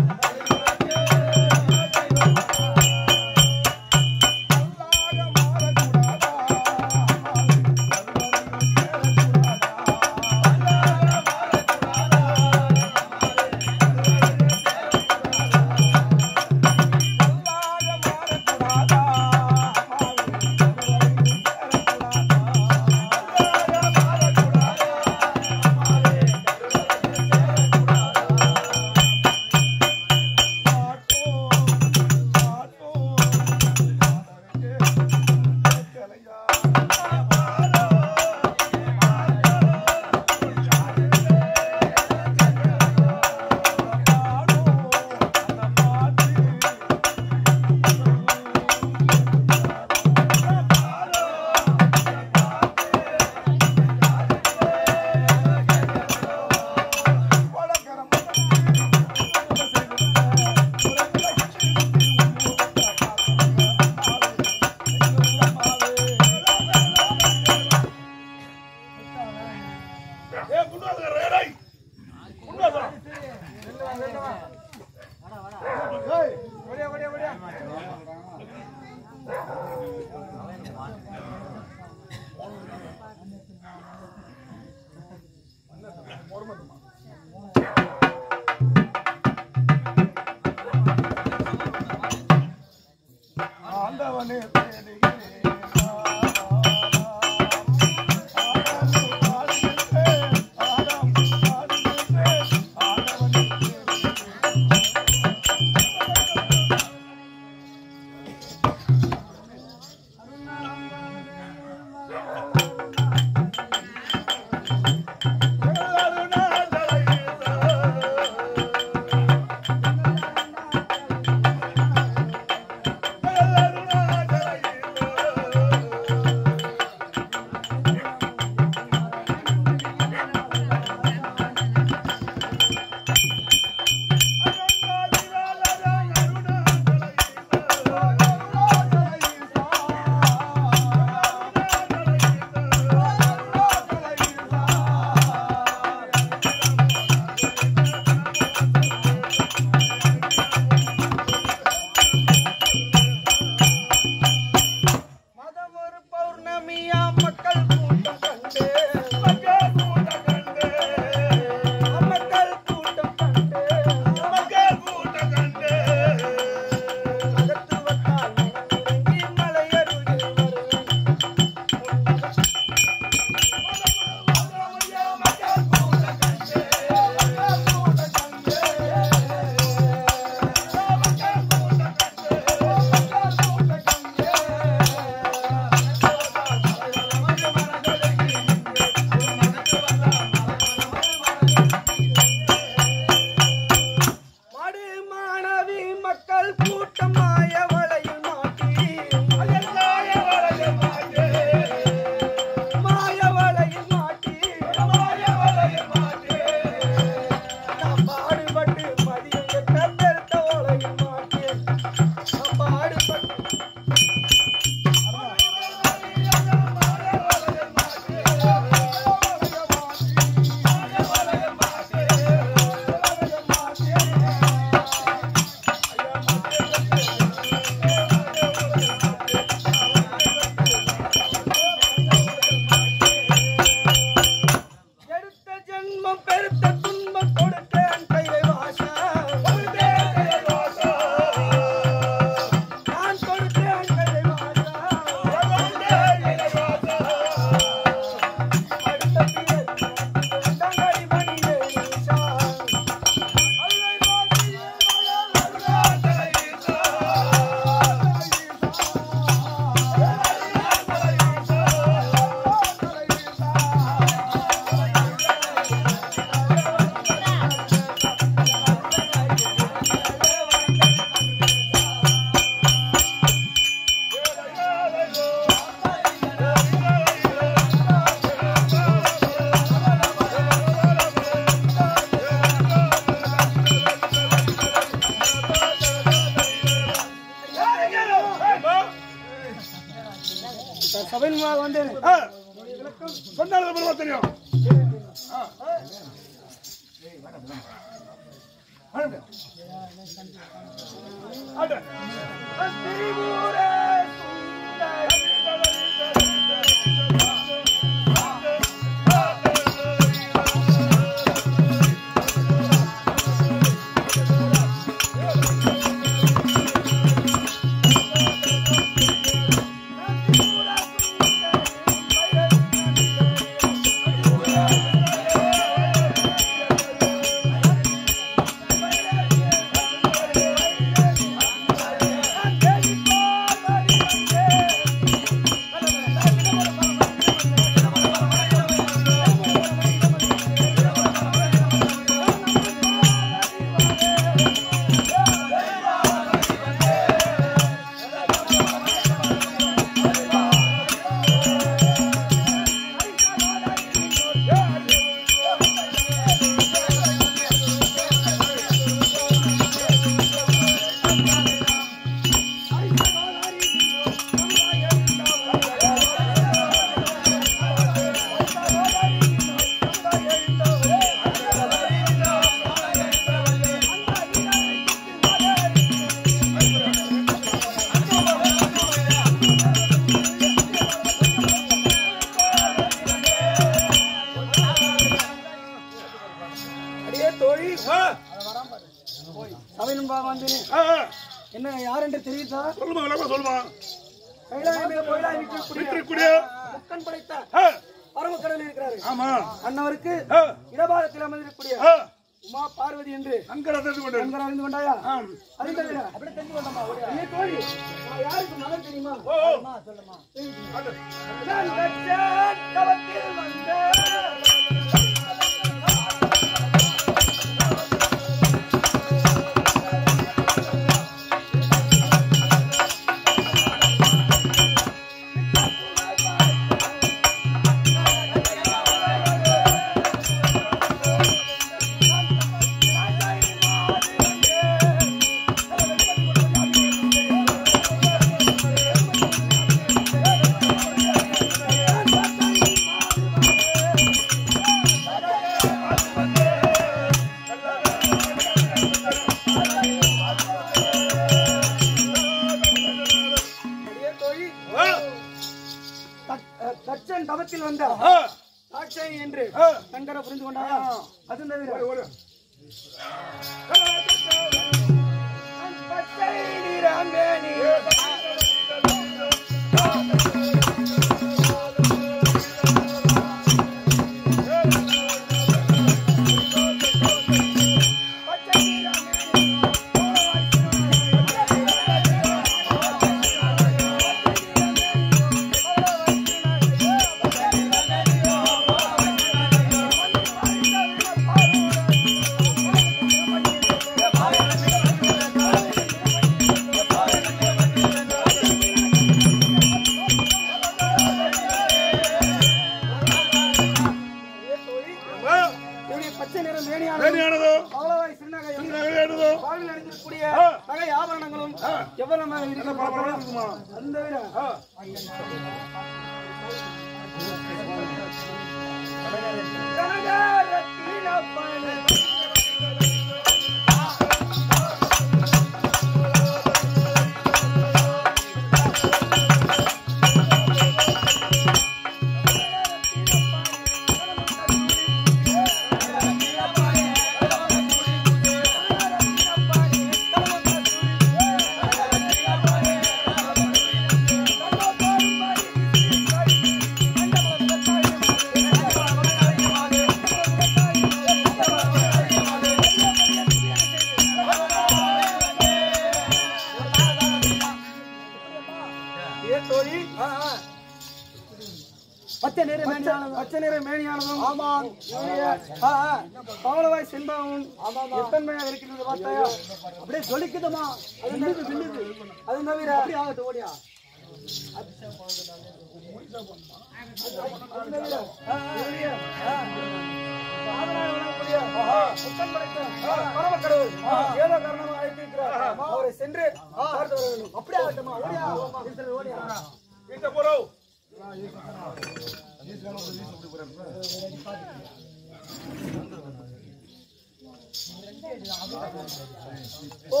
ஓ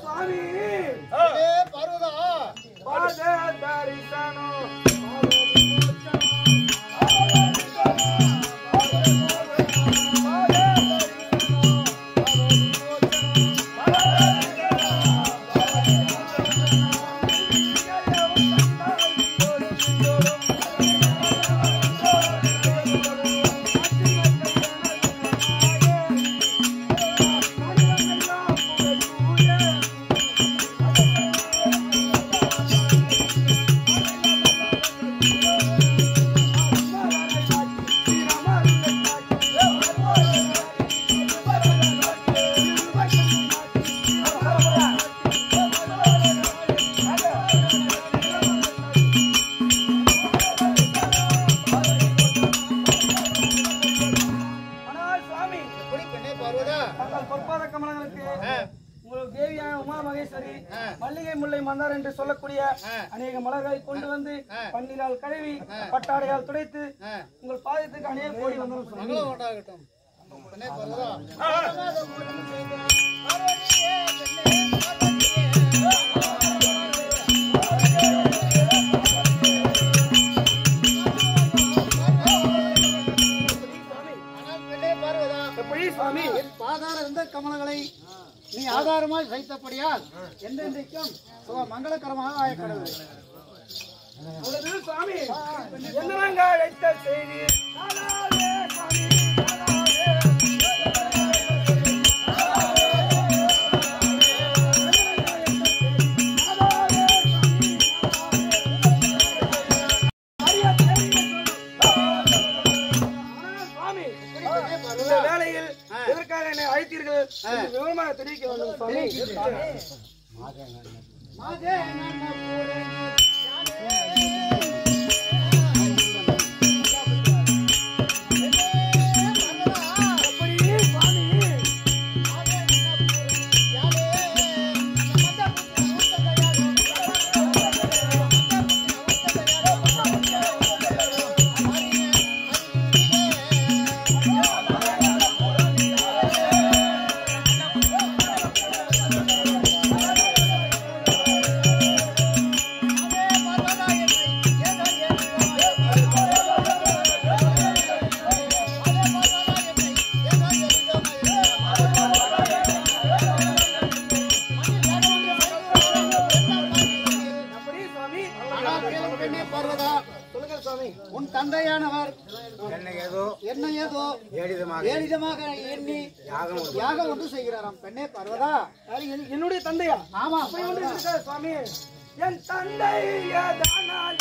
சுவாமி பருதா பருத தரிசனம். அடையால் துடைத்து உங்கள் பாதத்துக்கு அணியல் கோடி கமலங்களை நீ ஆதாரமாய் வைத்தபடியால் என்றென்றைக்கும் மங்களகரமாக ஆயக்கடவுள் சுவாமி என்னங்க அழைத்த செய்தி? தெரிவிக்க வேண்டும் சுவாமி Yeah. ஆமா போய் கொண்டிருக்கிறார் சுவாமி. என் தந்தை தானால்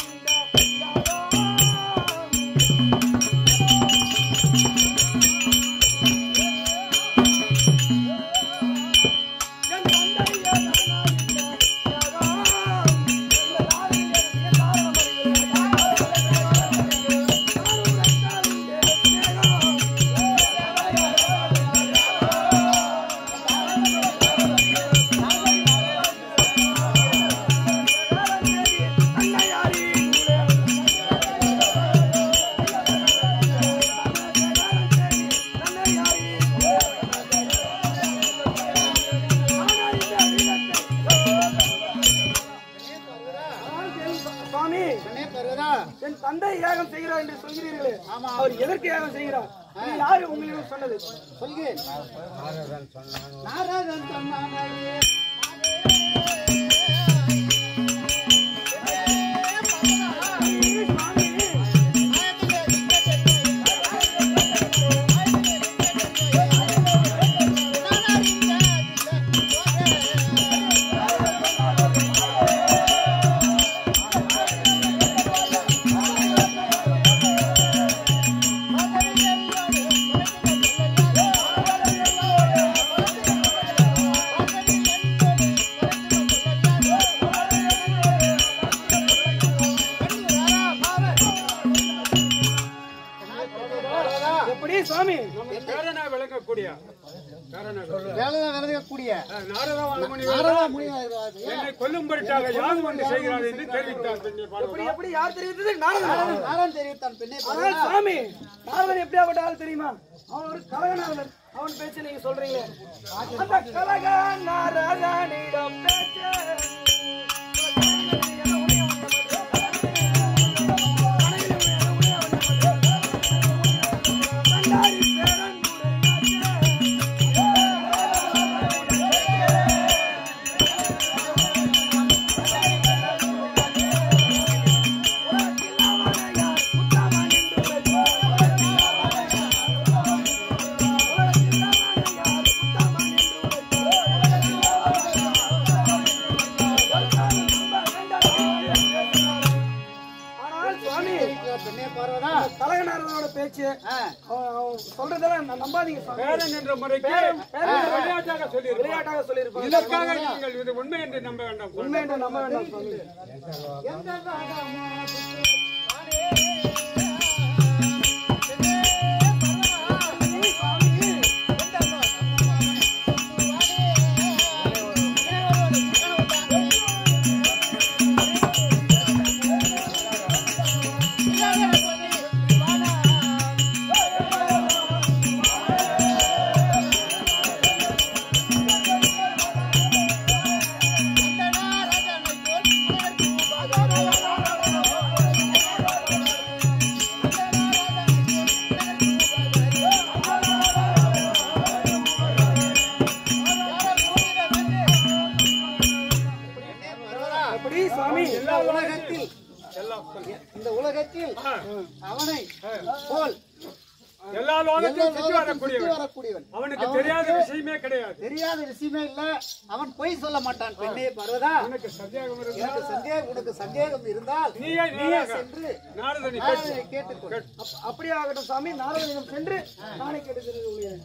வைத்துக்கொள் அப்படியே ஆகட்டும் சாமி. நாராயணம் சென்று நானே கேட்டுக்கிறது உள்ளது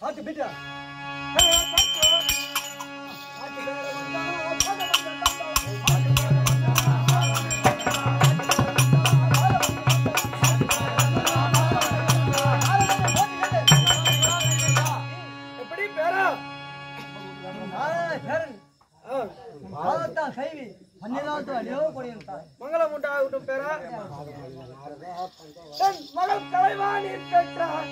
பார்த்து பேட்டா மங்களம் உண்டாகட்டும் பெற மனம் தலைவான் இருக்கின்றார்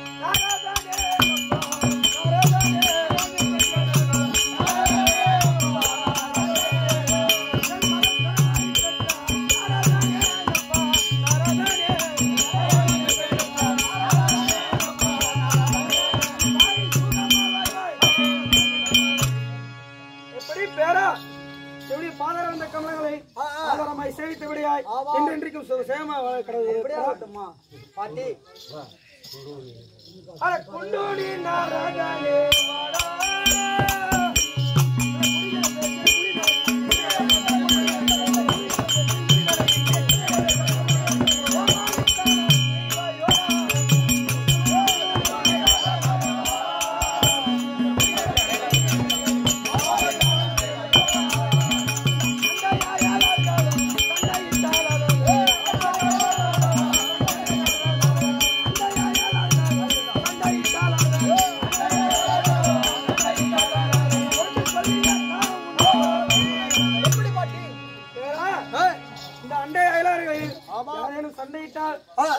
வாழ்வாய் என்றென்றைக்கும் சுகசேமா கடவுள். பாட்டி. அட குண்டோனி நாராயணே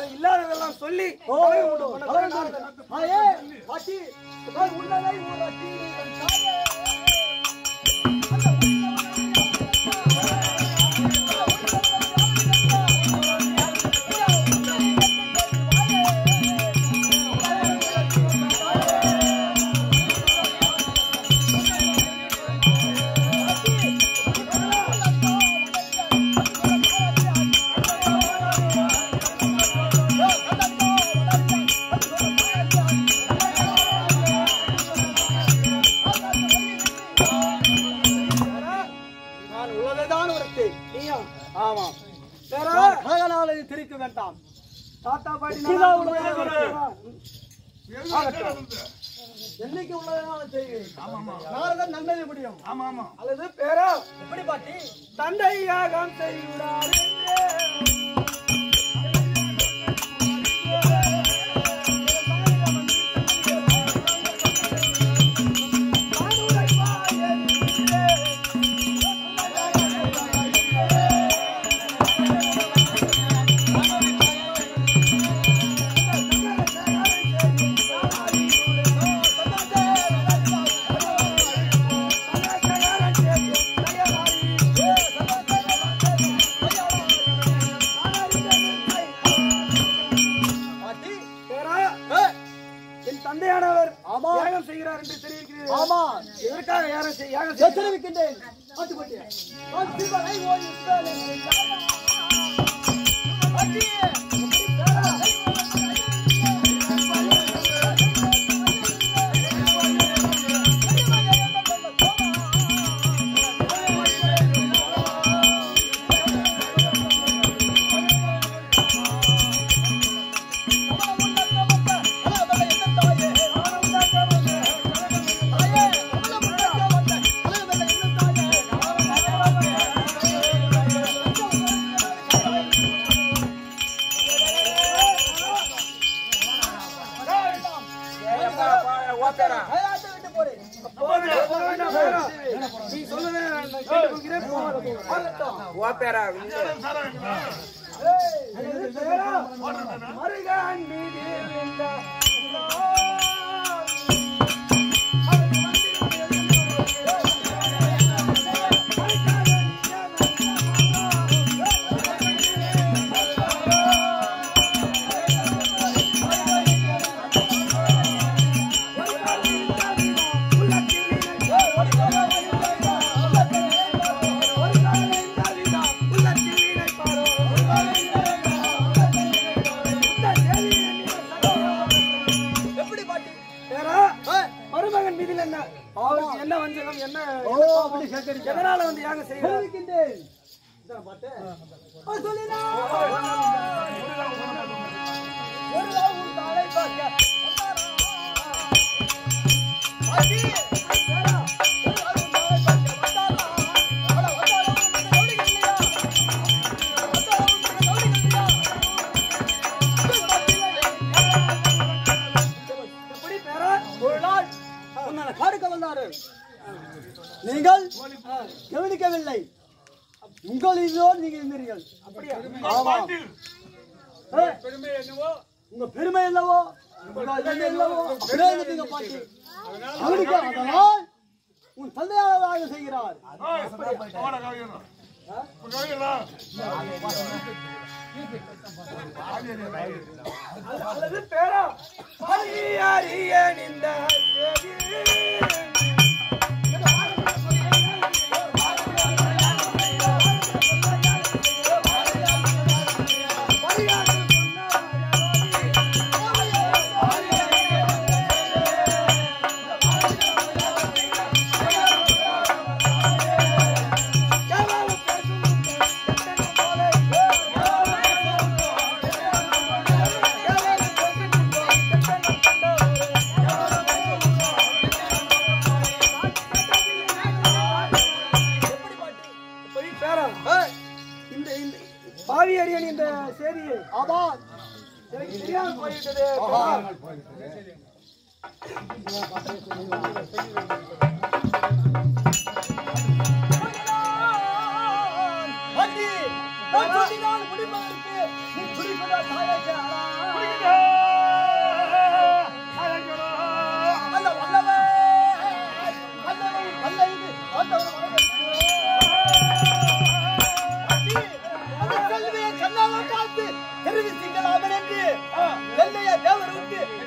அதை இல்லாததெல்லாம் சொல்லி ஓ வேண்டாம் தாத்தா பாட்டி என்னைக்கு உள்ளதனால செய்கிறேன் நன்மை முடியும். ஆமா ஆமா அல்லது பேரா? எப்படி பாட்டி? தந்தையாக செய்கிறார் எச்சரிக்கின்றேன்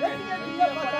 வெள்ளைய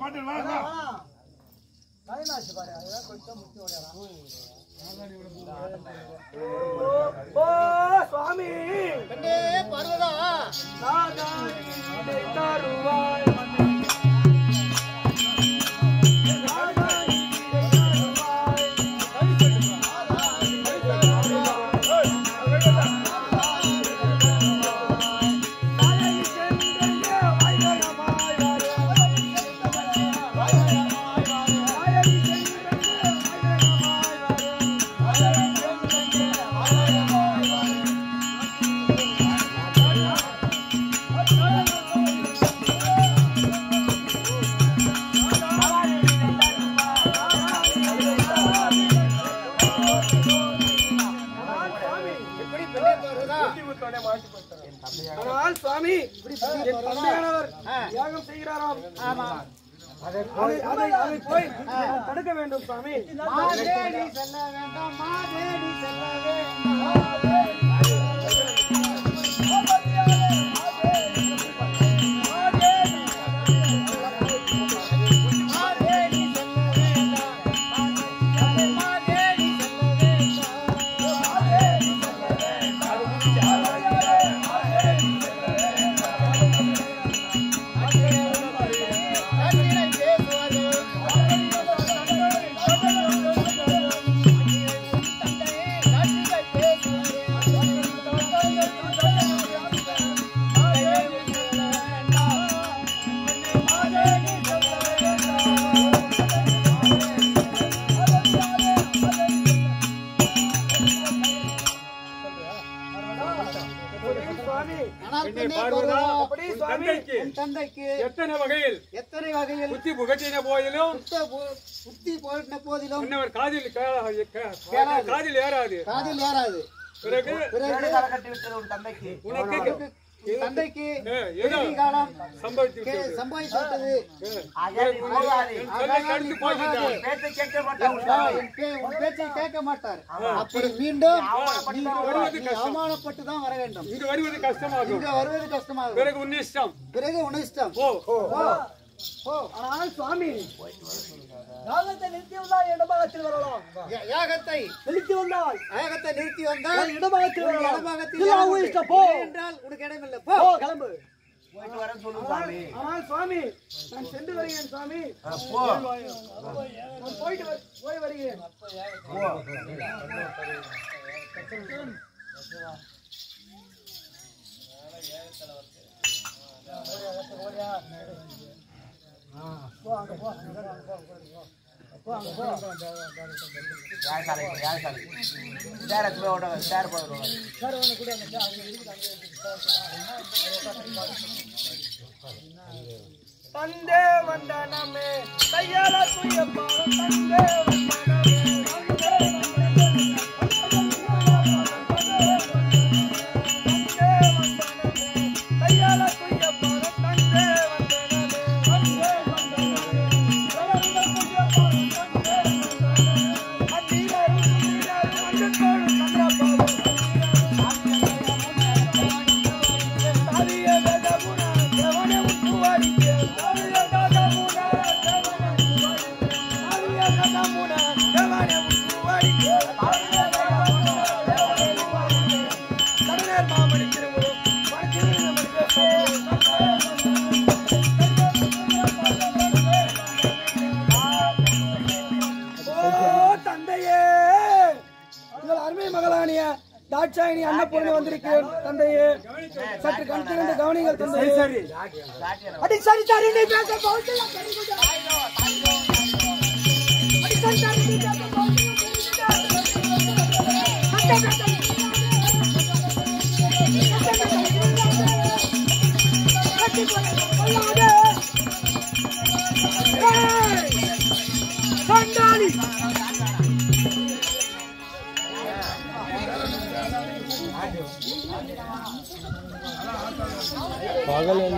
பாட்டு சுவாமி பர்வதா நாதாரி தருவாய் யாகம் செய்கிறாராம். அதை அதை அதை போய் தடுக்க வேண்டும் சுவாமி. மாதேடி செல்ல வேண்டாம் செல்ல வேண்டாம். புகட்டின போதிலும் புத்த போ- புத்தி போயிட்ட போதிலும் முன்னவர் காதில் காதில் ஏறாது. காதில் ஏறாது. பிறகு? பிறகு? கட்டி விட்டது உன் தந்தைக்கு. உனக்கு தந்தைக்கு காலம் பேச்சை கேட்க மாட்டார் அப்படி மீண்டும். அவமானப்பட்டு தான் வர வேண்டும். இங்கு வருவது கஷ்டமாகும். இங்க வருவது கஷ்டமாகும். பிறகு உன் இஷ்டம் பிறகு உன் இஷ்டம் ஓ ஆனால் சுவாமி யாகத்தை நிறுத்தி வந்தால் இடபாகத்தில் வரலாம் யாகத்தை நிறுத்தி வந்தால் யாகத்தை நிறுத்தி வந்தால் இடபாகத்தில் உனக்கு வரலாம் போ. என்றால் உனக்கு இடமில்லை போ போ கிளம்பு போயிட்டு வரேன்னு சொல்லு சாமி. ஆனால் சுவாமி நான் சென்று வருகிறேன் சுவாமி ஆ, போ. நான் போயிட்டு போய் வருகிறேன் தந்தே வந்த நம்ம கையால தூய பாவம் தந்தே வந்த தாட்சாயினி அன்னபூர்ணி வந்திருக்கிறேன் தந்தையே சற்று கண் திறந்து கவனிங்கள் தந்தையே அடி சரி சரி நீ பேச Thank you. पागल है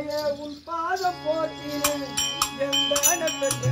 தாயே உன் பாதம் போற்றினேன் எந்த அனப்பெற்ற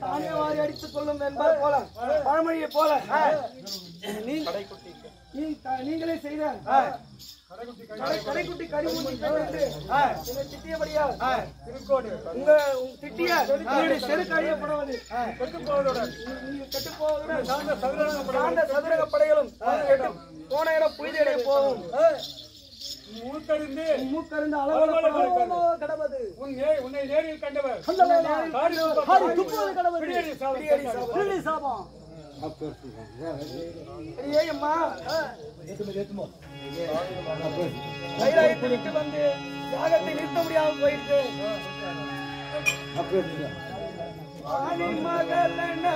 தானே வாரி அடித்துக் கொள்ளும் என்பது போல பழமொழியை போல நீங்களே செய்த கடைக்குட்டி கடிமூட்டி திட்டியபடியால் திருக்கோடு உங்க திட்டிய செருக்கு அழியப்படுவது கெட்டு போவதுடன் கெட்டு போவதுடன் சார்ந்த சதுரக படைகளும் போன இடம் புயல் புய்தடைய போகும் மூக்கருந்து மூக்கருந்து அளவோ கடவது உன்னை உன்னை நேரில் கண்டவர். ஹரி துப்புவது வந்து தியாகத்தை நிறுத்த முடியாமல் போயிருக்கு. மகள் என்ன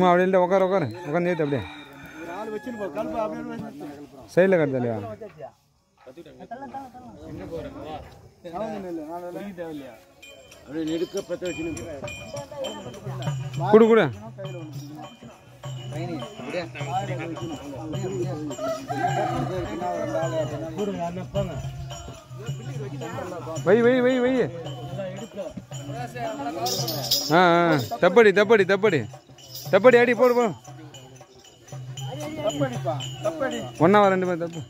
சும்மா அப்படியே இல்லை உட்கார உட்காரு உட்காந்து ஏற்று அப்படியே. சைடில் கட்டுதலையா கொடு கொடு. வை வை வை வை. ஆ. தப்படி தப்படி தப்படி. தப்படி அடி போடு போ. ஒன்னாவா ரெண்டு பேர் தப்பு.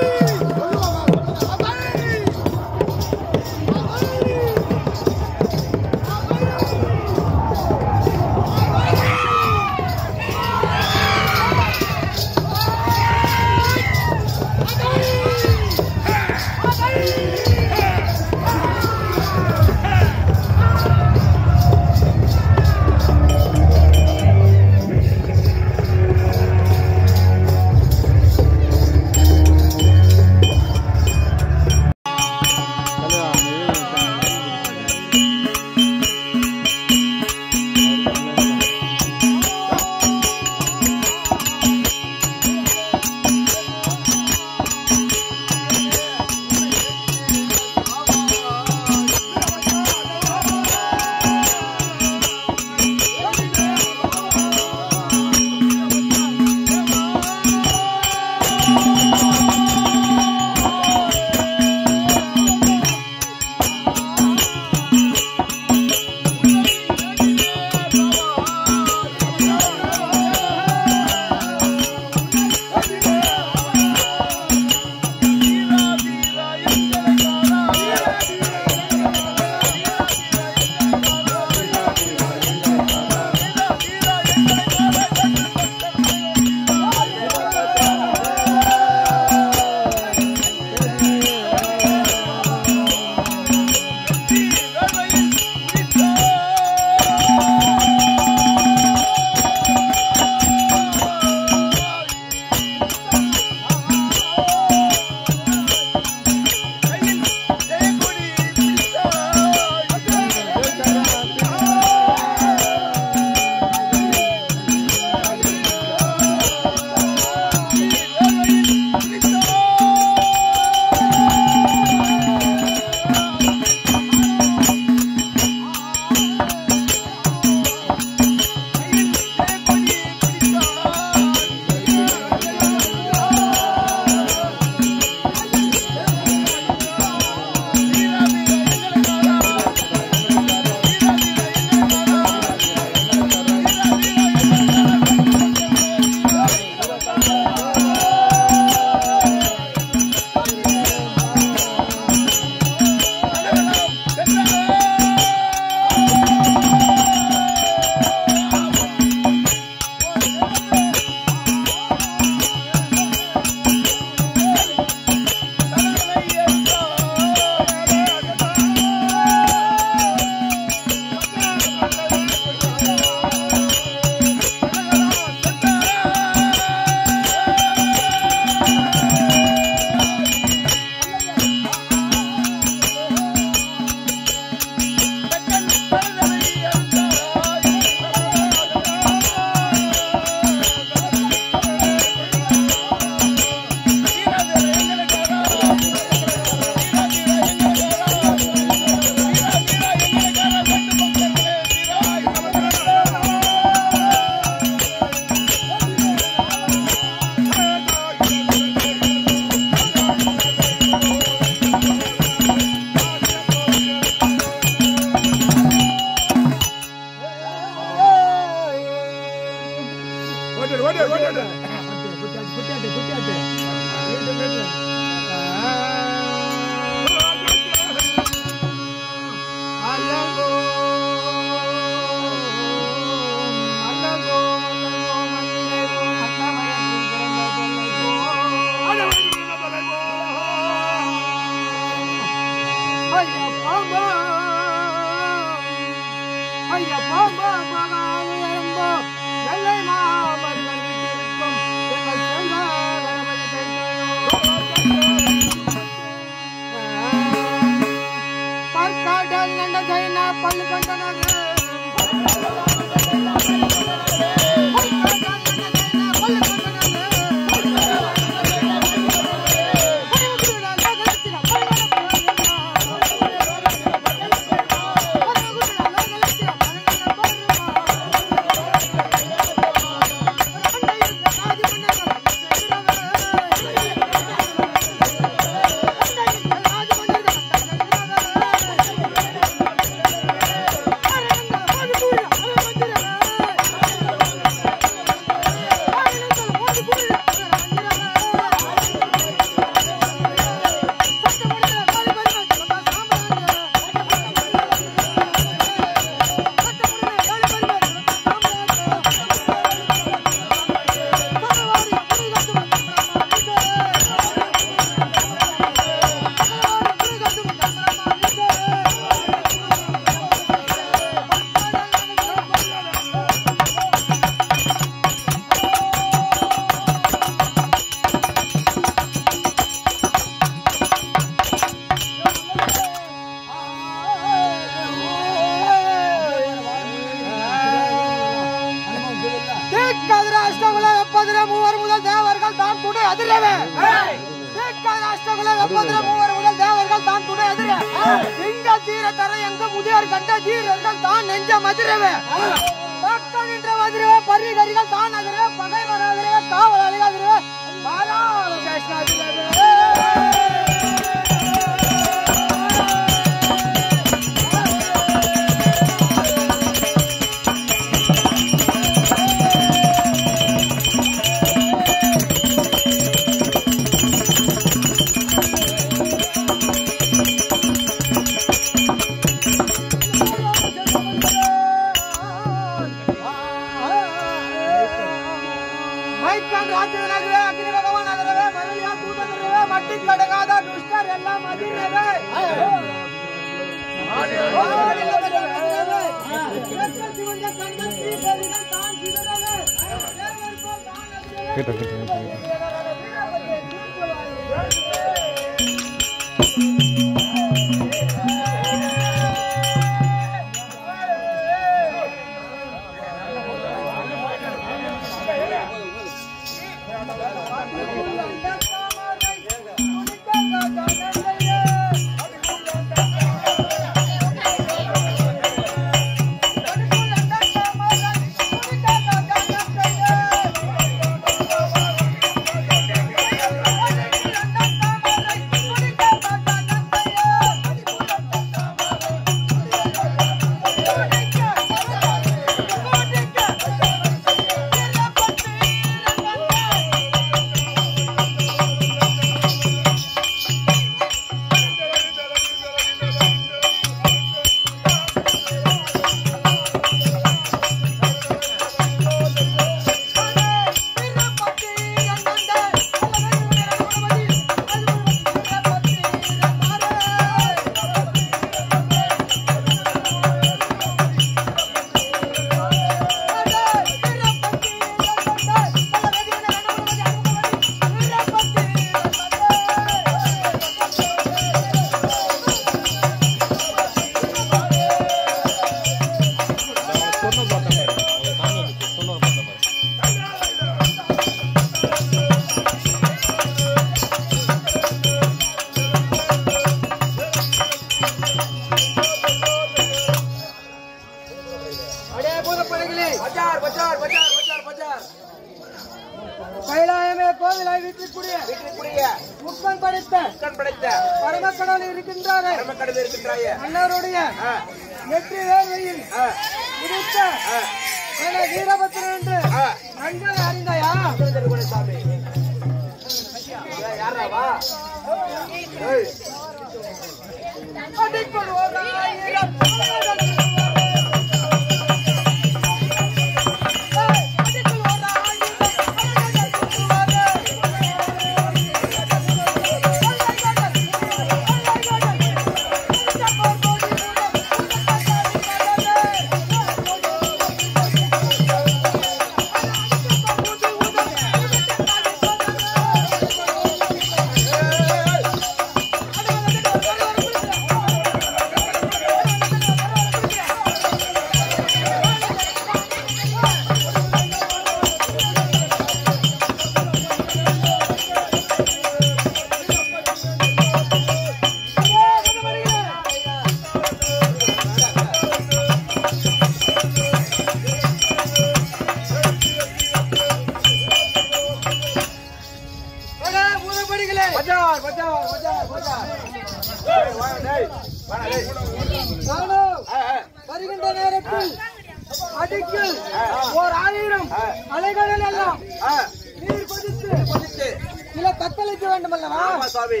ஆமா சாமி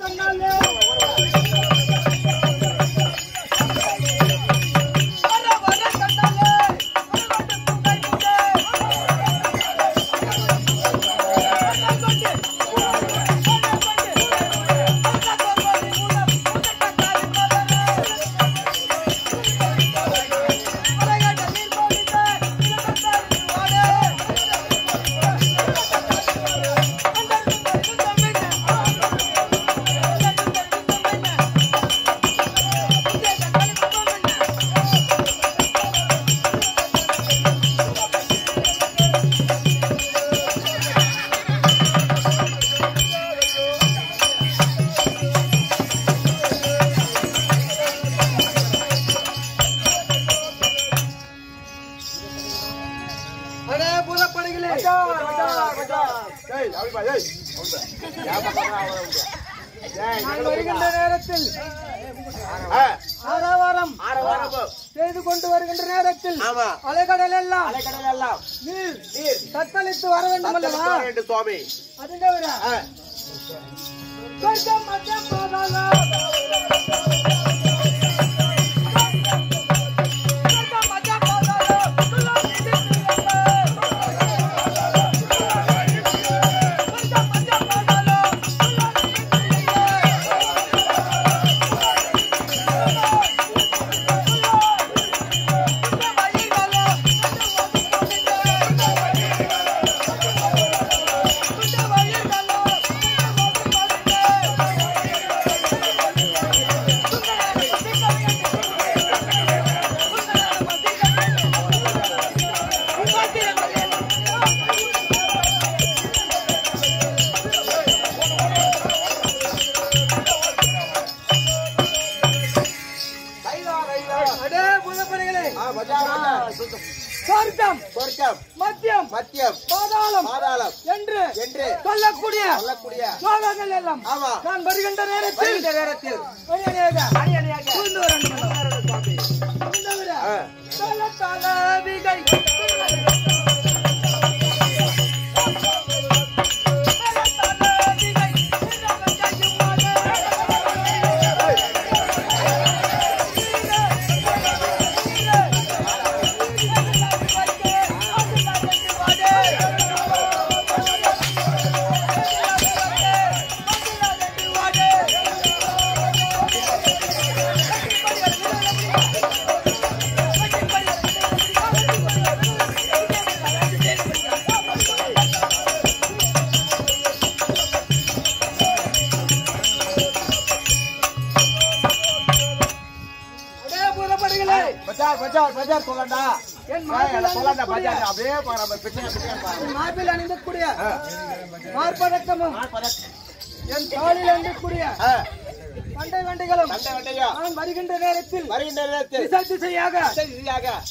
தன்னாலே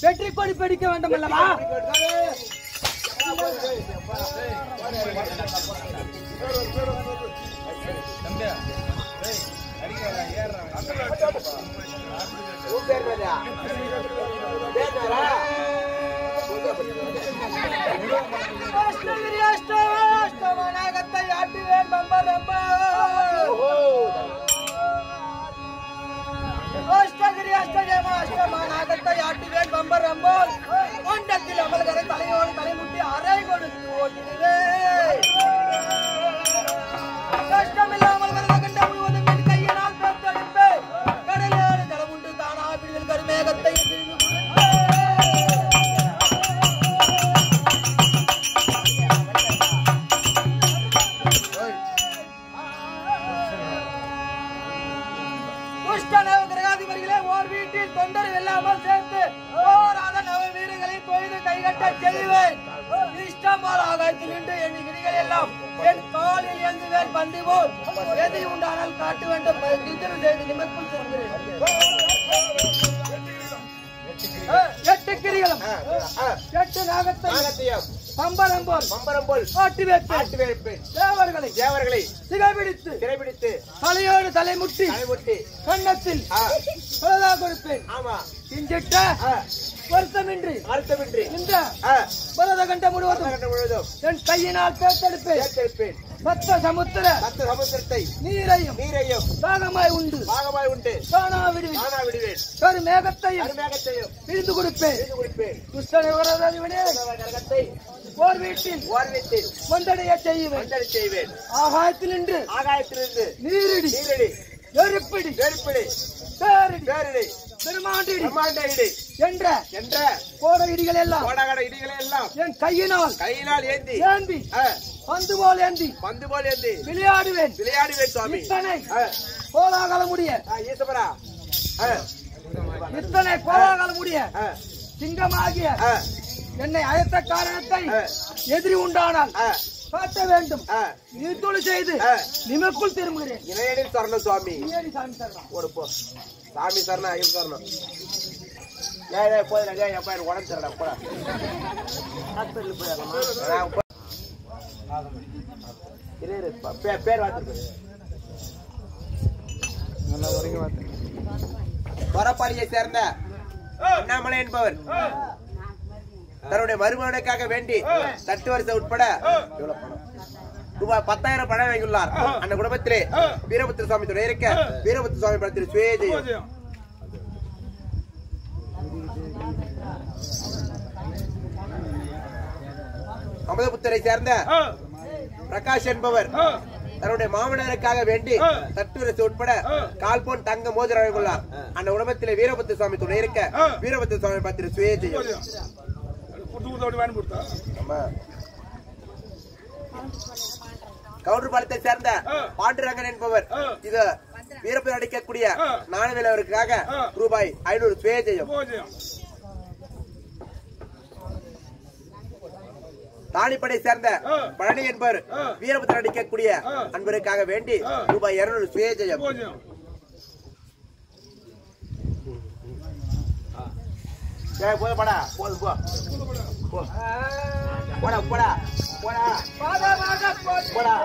வெற்றி கொடி பிடிக்க வேண்டும் அல்லவா சத்த சமுத்திர சத்த சமுத்திரத்தை நீரையும் நீரையும் தாகமாய் உண்டு. பாகமாய் உண்டு. தானா விடுவேன். நானா விடுவேன். ஒரு மேகத்தையும் கருமேகத்தையும் பிரிந்து கொடுப்பேன். துஷ்டனை கரகத்தை ஓர் வீட்டில் ஓர்வித்தில் வந்தடைய செய்வேன். மண்டடி செய்வேன். ஆகாயத்தில் நின்று ஆகாயத்திலிருந்து நீரிடி. நீரடி. நெருப்பிடி நெருப்பிடி பேரிடி பேரிடி பெருமாண்டிடி பிரம்மாண்ட இடி என்ற என்ற கோட இடிகள் எல்லாம் கோடாகட இடிகளை எல்லாம் என் கையினால் கையினால் ஏந்தி ஏந்தி பந்து போல் ஏந்தி. பந்து போல் ஏந்தி. விளையாடுவேன். விளையாடுவேன் சுவாமி. இத்தனை. கோலாகல முடிய ஈசபரா இத்தனை கோலாகல முடிய சிங்கமாகிய என்னை அழைத்த காரணத்தை. எதிரி உண்டானால் காட்ட வேண்டும். ஆ. நீர்த்துளி செய்து. நிமக்குள் திரும்புகிறேன். இணையடில் சரணம் சுவாமி. சாமி தரலாம் ஒரு போ. சாமி சரணம் ஐயம் சரணம். போதுடா ஏய் அப்பா எனக்கு உடம்பு சரிடா போடா. ஹாஸ்பிட்டல் போயிடலாமா நான் போ- இரு இரு ப- பே- பேர் வரப்பாடியை சேர்ந்த அண்ணாமலை என்பவர் தன்னுடைய மருமகனுக்காக வேண்டி தட்டு வரிசை உட்பட எவ்வளவு பணம். ரூபாய் பத்தாயிரம் பணம் வாங்கியுள்ளார். அந்த குடும்பத்திலே வீரபுத்திர சுவாமி துணை இருக்க வீரபுத்திர சுவாமி படத்தில் சுயஜெயம் அமதபுத்தரை சேர்ந்த பிரகாஷ் என்பவர் தன்னுடைய மாமனாருக்காக வேண்டி தட்டுரசு உட்பட கால்போன் தங்க மோதிரம் அந்த உடம்பத்திலே வீரபுத்திர சுவாமி துணை இருக்க வீரபுத்திர சுவாமி வேணும் கொடுத்தா? ஆமா. கவுண்டர் பாலத்தை சேர்ந்த பாண்டுரங்கன் என்பவர் இது வீரப்பன் அடிக்கக்கூடிய நாணவிலவருக்காக ரூபாய் ஐநூறு சுயஜெயம் போஜயம் தானிப்படை சேர்ந்த பழனி என்பவர் வீரபுத்திரன் அடிக்கக்கூடிய அன்பருக்காக வேண்டி ரூபாய் இருநூறு சுயஜெயம். போடா போதும். போடா போடா போடா. போடா.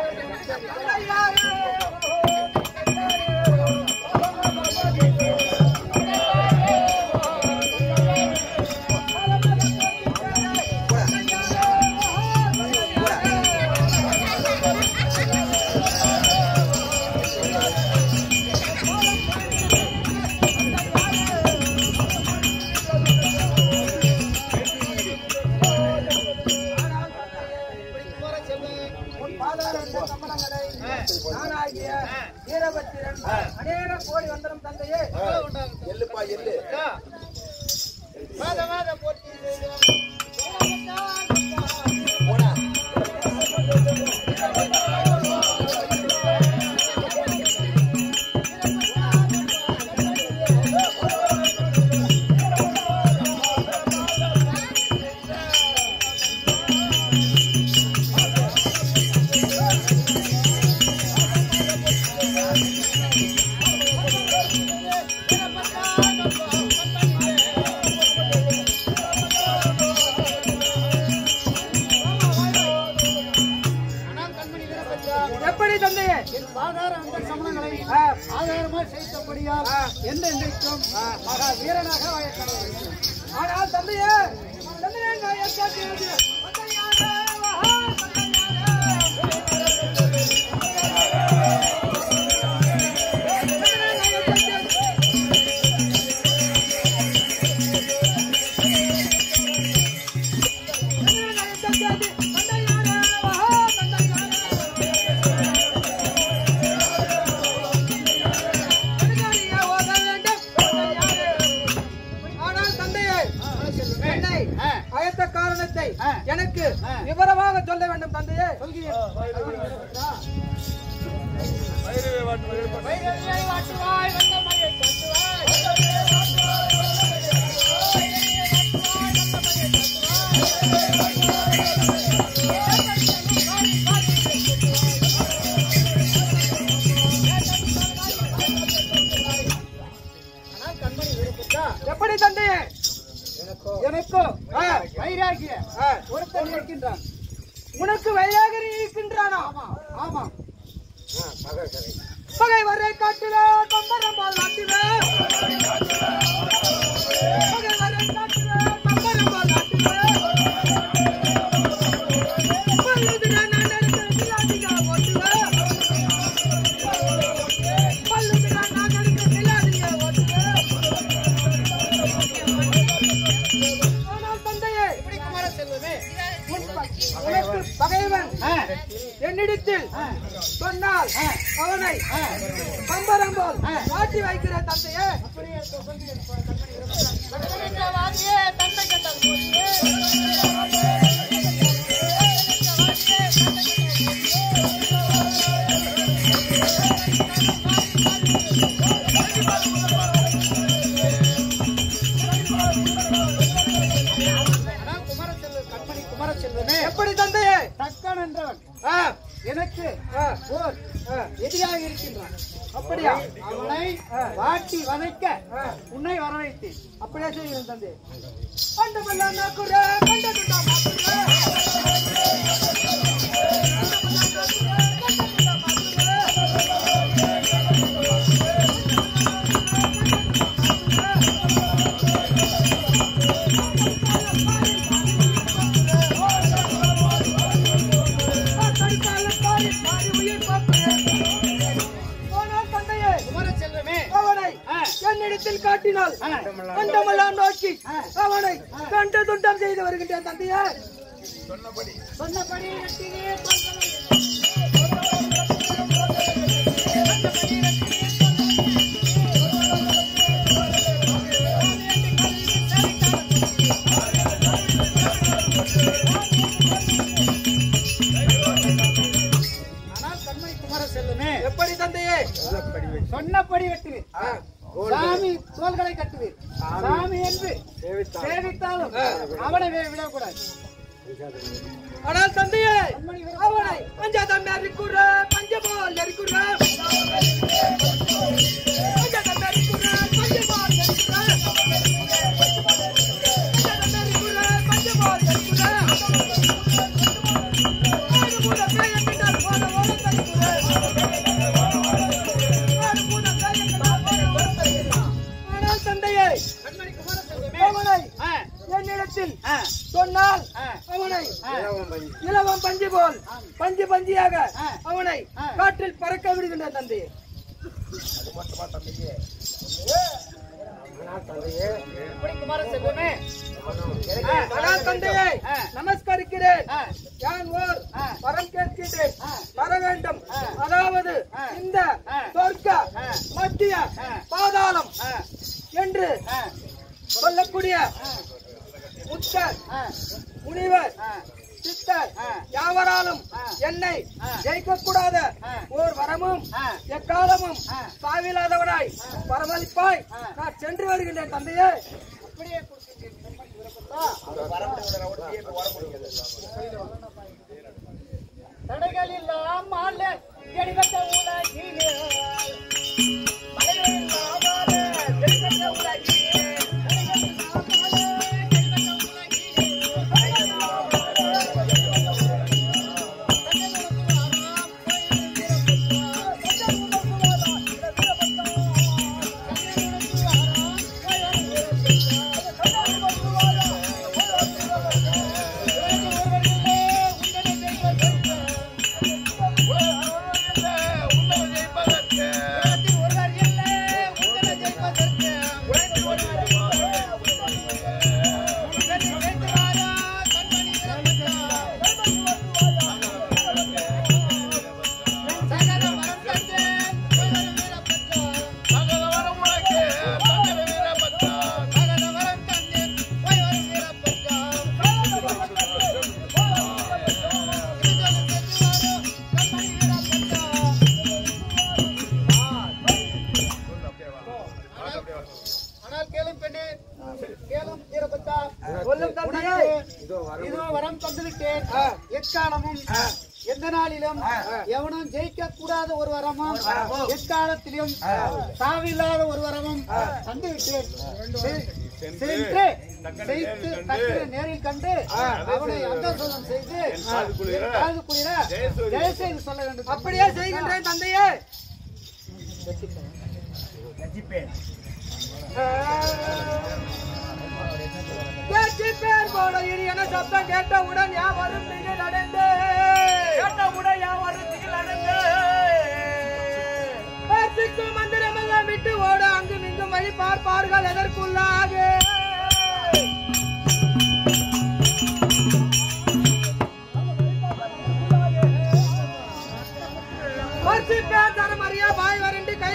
பேச்சு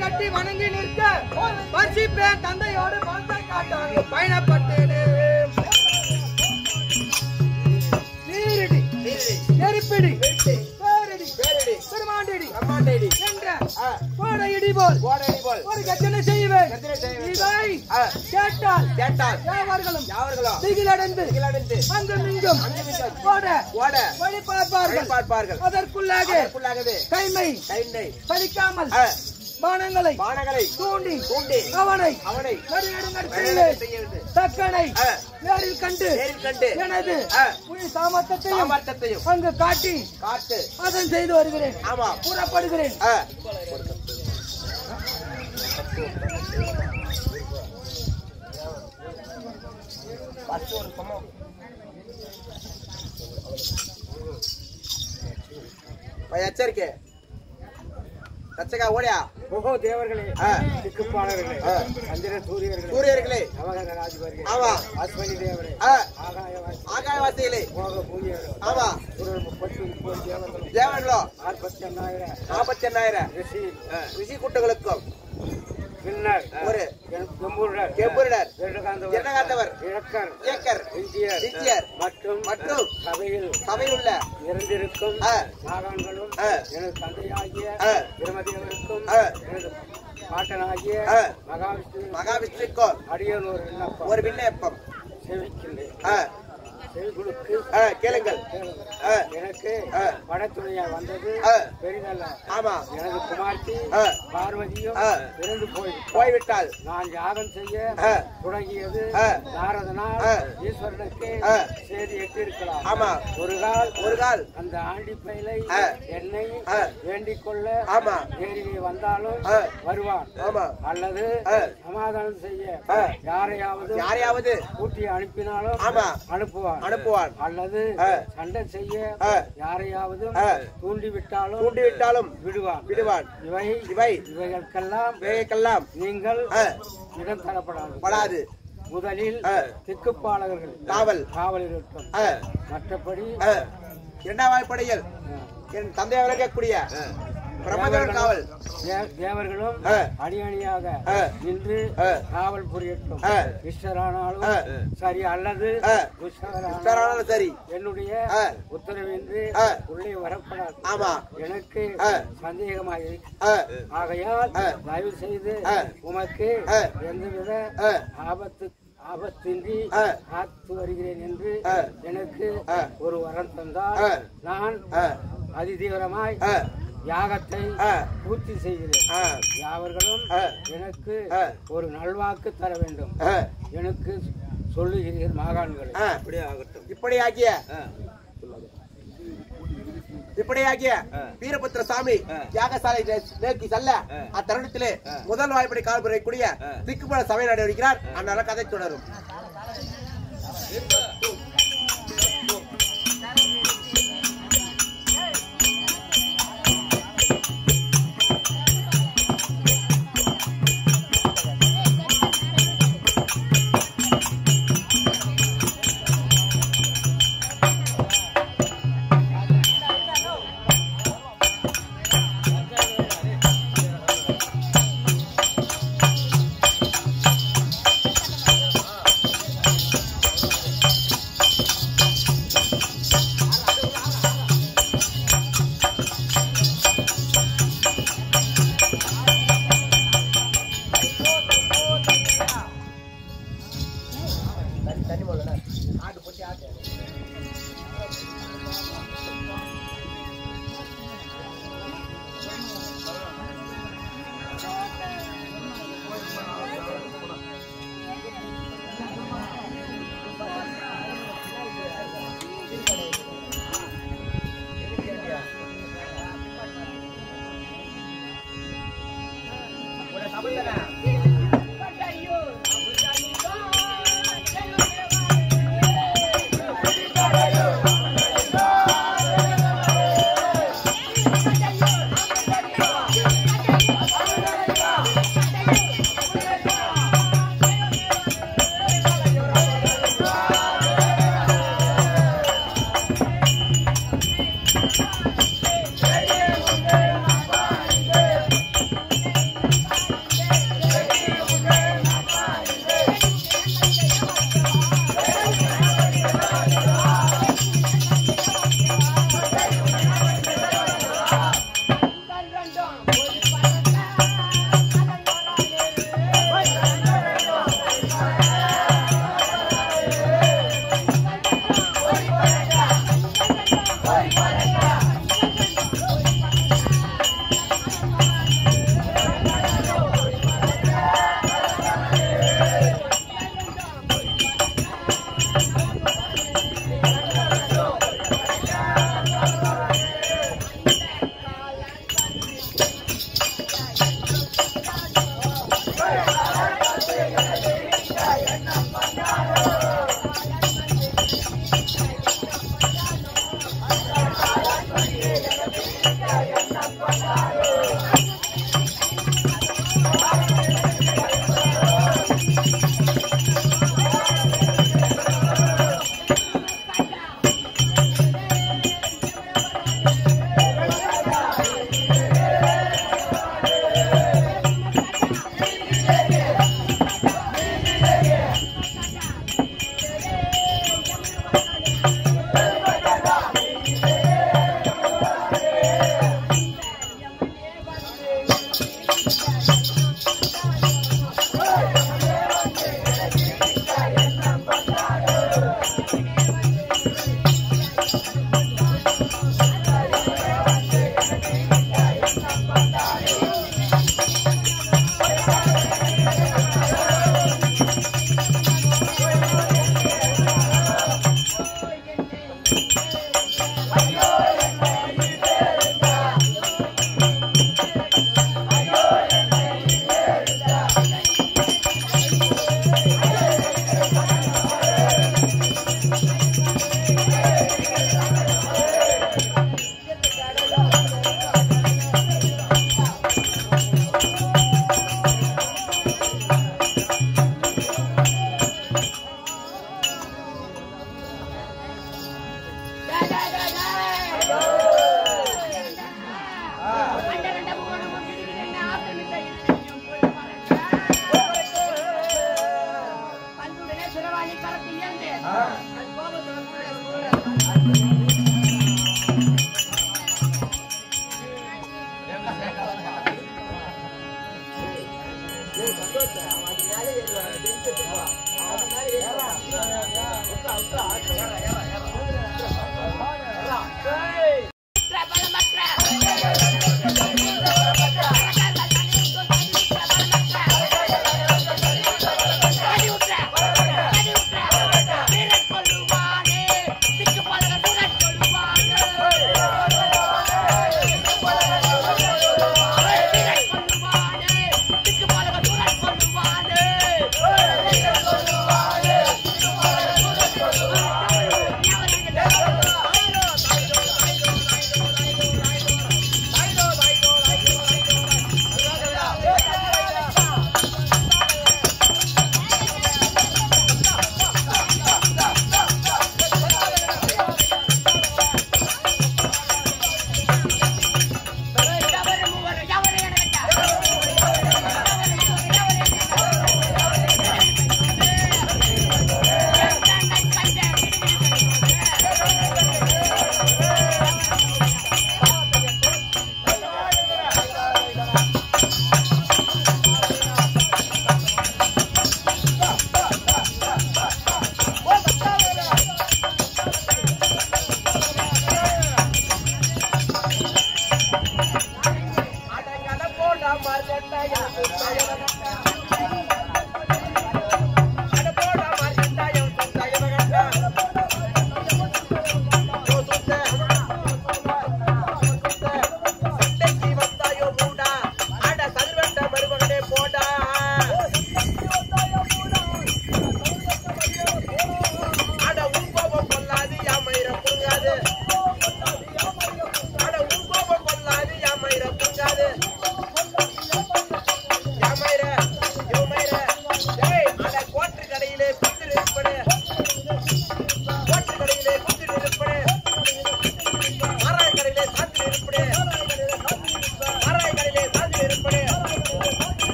கட்டி வணங்கி நிற்க பர்சிப்பேன் தந்தையோடு பணத்தை காட்டாங்க பயணப்பட்டேனே. நீரிடி. நெருப்பிடி. பேரிடி. பெருமாண்டிடி என்ற கோடை இடி போல். ஒரு கச்சனை செய்வேன். இதை கேட்டால் யாவர்களும் திகிலடைந்து அங்கும் இங்கும் ஓட வழி பார்ப்பார்கள் அதற்குள்ளாக கைமை பலிக்காமல் பானங்களை தூண்டி அவனை நடுநடுங்கடத்திலே தக்கனை நேரில் கண்டு எனது உயிர் சாமர்த்தத்தையும் அங்கு காட்டி அதன் செய்து வருகிறேன் புறப்படுகிறேன் எச்சரிக்கை கச்சகா ஓடியா? ஓஹோ தேவர்களே. திக்குப்பாளர்களே. சந்திர சூரியர்களே சூரியர்களே. நவகர ராஜபர்களே ஆமா அஸ்வனி தேவரே ஆகாயவாசிகளே. போக பூஜைகளே ஆமா ஒரு முப்பத்தி முப்பது தேவன்களோ நாற்பத்தி எண்ணாயிரம் நாற்பத்தி எண்ணாயிரம் ரிஷி ரிஷி கூட்டங்களுக்கும் பின்னர் ஒரு எம்பூருடர் இழக்கர் இயக்கர் விஞ்சியர் மற்றும் மற்றும் சபையில் ஆ. நாகங்களும் ஆ. எனது தந்தையாகிய ஆ. பிரமதேவருக்கும் ஆ. எனது பாட்டனாகிய. மகாவிஷ்ணு மகாவிஷ்ணுக்கும் அடியன் ஒரு விண்ணப்பம் ஒரு விண்ணப்பம் செவிக்கின்றேன் கேளுங்கள் எனக்கு ஆ. படத்துணையா வந்தது. பெரிதல்ல ஆமா எனது குமார்த்தி. பார்வதியும். இறந்து போய் போய்விட்டால் நான் யாகம் செய்ய. தொடங்கியது. நாரதனால். ஈஸ்வரனுக்கு. செய்தி எட்டிருக்கலாம் ஆமா. ஒரு கால் ஒரு கால் அந்த ஆண்டி பயிலை. என்னை. வேண்டிக் கொள்ள ஆமா. நேரிலே வந்தாலும். வருவான் ஆமா அல்லது. சமாதானம் செய்ய. யாரையாவது யாரையாவது கூட்டி அனுப்பினாலும் ஆமா. அனுப்புவான் அனுப்புவான் அல்லது. சண்டை செய்ய. யாரையாவது. தூண்டிவிட்டாலும் தூண்டிவிட்டாலும் விடுவான் விடுவான் இவை இவை இவைகளுக்கெல்லாம் இவைகளுக்கெல்லாம் நீங்கள். இடம் தரப்படாது படாது முதலில். திக்குப்பாளர்கள் காவல். காவலில் இருக்கும் மற்றபடி ஆ. இரண்டாவது படையில் என் தந்தை விளக்கக்கூடிய பிரம்மதேவன் காவல் தேவர்களும் ஆ. அணி அணியாக ஆ. நின்று. காவல் புரியட்டும். இஷ்டரானாலும். சரி அல்லது. துஷ்டரானாலும் சரி என்னுடைய. உத்தரவின்றி. உள்ளே வரப்படாது ஆமா. எனக்கு. ஆ, ஆகையால். தயவு செய்து. உமக்கு. எந்தவித. ஆபத்து ஆபத்தின்றி. காத்து வருகிறேன் என்று. எனக்கு. ஒரு வரம் தந்தால். நான். அதிதீவிரமாய். யாகத்தை. பூர்த்தி செய்கிறேன். யாவர்களும். எனக்கு. ஒரு நல்வாக்கு தர வேண்டும். எனக்கு சொல்லுகிறீர் மாகாண்கள். ஆ. இப்படியாகிய இப்படியாகிய வீரபுத்திர சாமி யாகசாலை நோக்கி செல்ல அத்தருணத்திலே முதல் வாய்ப்படி கால்புரைக்கூடிய திக்குப்பட சபை நடைபெறுகிறார். அந்நாள கதை தொடரும்.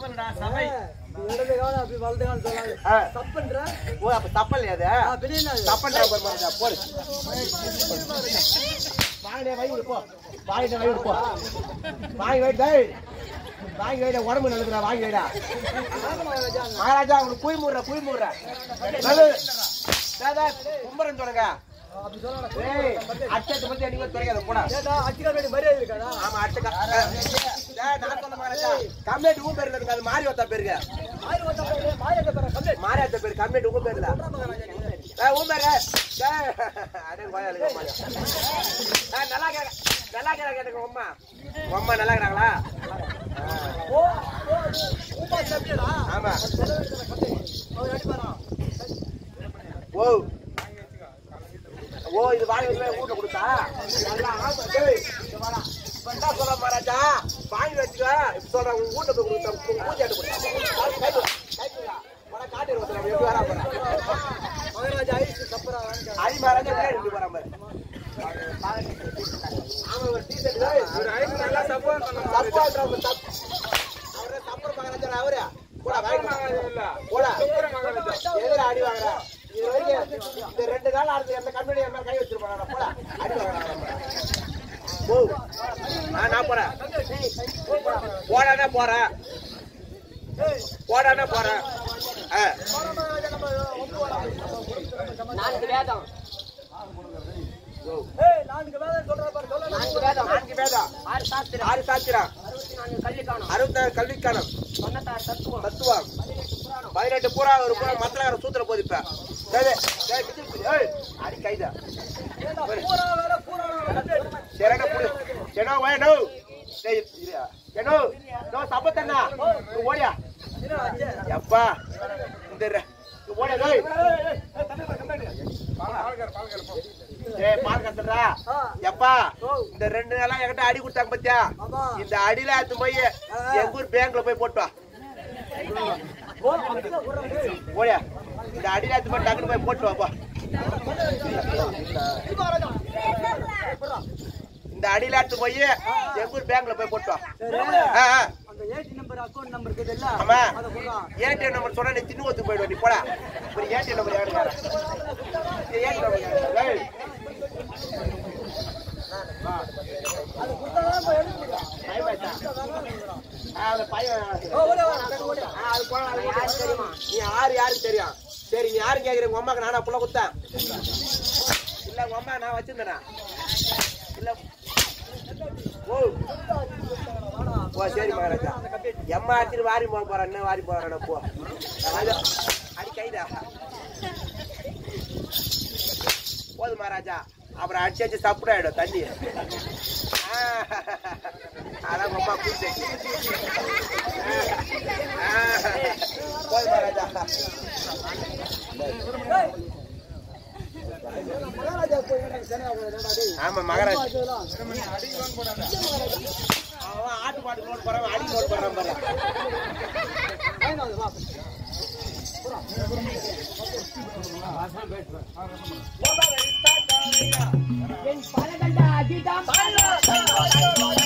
சபை. இடது அப்படி வலது காலம் சொல்லாது ஆ. தப்புன்ற ஓ அப்ப தப்பல் அது? பின்ன தப்பன்றா பாரு மாதிரி போடு. வாங்கடே வை விடு போ. வாங்கிட்ட வை விடு போ. வாங்கி வை டேய். வாங்கி வைடா உடம்பு நல்லதுடா வாங்கி வைடா மகாராஜா அவனுக்கு குய் மூடுற குய் மூடுற. நல்லது கும்பரன் தொடங்க ஏய் அச்சத்தை பத்தி அடிக்க துறைக்காத போடா. அச்சுக்கா மரியாதை இருக்காதா ஆமா அச்சக்கா. டேய் நான் அது மாறி வத்தா பேருங்க. ஆயிரம் வந்தா பாரு, கம்ப்ளீட். மாறி வத்தா பேரு? உங்க பேர்ல உங்க பேரு அடே ஏய் நல்லா கேக்க நல்லா கேக்க கேட்டுங்க அம்மா அம்மா நல்லா இருக்கறாங்களா ஓ, ஓ, ஊம்பா தம்பியடா. ஆமா அவர் அடிப்பாரா? ஓ ஓ இது வாங்கி வந்து வீட்டுல கொடுத்தா நல்லா ஆமா டேய் இங்க வாடா இப்ப என்ன சொல்ல மகாராஜா வாங்கி வச்சுக்க இப்ப சொல்றேன் உங்க வீட்டுல போய் கொடுத்தா உங்க பூஜை கொடுத்தா காட்டி வந்து எப்படி வரா போறேன் மகாராஜா ஐஸ் கப்பரா வாங்க. அடி மகாராஜா பின்னாடி இருந்து போறான் பாரு ஆமா ஒரு டீ-ஷர்ட் தான். ஒரு ஐஸ் நல்லா தப்பா தப்பான்றா ஒரு தப்பு. அவரே தப்புற மகாராஜா அவரே. போடா. போடா. எதுல அடி வாங்குறா? இது வரைக்கும் இந்த ரெண்டு ஆடுறது எந்த கம்பெனி என் கை வச்சிருப்பாங்க போடா. அடி வாங்குறா. போ. நான் போறேன். போடானே போறேன் போடானே போறேன் ஆ. நான்கு வேதம். ஏய், நான்கு வேதம் சொல்றா பாரு. நான்கு வேதம் நான்கு வேதம். ஆறு சாஸ்திரம். ஆறு சாத்திரம் அறுபத்தாறு கல்விக்கானம் தத்துவம் பதினெட்டு பூரா ஒரு பூரா மத்தல சூத்திர போது இப்ப சரி சரி விஜய், ஏய், அடி கைதா. சரிடா புடி செனோ வே நோ டேய் இரியா செனோ நோ சப்பத்தண்ணா நீ ஓடியா? எப்பா இந்த ஓடியா டேய் ஏய் பால் கத்துறா. எப்பா இந்த ரெண்டு நாளா என்கிட்ட அடி கொடுத்தாங்க பாத்தியா. இந்த அடியில அது போய் எங்க ஊர் பேங்க்ல போய் போட்டு. ஓடியா இந்த அடியில அது போய் டக்குனு போய் போட்டு வாப்பா. இந்த அடியில எடுத்து போய் எங்க ஊர் பேங்க்ல போய் போட்டு வா. ஏடி நம்பர் அக்கௌண்ட் நம்பர் இருக்குது இல்ல ஆமா. அதை ஏடிஎம் நம்பர் சொன்னா நீ தின்னு ஒத்து போயிடுவ நீ போடா. ஒரு ஏடிஎம் நம்பர் யாருக்கார ஏடிஎம் நம்பர் யாரு? ஏய், அது போய் ஓ, நான் ஓடியா. ஆ, அது போடா, அது யாரு தெரியுமா? நீ யாரு யாருக்கு தெரியும் சரி நீ யாரு கேக்குற? உங்க அம்மாக்கு நானா புள்ள குத்தேன் இல்ல உங்க அம்மா நான் வச்சிருந்தேனா? இல்ல. ஓ. போ சரி மகாராஜா. எம்மா அடிச்சுட்டு வாரி போக போறேன். என்ன வாரி போறேன் போ. அடி கைதா போது மகாராஜா. அப்புறம் அடிச்சு அடிச்சு சப்புட ஆயிடும் தண்ணி. அதான் ரொம்ப அம்மா கூப்பிட்டு போது மகாராஜா மகாராஜா போய் எனக்கு சேனையா போய் என்னடா டேய். ஆமா மகாராஜா. ஆட்டு பாட்டு நோட் போறான் அடி நோட் போறான். என் பலகண்ட அஜிதம். பலகண்ட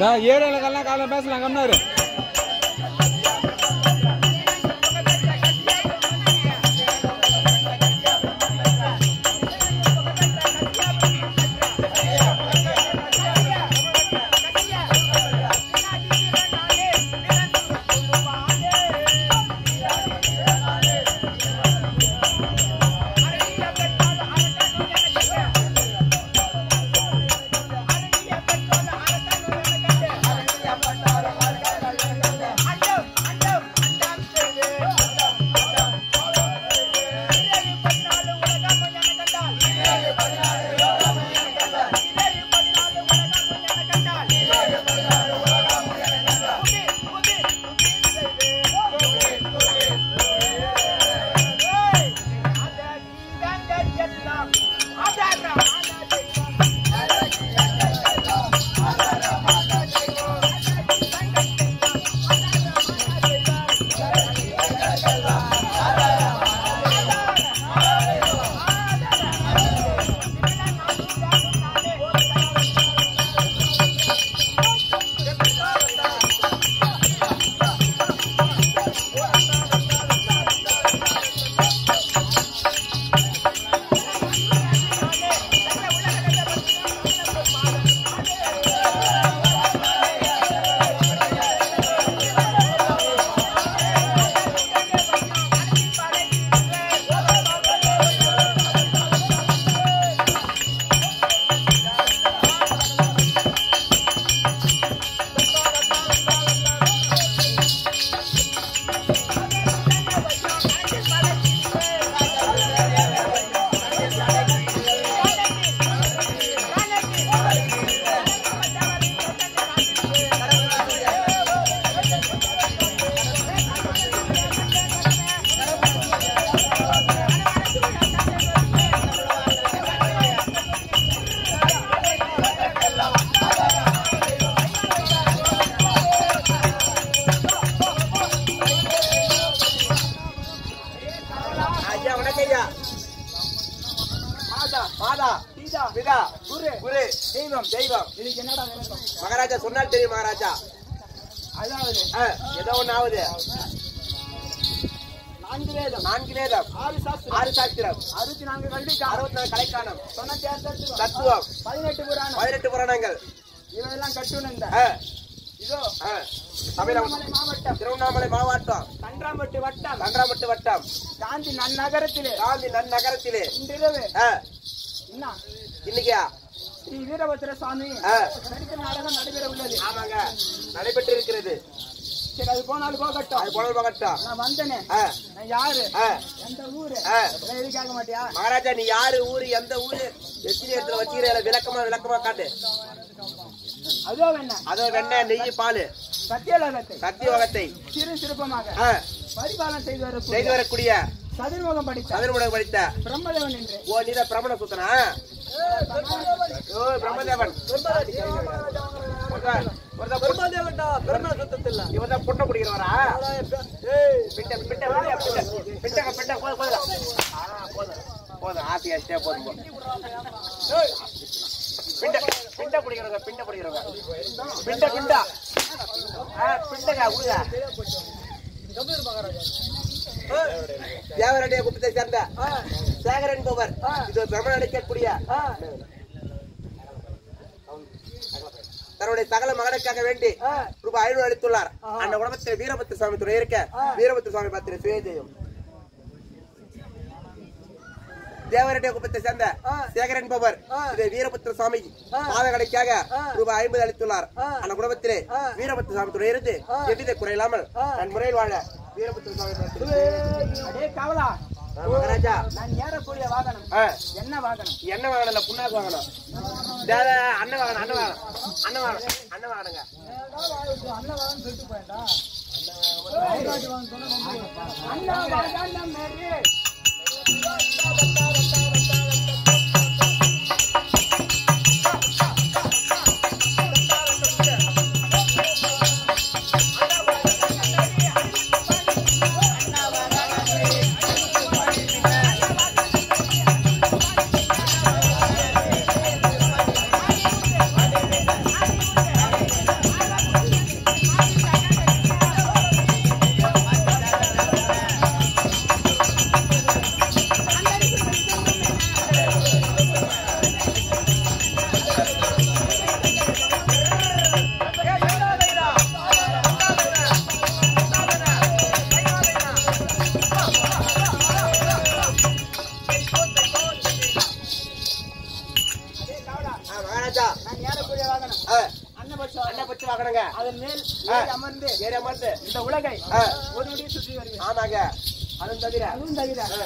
ஏழைகளுக்கெல்லாம் காலம் பேசலாம் கம்னாரு இன்னைக்கா? ஸ்ரீ வீரபத்திர சுவாமி. நடித்த நாடகம் நடைபெற உள்ளது. ஆமாங்க. நடைபெற்று இருக்கிறது சரி அது போனாலும் போகட்டும். அது பகட்டம். நான் வந்தனே. நான் யாரு. எந்த ஊரு? கேட்க மாட்டியா? மகாராஜா நீ யாரு ஊரு எந்த ஊரு? எத்தனை இடத்துல வச்சுக்கிற விளக்கமா விளக்கமா காட்டு. அதோ என்ன அதோ வெண்ணெய் நெய் பால். சத்தியலோகத்தை. சத்திய வகத்தை சிறு சிறப்பமாக பரிபாலனம் செய்து வரக்கூடிய சதுர்முகம் படித்த சதுரமுடன் படித்த பிரம்மதேவன் என்று. ஓ நீதான் பிரமண சுத்தனா? ஓ பிரம்மதேவன். பிரம்மதேவன்டா பிரம்ம சுத்தத்தில் இவன் தான் புட்ட குடிக்கிறவரா பிட்ட பிட்ட பிட்ட பிட்ட பிட்ட போதும் போதும் போதும் போதும் ஆத்தி அடிச்சே போதும் போதும். பிண்ட பிண்ட குடிக்கிறவங்க பிண்ட குடிக்கிறவங்க பிண்ட பிண்டா ஆ, பிண்டக்கா உடுங்க தேவரடைய குப்பத்தை சேர்ந்த சேகர் என்பவர். இது பிரம்மன் அடைக்கக்கூடிய தன்னுடைய சகல மகனுக்காக வேண்டி ரூபாய் ஐநூறு அளித்துள்ளார். அந்த உடம்பத்தில் வீரபத்திர சுவாமி துணை இருக்க வீரபத்திர சுவாமி பத்திர சுயஜெயம் தேவரடைய குப்பத்தை சேர்ந்த சேகர் என்பவர். இது வீரபத்திர சுவாமி பாதகடைக்காக ரூபாய் ஐம்பது அளித்துள்ளார். அந்த குடும்பத்திலே வீரபத்திர சுவாமி துணை இருந்து எவ்வித குறையில்லாமல் தன் முறையில் வாழ அடே கவலா. மகாராஜா. நான் ஏறக்கூடிய வாகனம். என்ன வாகனம்? என்ன வாங்கணும் இல்ல புண்ணாக்கு டே, அண்ணன் வாங்கணும் அண்ணன் அண்ணன் அண்ணன் வாகனம் மேலே ஆ 你咋又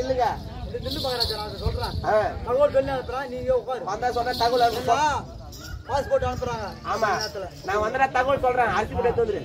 நில்லுங்க. நில்லு மகாராஜா நான் சொல்றேன். தகவல் சொல்லி அனுப்புறேன் நீங்க உட்காரு. வந்தா சொல்றேன் தகவல் அனுப்புறேன். பாஸ்போர்ட் அனுப்புறாங்க. ஆமா. நான் வந்தா தகவல் சொல்றேன். அரசு கிட்ட தந்துரு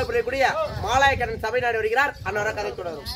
சார்புடைய மாலாயக்கரன் சபை நாடு வருகிறார். அன்னோர கதை தொடரும்.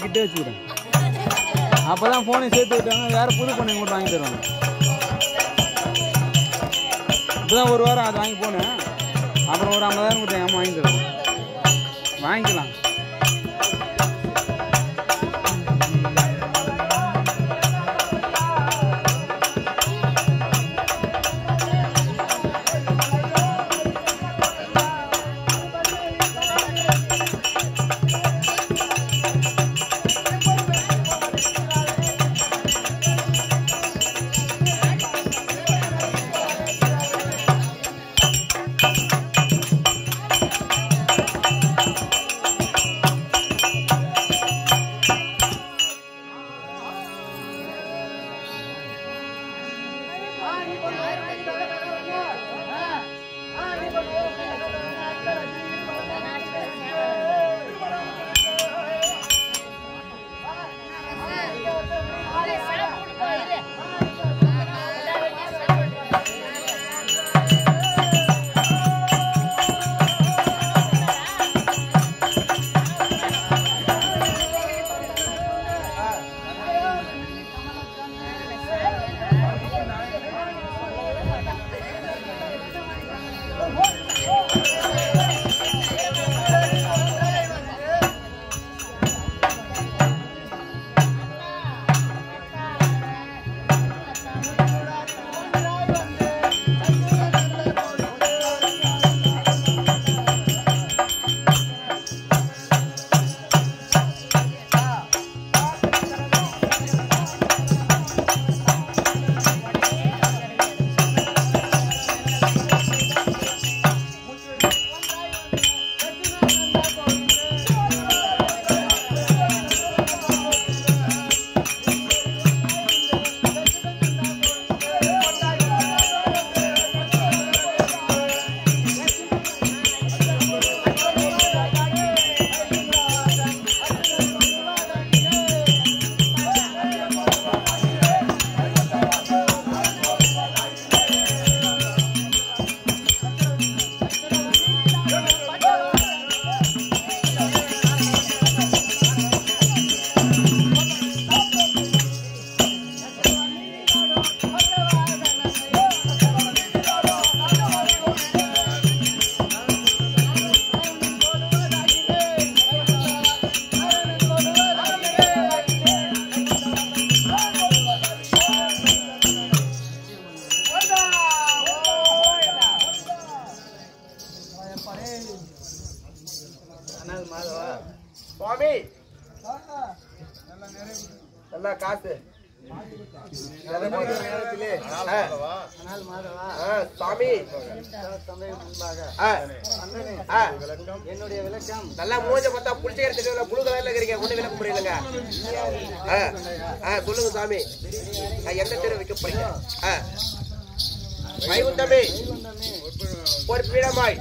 கிட்டே வச்சுக்கிறேன். அப்போ தான் ஃபோனை சேர்த்து விட்டாங்க வேறு புது ஃபோனை கூட வாங்கி தருவாங்க. இப்போ தான் ஒரு வாரம் அது வாங்கி போனேன். அப்புறம் ஒரு ஐம்பதாயிரம் கொடுத்தேன் அம்மா வாங்கி தருவாங்க வாங்கிக்கலாம். நல்லா மூஞ்ச பார்த்தா புளிச்சகரத்துக்கு புழு கலர்ல இருக்கிறீங்க ஒண்ணு விளக்க முடியலங்க சொல்லுங்க சாமி. எந்த தெரு வைக்கப்படுங்க வைகுந்தமே. ஒரு பீடமாய்.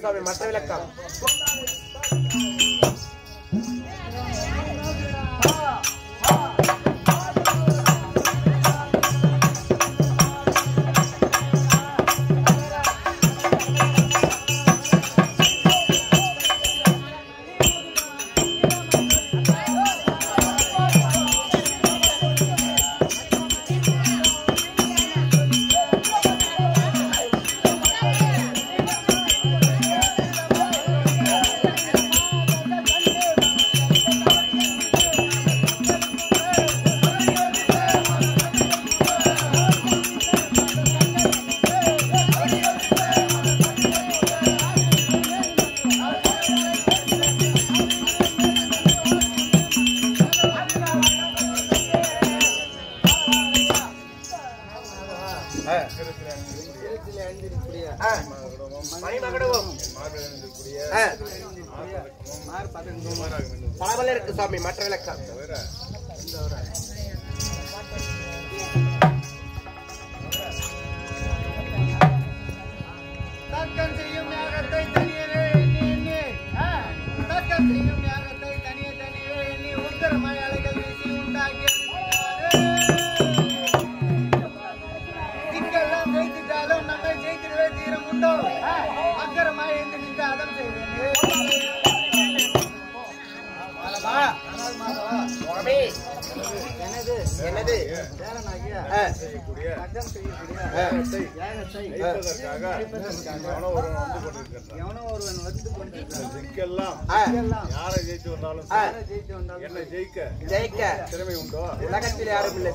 tú de la cama. ஜெயிக்க. ஜெயிக்க. திறமை உண்டோ? உலகத்தில் யாரும் இல்லை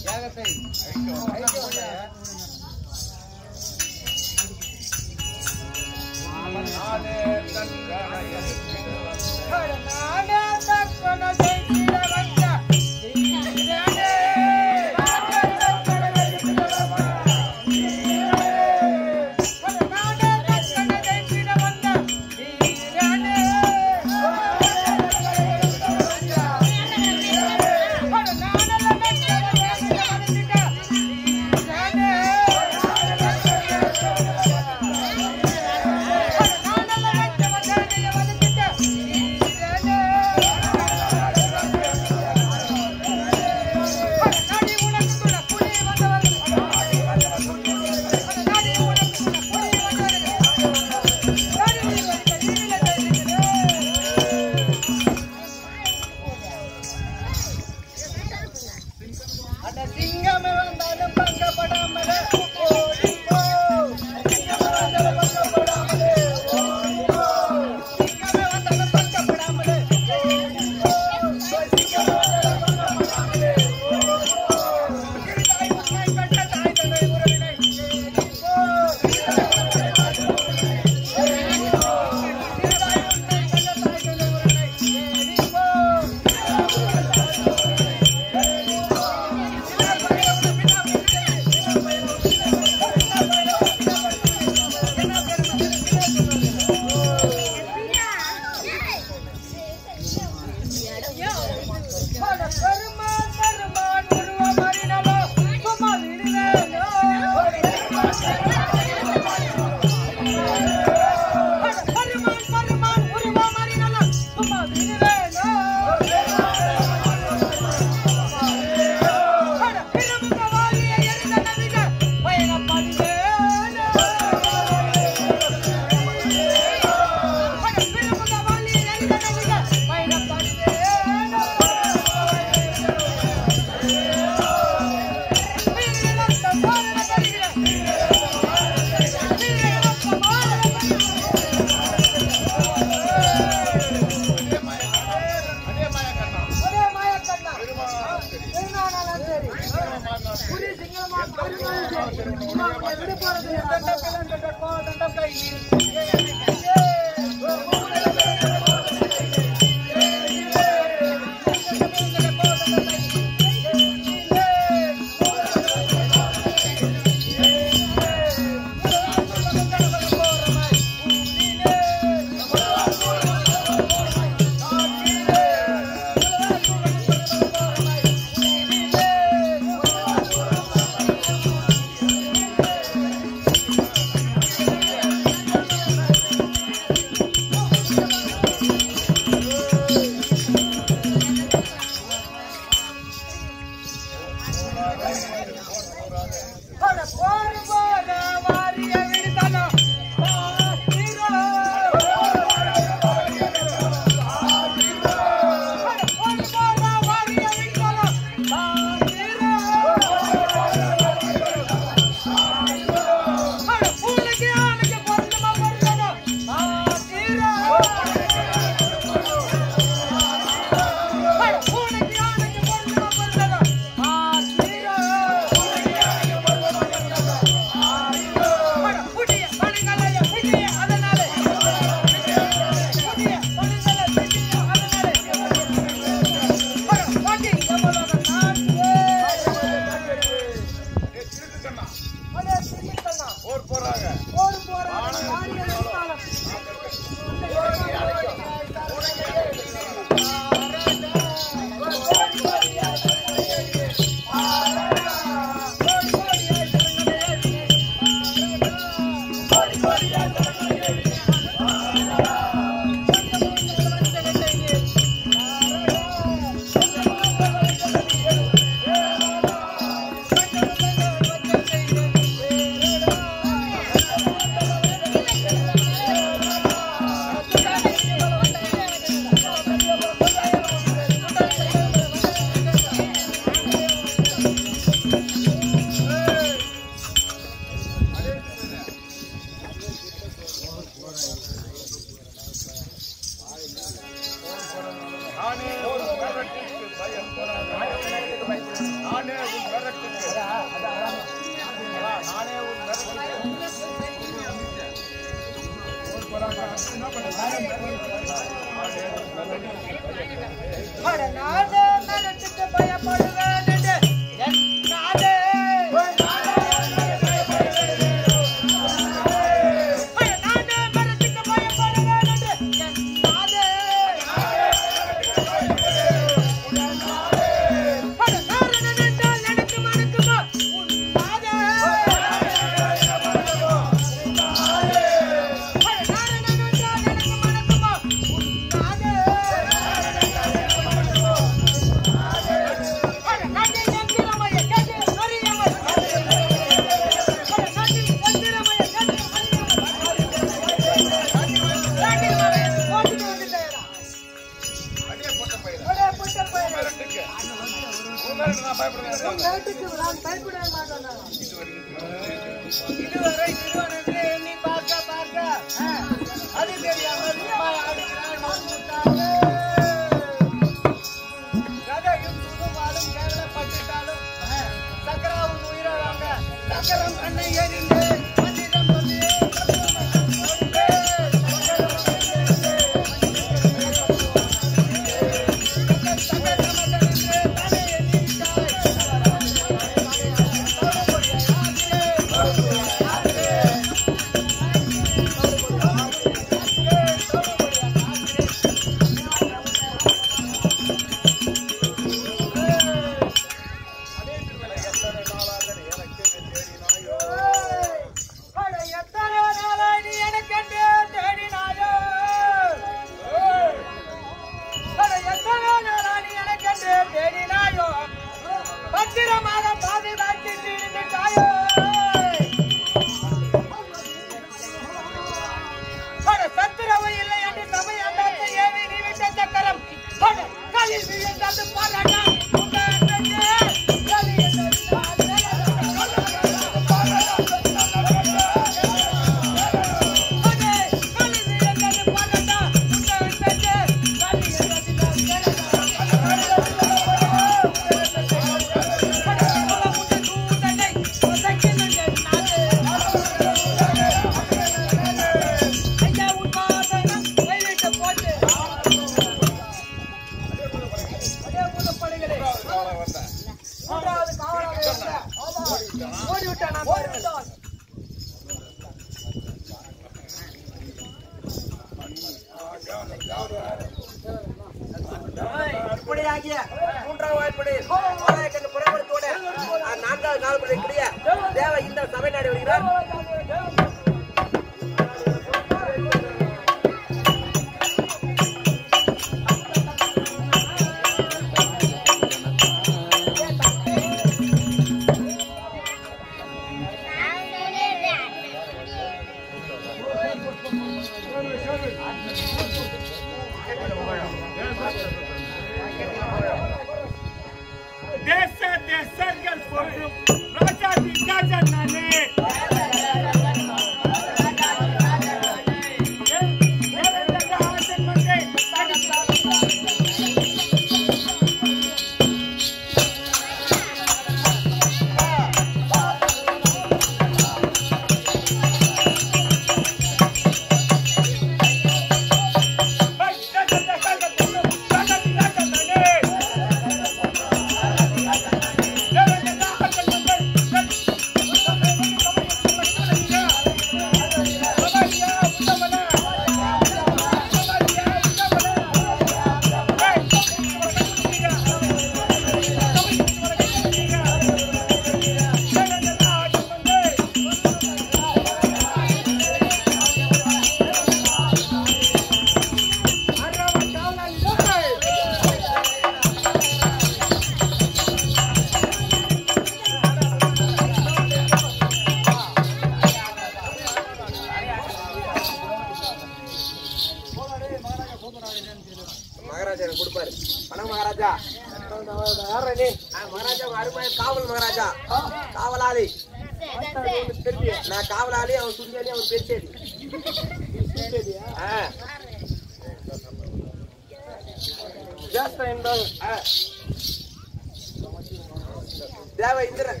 தேவ இந்திரன்.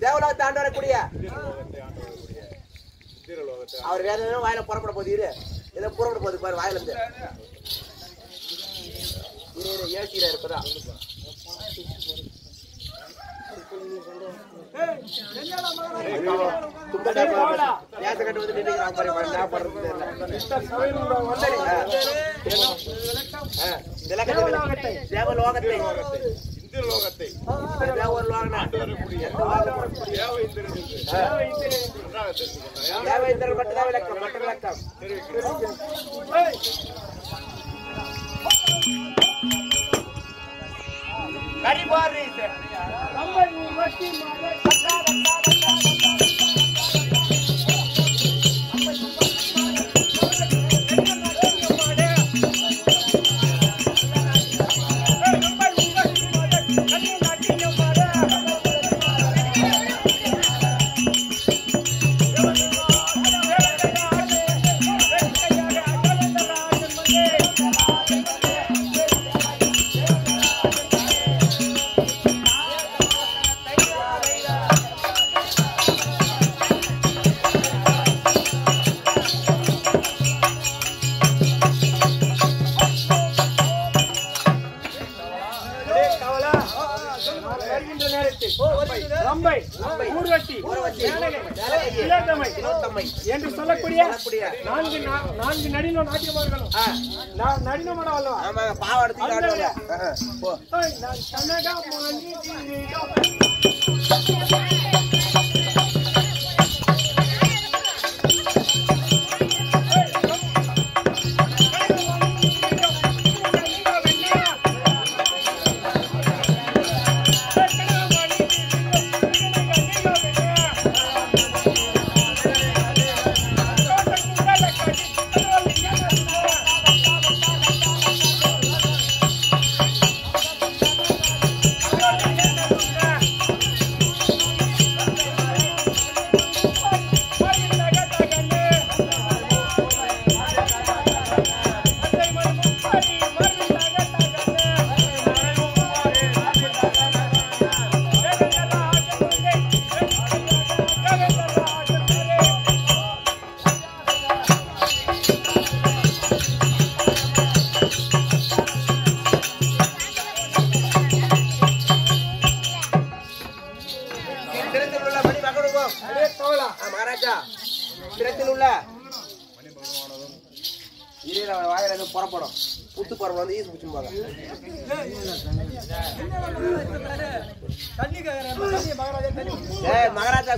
தேவலோகத்தை ஆண்டு வரக்கூடிய அவர் வேற எதுவும் வாயில புறப்பட போகுது இரு. ஏதோ புறப்பட போகுது பாரு வாயில இருந்து. இரு இரு யோசிக்கிறா இருப்பதா? வேச கட்டு வந்து நின்றுக்கிறான் பாரு அவன் என்ன பண்றது தெரியல ஆ, விளக்கத்தை விளக்கு. தேவலோகத்தை இந்து லோகத்தை தேவலோகனா எந்த லோகம்? தேவ இந்திரன் நன்றாக தெரிந்து கொண்டாயா தேவேந்திரன்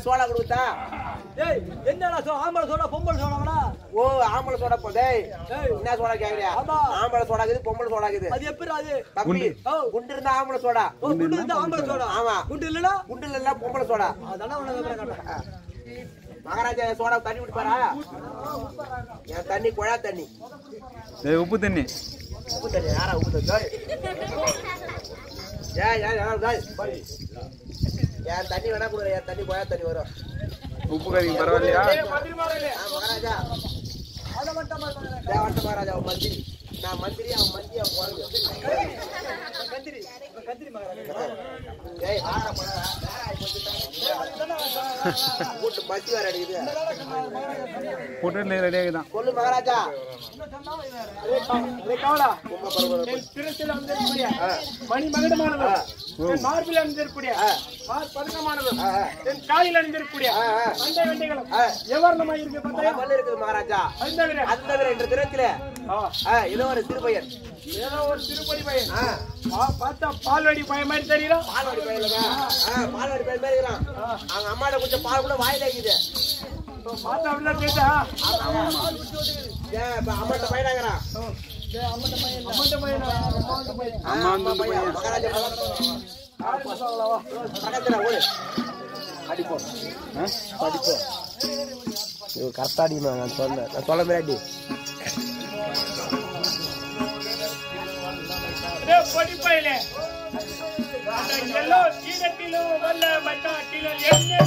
சோடா கொடுத்தா? ஏய் என்னடா சோ ஆம்பளை சோடா பொம்பளை சோடாடா ஓ ஆம்பளை சோடா போ டேய் என்ன சோடா கேக்குறியா? ஆமா. ஆம்பளை சோடா இருக்குது பொம்பளை சோடா இருக்குது அது எப்படி அது? தம்பி குண்டு. இருந்தா ஆம்பளை சோடா ஓ, குண்டு இருந்தா ஆம்பளை சோடா ஆமா. குண்டு இல்லனா குண்டு இல்ல பொம்பளை சோடா அதான உனக்கு அப்புறம் காட்டுறேன். மகாராஜா சோடா தண்ணி குடிப்பாரா என் தண்ணி குழா தண்ணி. ஏய் உப்பு தண்ணி. உப்பு தண்ணி யாரா உப்பு தண்ணி. ஏய் ஏய் ஏய். என் தண்ணி வேணா கொடுக்குற என் தண்ணி குழா தண்ணி வரும். உப்பு கறிக்கு பரவாயில்லையா? மகாராஜா. மகாராஜா மந்திரி. நான் மந்திரி அவன் மந்திரி அவன் குழந்தை கந்திரி கந்திரி மகாராஜா. ஏய் ஆற போடா கூட்டு மத்தி வேற அடிக்குது. போட்டு ரெடியாக தான் சொல்லு மகாராஜா. மணி மகுடமானவர் என் மார்பில் அமைந்திருக்கக்கூடிய மார் பதக்கமானவர் என் காலில் அமைந்திருக்கக்கூடிய மண்டை வெண்டைகளும் எவர்ணமா இருக்கு மகாராஜா. தினத்திலே இதோ ஒரு சிறுபையன். ஏதோ ஒரு திருப்பதி பையன். பார்த்தா பால்வாடி பையன் மாதிரி தெரியல பால்வாடி பையன் பால்வாடி பையன் மாதிரி இருக்கிறான். அவங்க அம்மாட்ட கொஞ்சம் பால் கூட வாயில இருக்குது. பார்த்தா அப்படிதான் கேட்டா. அம்மாட்ட பையனாங்கிறான். அடிப்போம் அடிப்போம் இது கரெக்டா அடிமா நான் சொல்ல நான் சொல்ல மாதிரி அடி. படிப்பையில. எல்லோ சீனத்திலும் வல்ல மட்டாட்டிலும் என்ன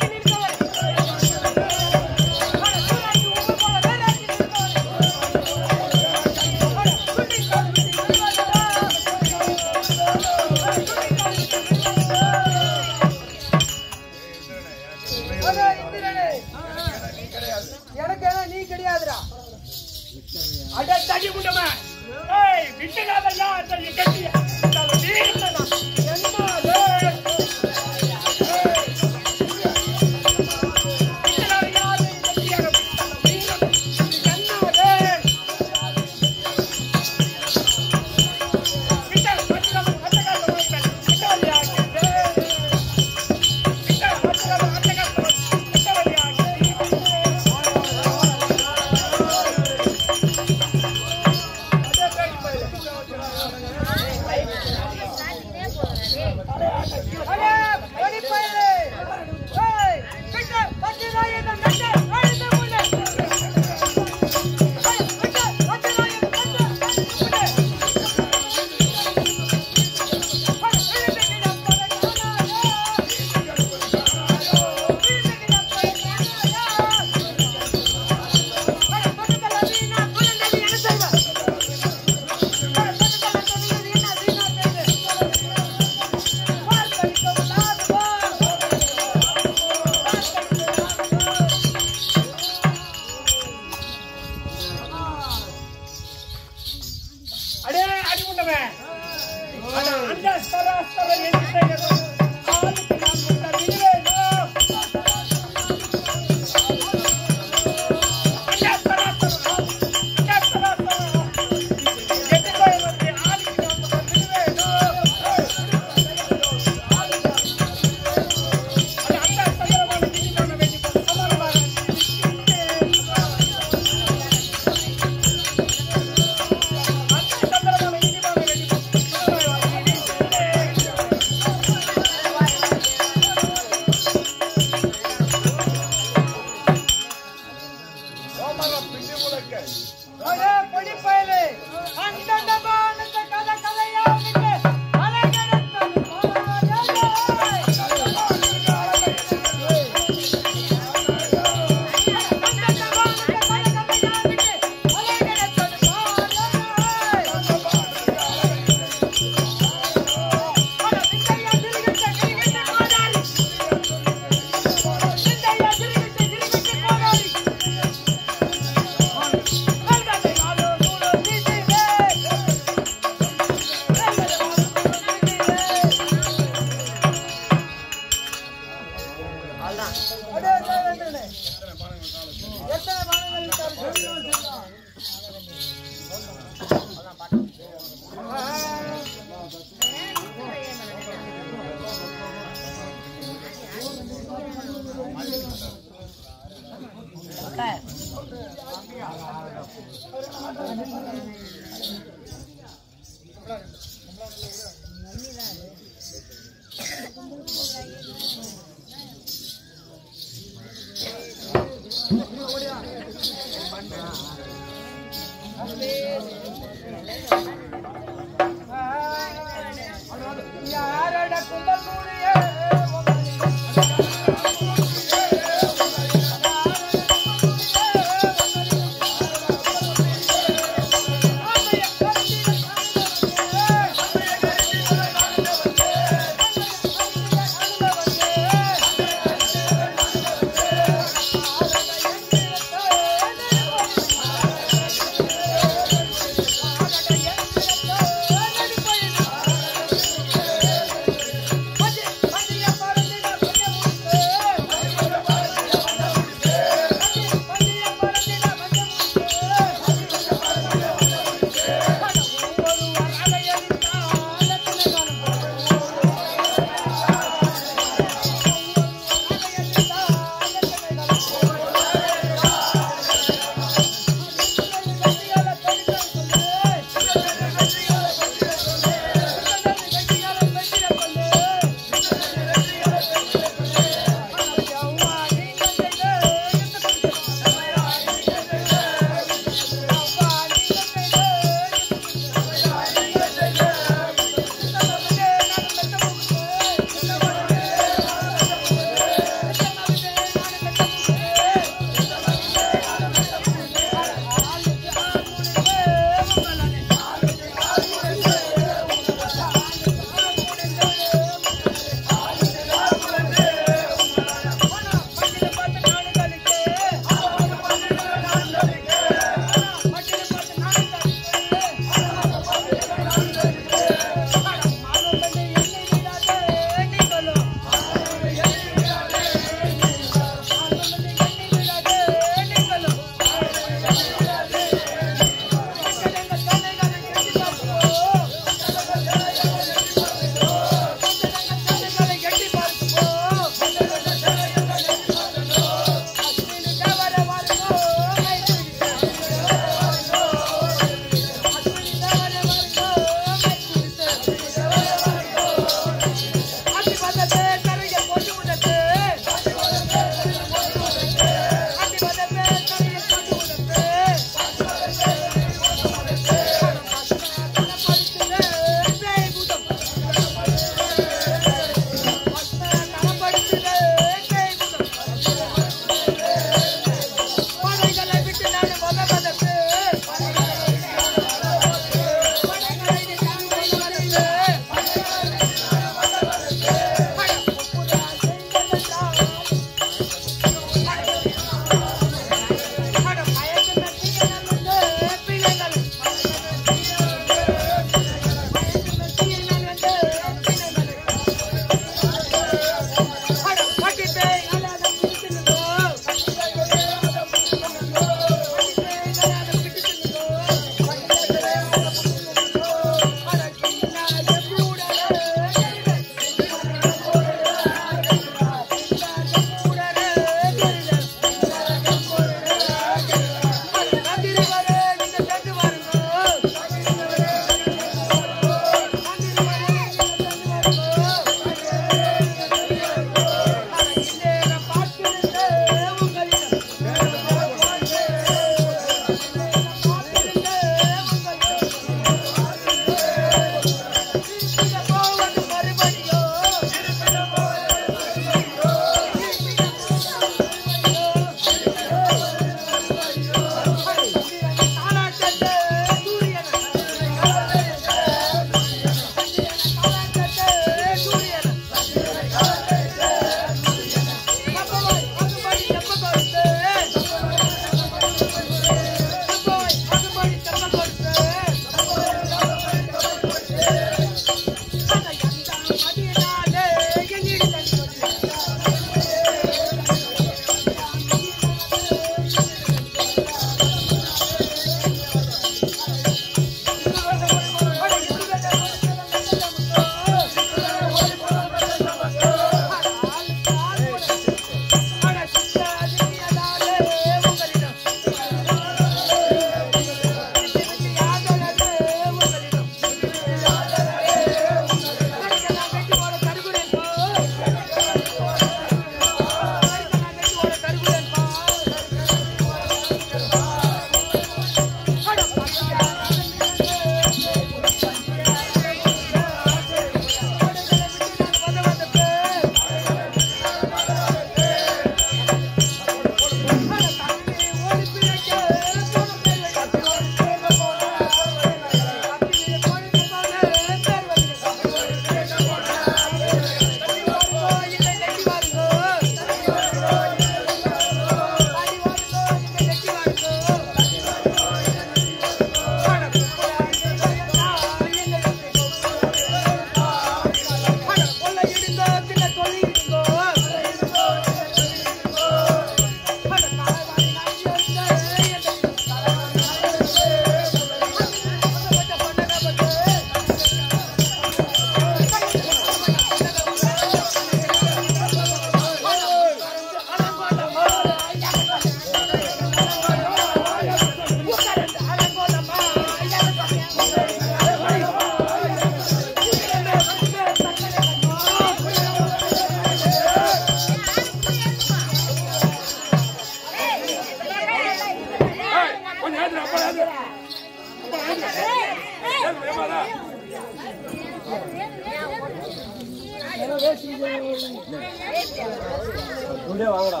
குண்டே வாங்கடா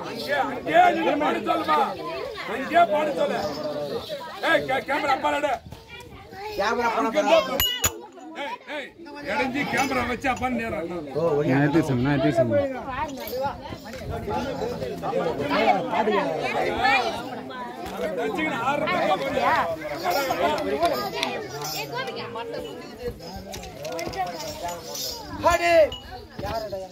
அங்கே அங்கே நீங்க பாட சொல்லுமா அங்கே பாடி சொல்லு ஏய் கேமரா அப்பாலட கேமரா பண்ண ஏய் ஏய் இடைஞ்சி கேமரா வச்சு அப்பா நேரம் நாயத்தி சாமி நாயத்தி சாமி வச்சுக்கிட்டு ஆறு யாருடைய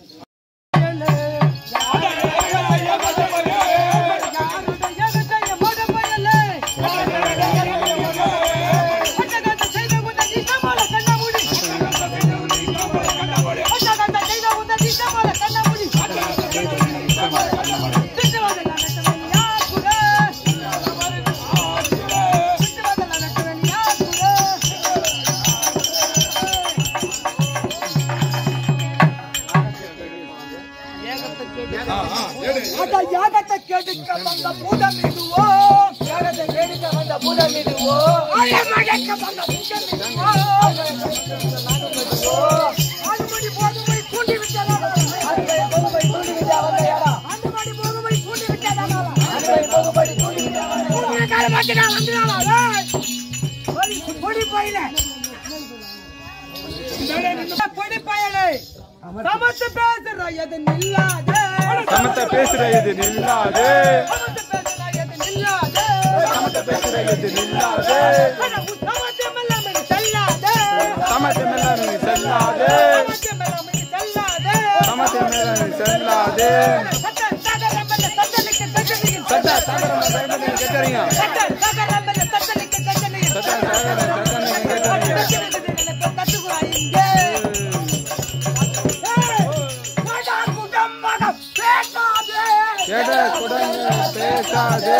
வந்த பூதம் இதுவோ வேகத்தை கேட்க வந்த பூதம் இதுவோ வந்த பூதம் இதுவோ போதுமை விட்டதா போதுமை போதுமை விட்டதா போதுமை பொடி பொடி சமத்து பேசுற எது நில்லாதே சமத்த பேசுற இது நில்லாது சமத்து பேசுற எது நில்லாதே சமத்த பேசுற இது நில்லாது சமத்து மெல்லாமல் செல்லாதே சமத்த மேல நீ செல்லாது சமத்து மெல்லாமல் செல்லாதே சமத்த மேல நீ செல்லாது சட்ட சகரம்பல சட்டலிக்கு பேசாது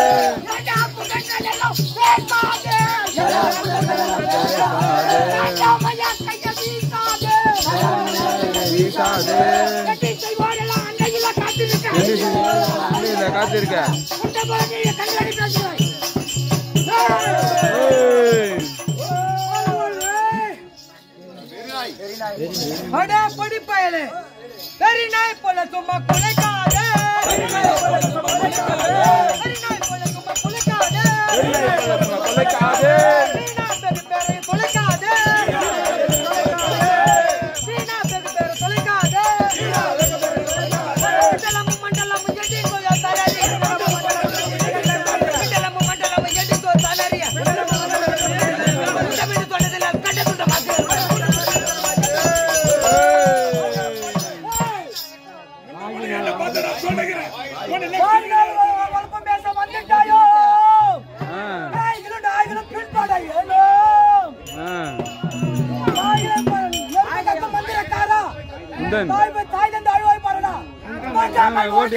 வீசாது வெளியில காத்திருக்க ஏய். அடா படி பயலே வெறி நாய் போல சும்மா குலைக்காதே வெறி நாய் போல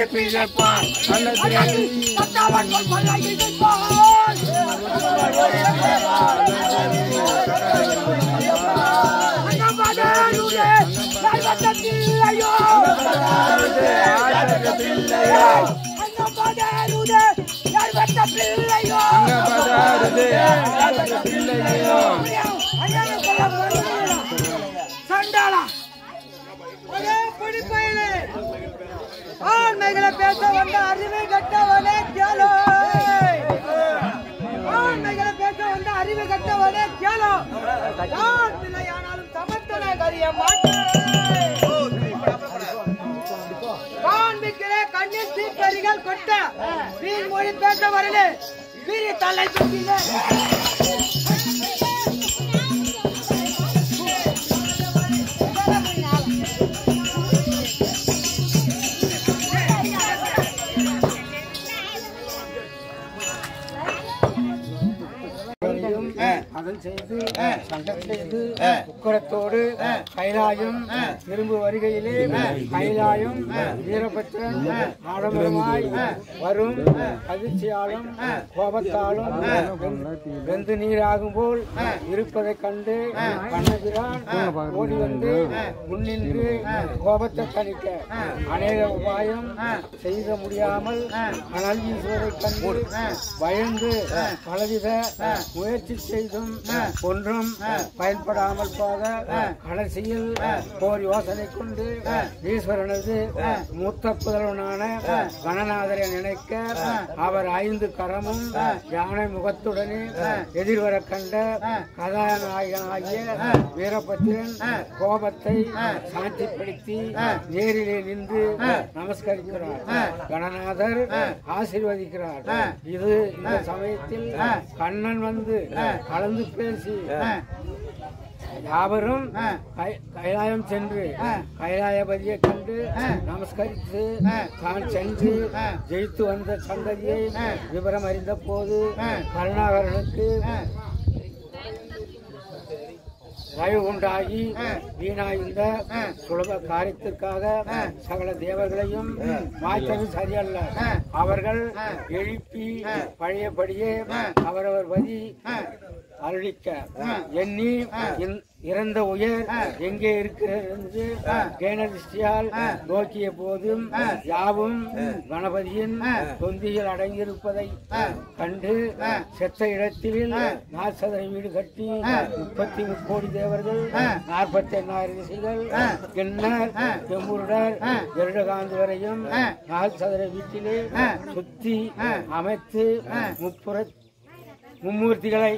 ஆமா, ஓட்டி பிழைப்பா. நல்லது. அங்க பதாருது பிள்ளையோ ஆண்மைகளை பேச வந்த அறிவை கட்டவனே கேளோ. ஆண்மைகளை பேச வந்த அறிவை கட்டவனே கேளோ. யார் பிள்ளையானாலும் சமத்துணை கரிய மாட்டேன் கண்ணில் தீப்பறிகள் கொட்ட வீண் மொழி பேச வரலே. வீரி தலை சுற்றிலே அதன் செய்து சண்டம் செய்து உக்கரத்தோடு கைலாயம் திரும்ப வருகையிலே கைலாயம் வீரபத்திரன் ஆடம்பரமாய் வரும் அதிர்ச்சியாலும் கோபத்தாலும் வெந்து நீராகும் போல் இருப்பதைக் கண்டு கண்ணபிரான் ஓடி வந்து முன்னின்று கோபத்தை தணிக்க. அநேக உபாயம் செய்த முடியாமல் அனல் வீசுவதைக் கண்டு பயந்து பலவித முயற்சி செய்தும் ஒன்றும் பயன்படாமல் போக கடைசியில் போர் யோசனை கொண்டு ஈஸ்வரனது மூத்த புதல்வனான கணநாதரை நினைக்க அவர் ஐந்து கரமும் யானை முகத்துடனே எதிர்வர கண்ட கதாநாயகனாகிய வீரபத்திரன் கோபத்தை சாந்திப்படுத்தி நேரிலே நின்று நமஸ்கரிக்கிறார். கணநாதர் ஆசீர்வதிக்கிறார். இது இந்த சமயத்தில் கண்ணன் வந்து கலந்து பேசி. யாவரும் கைலாயம் சென்று கைலாயபதியை கண்டு நமஸ்கரித்து தான் சென்று ஜெயித்து வந்த சந்ததியை விவரம் அறிந்த போது கருணாகரனுக்கு தயவு உண்டாகி வீணாய்ந்த சுலப காரியத்திற்காக சகல தேவர்களையும் மாய்த்தது சரியல்ல. அவர்கள் எழுப்பி பழையபடியே அவரவர் வதி அருளிக்க எண்ணி இறந்த உயர் எங்கே இருக்கிறது கேனதிஷ்டியால் நோக்கிய போதும் யாவும் கணபதியின் தொந்தியில் அடங்கியிருப்பதை கண்டு செத்த இடத்தில் நாசதரை வீடு கட்டி முப்பத்தி முக்கோடி தேவர்கள் நாற்பத்தி எண்ணாயிரம் ரிஷிகள் கிண்ணர் செம்புருடர் கருடகாந்தி வரையும் நால் சதுர வீட்டிலே சுத்தி அமைத்து முப்புற மும்மூர்த்திகளை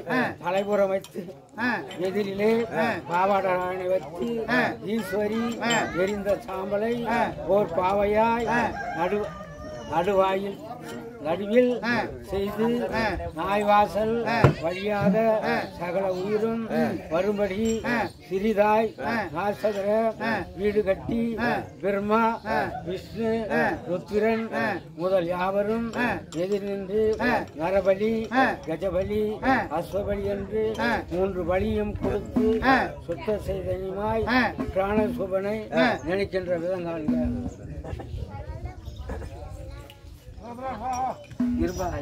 தலைபுறம் வைத்து எதிரிலே பாவாடராணி வைத்து ஈஸ்வரி எரிந்த சாம்பலை ஓர் பாவையாய் நடு நடுவாயில் நடுவில் செய்து நாய்வாசல் வழியாக சகல உயிரும் வரும்படி சிறிதாய் நாசகர வீடு கட்டி பிரம்மா விஷ்ணு ருத்திரன் முதல் யாவரும் எதிர் நின்று நரபலி கஜபலி அஸ்வபலி என்று மூன்று பலியும் கொடுத்து சுத்த செய்தனிமாய் பிராண சுபனை நினைக்கின்ற விதங்கள் இருப்பாங்க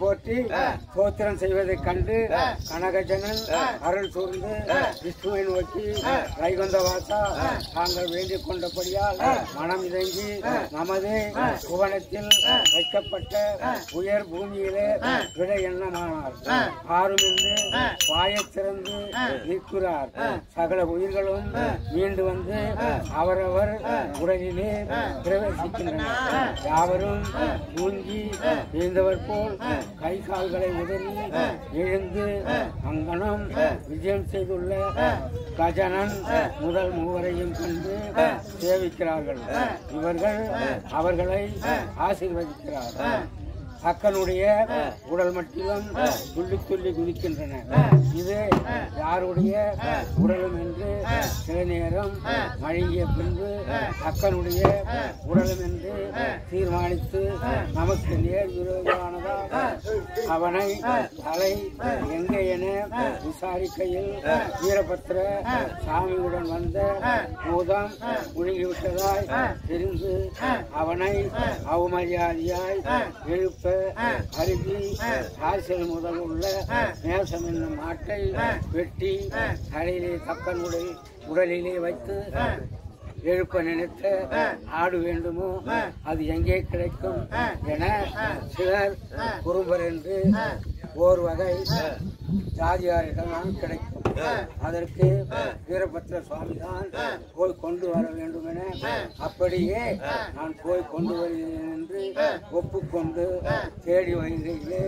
போற்றி சோத்திரம் செய்வதைக் கண்டு கனகஜனன் அருள் சூழ்ந்து விஷ்ணுவை நோக்கி வைகுந்த வாசா தாங்கள் வேண்டிக் கொண்டபடியால் மனம் இறங்கி நமது புவனத்தில் வைக்கப்பட்ட உயர் பூமியிலே விட எண்ணமானார் ஆறும் என்று வாயைத் திறந்து நிற்கிறார். சகல உயிர்களும் மீண்டு வந்து அவரவர் உடலிலே பிரவேசிக்கின்றனர். யாவரும் தூங்கி எழுந்தவர் போல் கை கால்களை உதறி எழுந்து அங்கனம் விஜயம் செய்துள்ள கஜனன் முதல் மூவரையும் கண்டு சேவிக்கிறார்கள். இவர்கள் அவர்களை ஆசீர்வதிக்கிறார். அக்கனுடைய உடல் மட்டிலும் துள்ளி துள்ளி குதிக்கின்றன. இது யாருடைய உடலும் என்று சில நேரம் மழுங்கிய பின்பு அக்கனுடைய உடலும் என்று தீர்மானித்து நமக்கு நேர் அவனை தலை எங்கே என விசாரிக்கையில் வீரபத்திர சாமியுடன் வந்த பூதம் முழுகிவிட்டதாய் தெரிந்து அவனை அவமரியாதையாய் எழுப்ப அருகி காய்ச்சல் முதல் உள்ள நேசம் என்னும் ஆட்டை வெட்டி தலையிலே தக்கனுடைய உடலிலே வைத்து எழுப்ப நினைத்த ஆடு வேண்டுமோ அது எங்கே கிடைக்கும் என சிலர் குறும்பர் என்று ஓர் வகை ஜாதியாரிடம் கிடைக்கும். அதற்கு வீரபத்ர சுவாமி தான் போய் கொண்டு வர வேண்டும் என அப்படியே நான் போய் கொண்டு வருகிறேன் என்று ஒப்புக்கொண்டு தேடி வருகிறீர்களே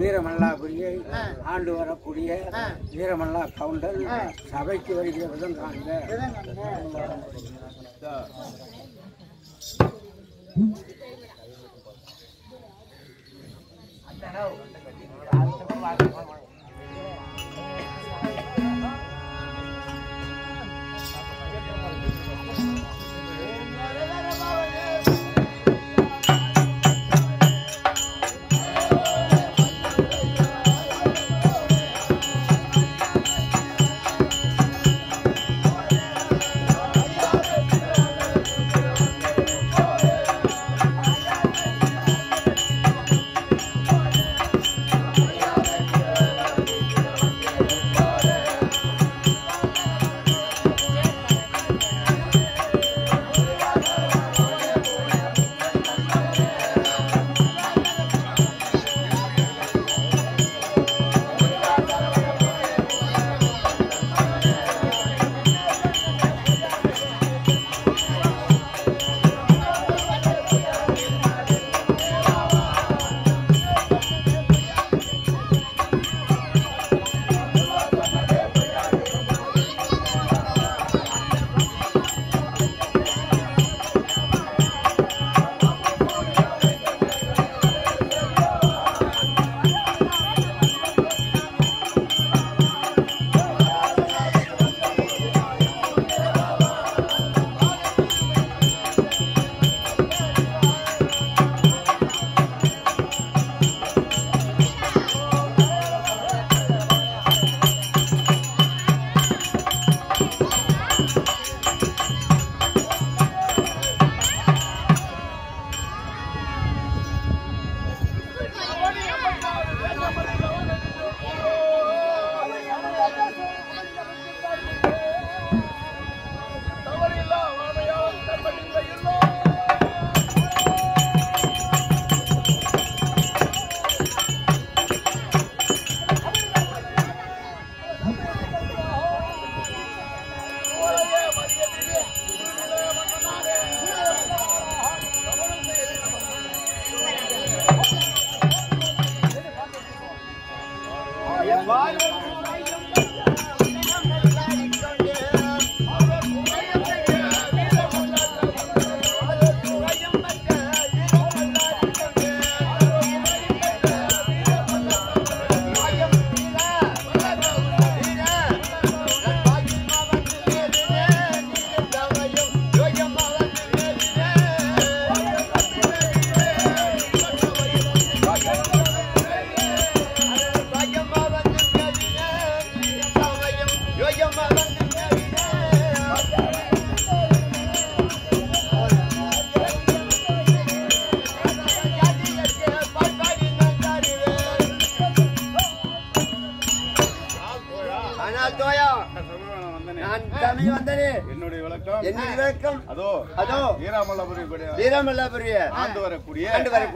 வீரமல்லாபுரியை ஆண்டு வரக்கூடிய வீரமல்லா கவுண்டர் சபைக்கு வருகிற விதம் காண்க. ஆ lot of work.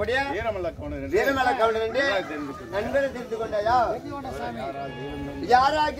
வீரமல்ல கொள். நண்பரை தெரிந்து கொண்டாயா? யாராக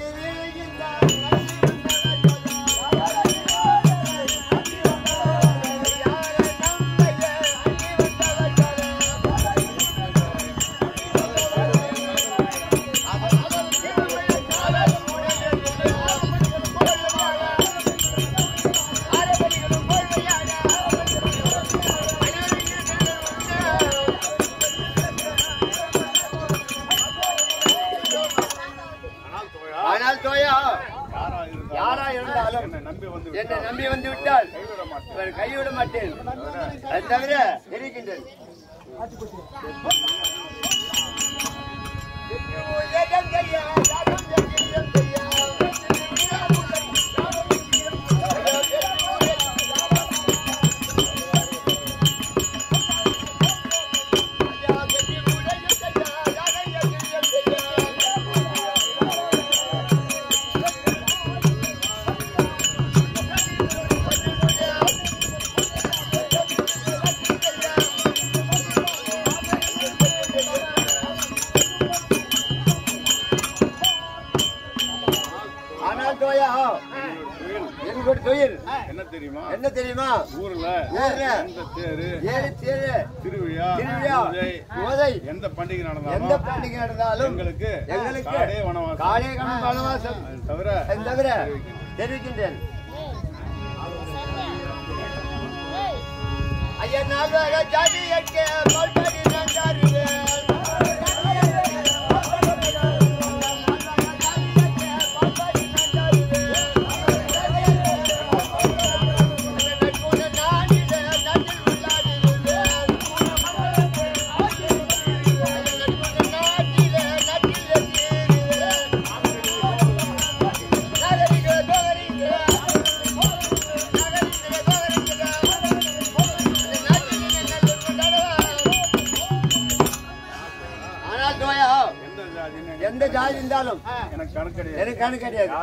தெரிவிக்கின்றேன்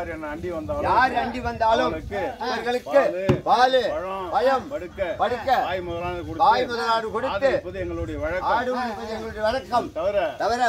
யார் என்ன அண்டி வந்தாலும் யார் அண்டி வந்தாலும் அவர்களுக்கு பாலு, பழம், படுக்க படுக்க. வாய் முதலானது வாய் கொடுத்து முதலானது கொடுத்து எங்களுடைய வழக்கம். எங்களுடைய வழக்கம். தவிர தவிர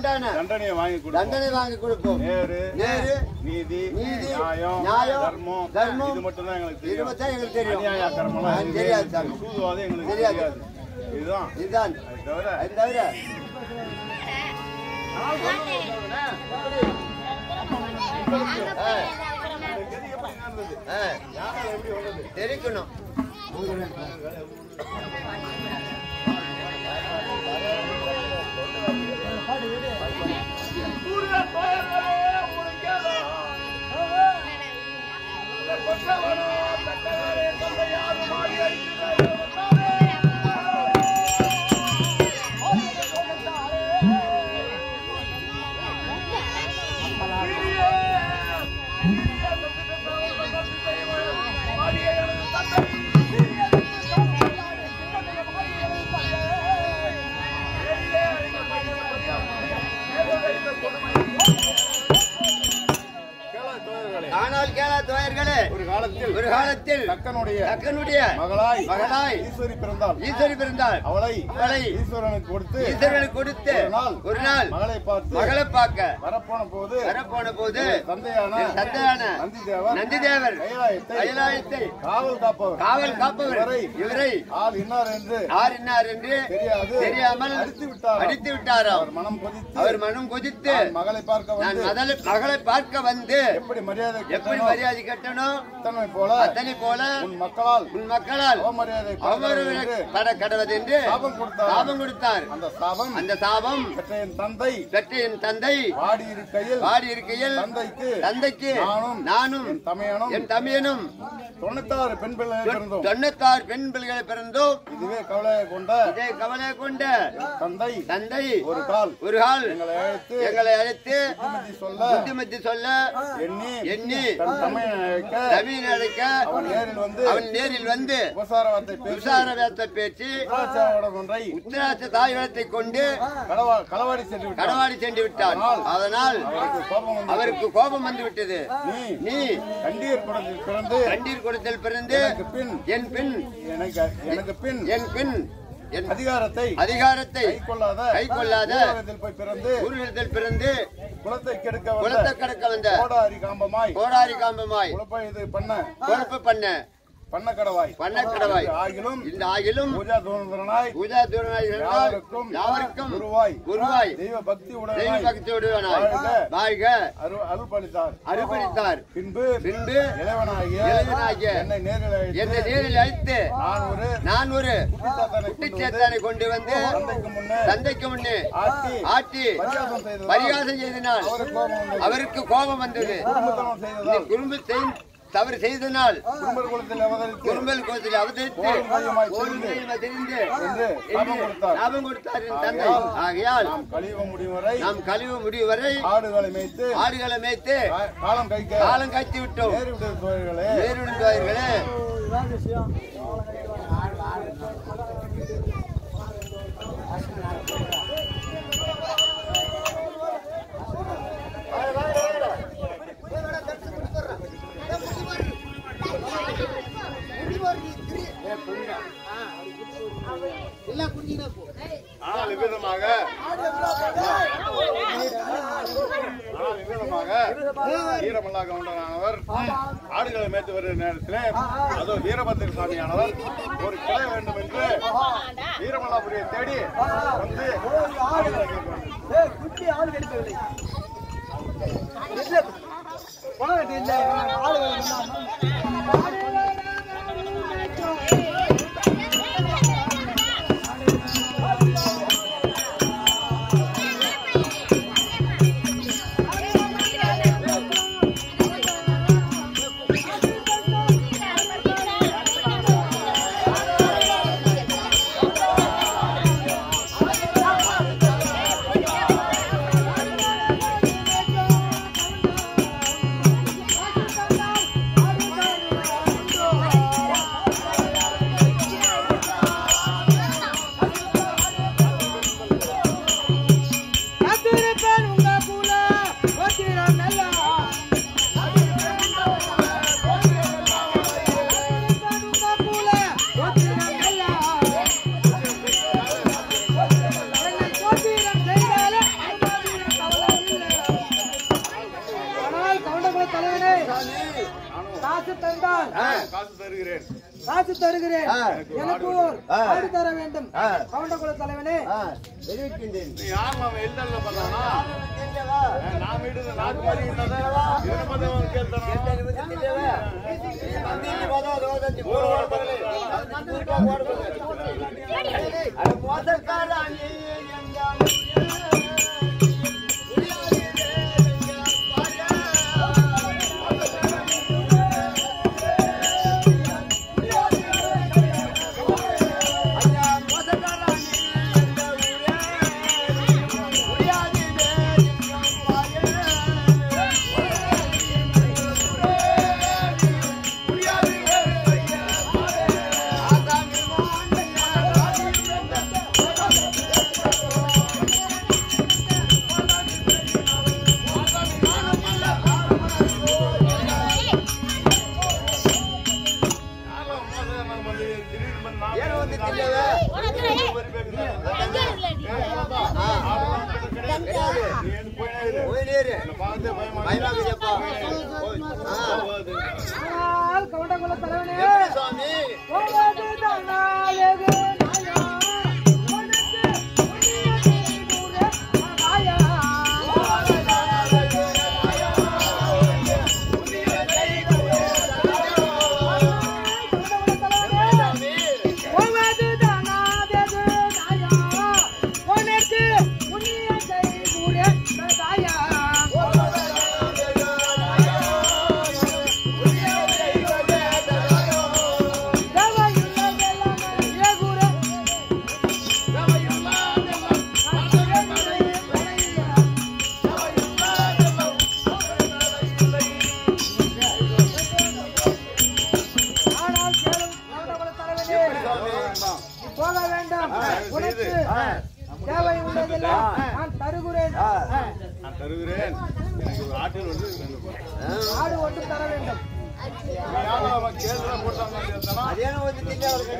உண்டான தண்டனையை வாங்கி கொடுப்போம். தண்டனை வாங்கி கொடுப்போம். நேரு நேரு நீதி நீதி, நியாயம் நியாயம், தர்மம். தர்மம், இது மட்டும் தான் எங்களுக்கு இது தெரியும். மட்டும் தான் எங்களுக்கு தெரியும். அநியாய எங்களுக்கு தெரியாது சாமி. சூதுவாதம் எங்களுக்கு தெரியாது. இதுதான். இதுதான். தவிர அது தவிர. தெரிக்கணும் தக்கனுடைய மகளாய் மகளாய் ஈஸ்வரி பிறந்தாள். ஈஸ்வரி பிறந்தாள். அவளை அவளை ஈஸ்வரனுக்கு கொடுத்து ஈஸ்வரனுக்கு கொடுத்து ஒரு நாள் ஒரு நாள் மகளை பார்த்து மகளை பார்க்க வரப்போன போது வரப்போன போது தந்தையான என் தந்தையான நந்திதேவர் நந்திதேவர் கைலாயத்தை கைலாயத்தை காவல் காப்பவர். காவல் காப்பவர். இவரை இவரை ஆள் இன்னார் என்று யார் இன்னார் என்று தெரியாது. தெரியாமல் அடித்து விட்டார் அடித்து அவர் மனம் கொதித்து அவர் மனம் கொதித்து மகளை பார்க்க வந்து மகளை பார்க்க வந்து எப்படி மரியாதை எப்படி மரியாதை கட்டணும் அத்தனை போல அத்தனை போல உன் மக்களால் உன் மக்களால் அவமரியாதை அவமரியாதை கடவது என்று சாபம் கொடுத்தார். சாபம் கொடுத்தார். அந்த சாபம் அந்த சாபம் பெற்ற என் தந்தை பெற்ற என் தந்தை வாடி இருக்கையில் வாடி இருக்கையில் தந்தைக்கு தந்தைக்கு நானும் நானும் என் தமையனும் என் தமையனும் தொண்ணூத்தாறு பெண் பிள்ளைகள் பிறந்தோம். தொண்ணூத்தாறு பெண் பிள்ளைகளை பிறந்தோம். இதுவே கவலையை கொண்ட இதே கவலை கொண்ட தந்தை தந்தை ஒரு கால் ஒரு கால் எங்களை அழைத்து எங்களை அழைத்து புத்திமதி சொல்ல புத்திமதி சொல்ல எண்ணி எண்ணி தன் தமையனை அழைக்க ரவியின் அழைக்க அவன் நேரில் வந்து அவன் நேரில் வந்து உபசார வார்த்தை பேசி விசார வேத்த பேச்சு உத்திராட்ச தாய்வளத்தை கொண்டு களவா- களவாடி சென்று கடவாடி சென்று விட்டான். அதனால் அவருக்கு கோபம் வந்து அவருக்கு கோபம் வந்து விட்டது நீ நீ கண்டீர் குடத்தில் பிறந்து கண்டீர் கொடுத்தல் பிறந்து பின். என் பின் எனக்கு பின். என் பின் என் அதிகாரத்தை அதிகாரத்தை கொள்ளாத கை கொள்ளாத போய் பிறந்து ஊர்வலத்தில் பிறந்து குலத்தை கெடுக்க குளத்தை கடக்க வந்த கோடாரி காம்பமாய் கோடாரி காம்பமாய் இது பண்ண குழப்ப பண்ண பண்ண கடவாய் பண்ண கடவாய் ஆகிலும் இந்த ஆகிலும் பூஜா தோன்றனாய் பூஜா தூரனாய் யாவருக்கும் குருவாய். குருவாய். தெய்வ பக்தி தெய்வ உடனாய் பக்தி உடையவனாய். வாழ்க. வாழ்க. அரு அருள்பளித்தார். அருள்பளித்தார். பின்பு பின்பு இளைவனாகிய இளைவனாகிய என்னை நேரில் அழைத்து என்னை நேரில் அழைத்து நான் ஒரு நான் ஒரு குட்டிச்சாத்தானை கொண்டு வந்து தந்தைக்கு முன்னே தந்தைக்கு முன்னே ஆட்டி ஆட்டி பரிகாசம் செய்தனால் அவருக்கு கோபம் வந்தது. குடும்பத்தனம் இந்த செய்ததால் குடும்ப செய்- தவறு செய்தனால் குடும்ப குலத்தில் அவதரித்து குடும்பல் கோத்தில் அவதரித்து தெரிந்து. லாபம் கொடுத்தார். என் தந்தை. ஆகையால் நாம் கழிவு முடியும் வரை நாம் கழிவு முடியும் வரை ஆடுகளை மேய்த்து ஆடுகளை மேய்த்து காலம் கைக்க காலம் காய்ச்சி விட்டோம். விடுதல் தோழர்களே. வேறுவிடுவார்களே ஆனால் இவ்விதமாக ஆனால் வீரமல்லா ஆடுகளை மேய்த்து வருகிற நேரத்தில் அதோ வீரபத்திர சாமியானவர் ஒரு கிளை வேண்டும் என்று வீரமல்லாபுரியை தேடி வந்து ஆடுகளை கேட்கிறார். ஏய், ಅದೇನೋ ಒಂದು ತಿಂಡಿ ಅವ್ರಿಗೆ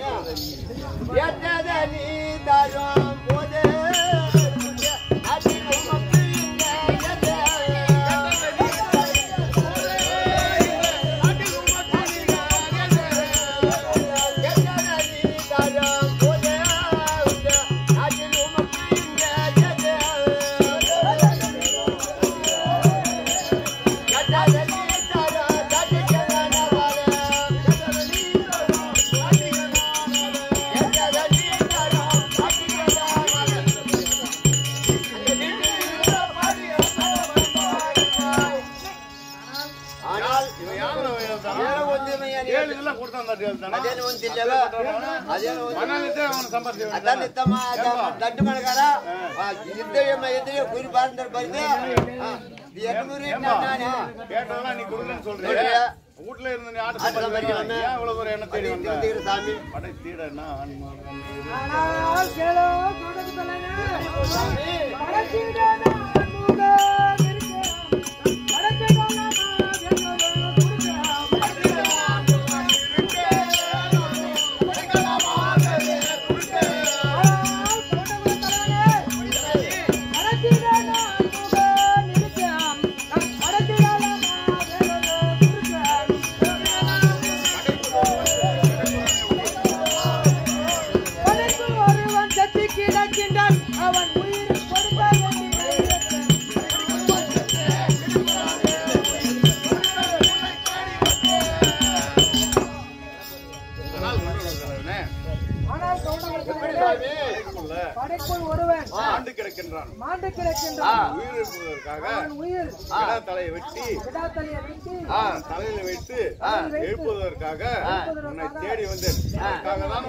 சாமி. படை தீடனா? ஆன்மா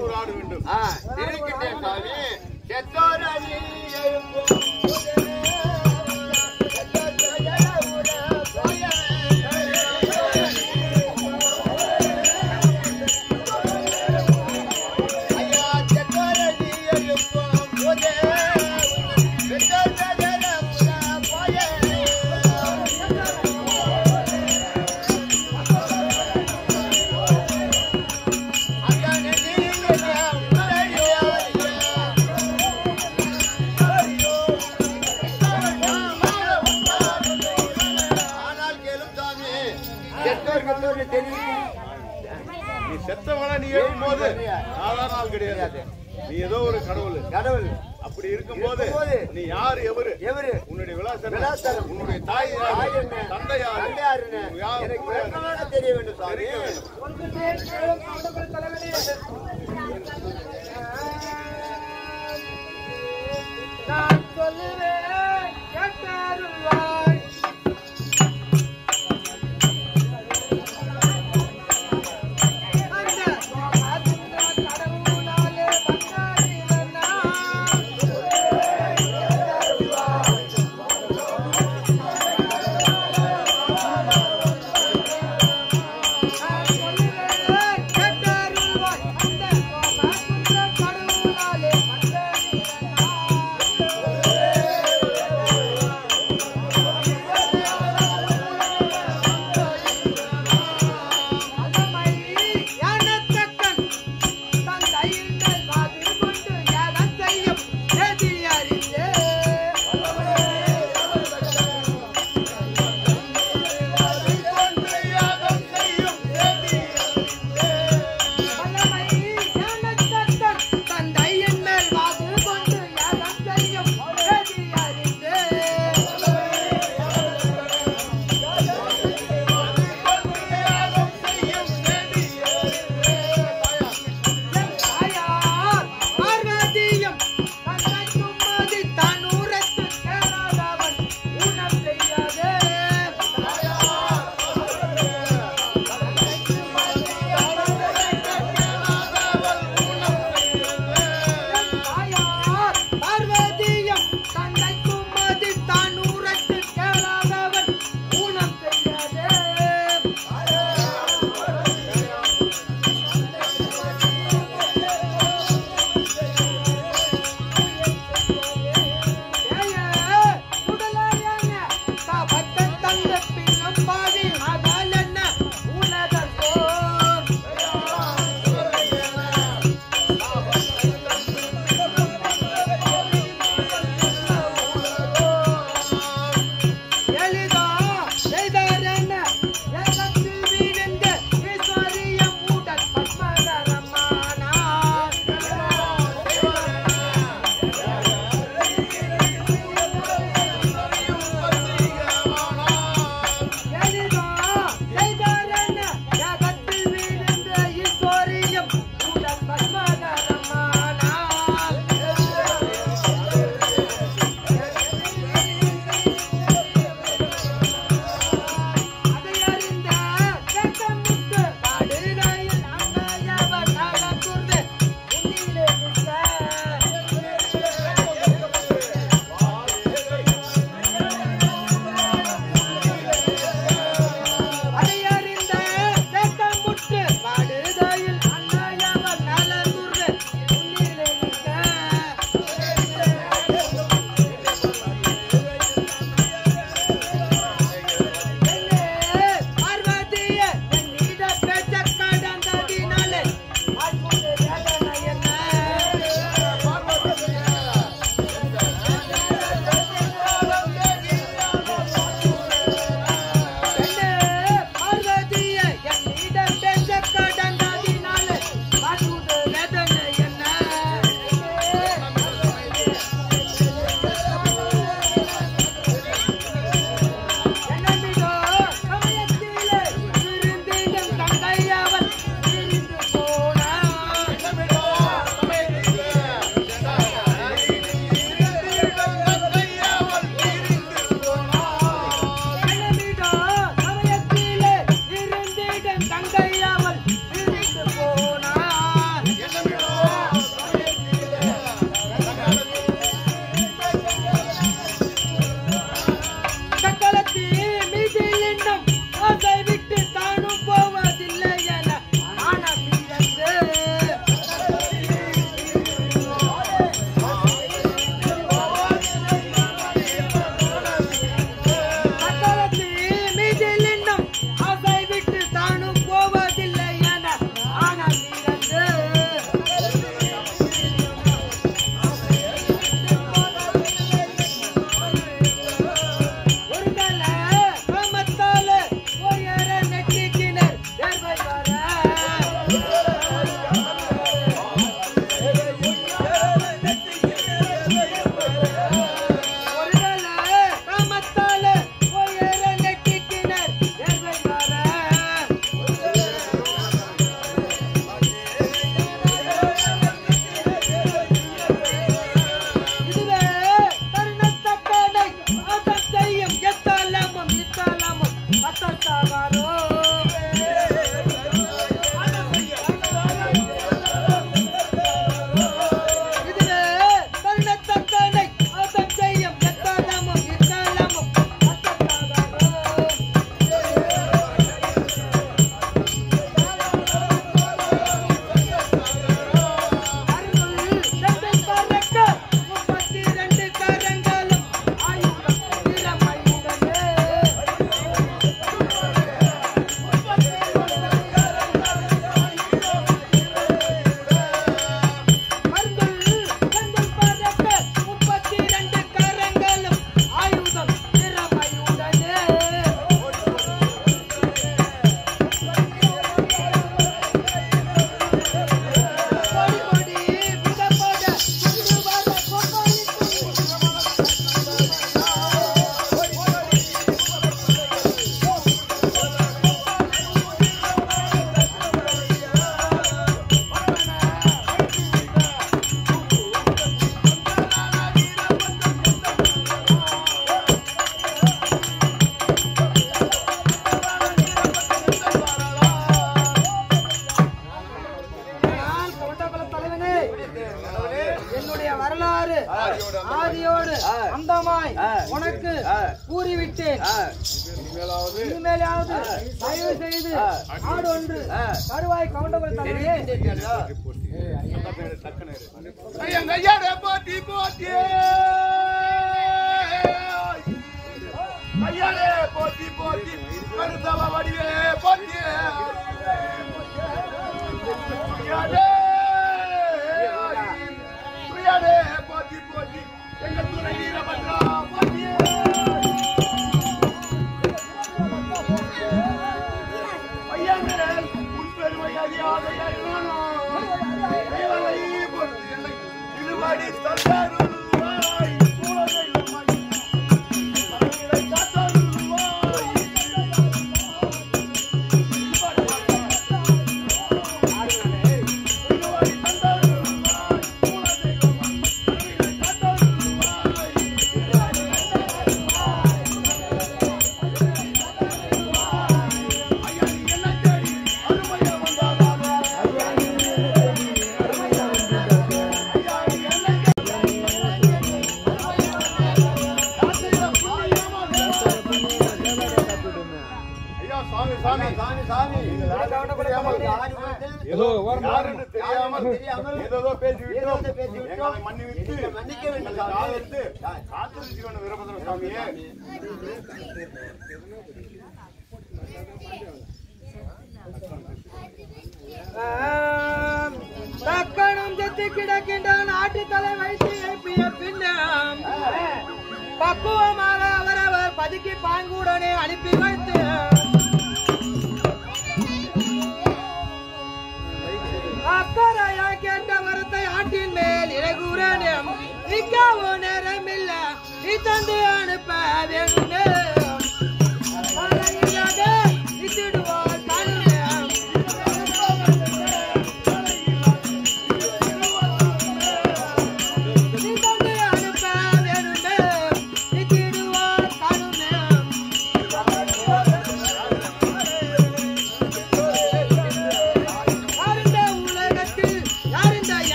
ஒரு ஆடு வேண்டும்.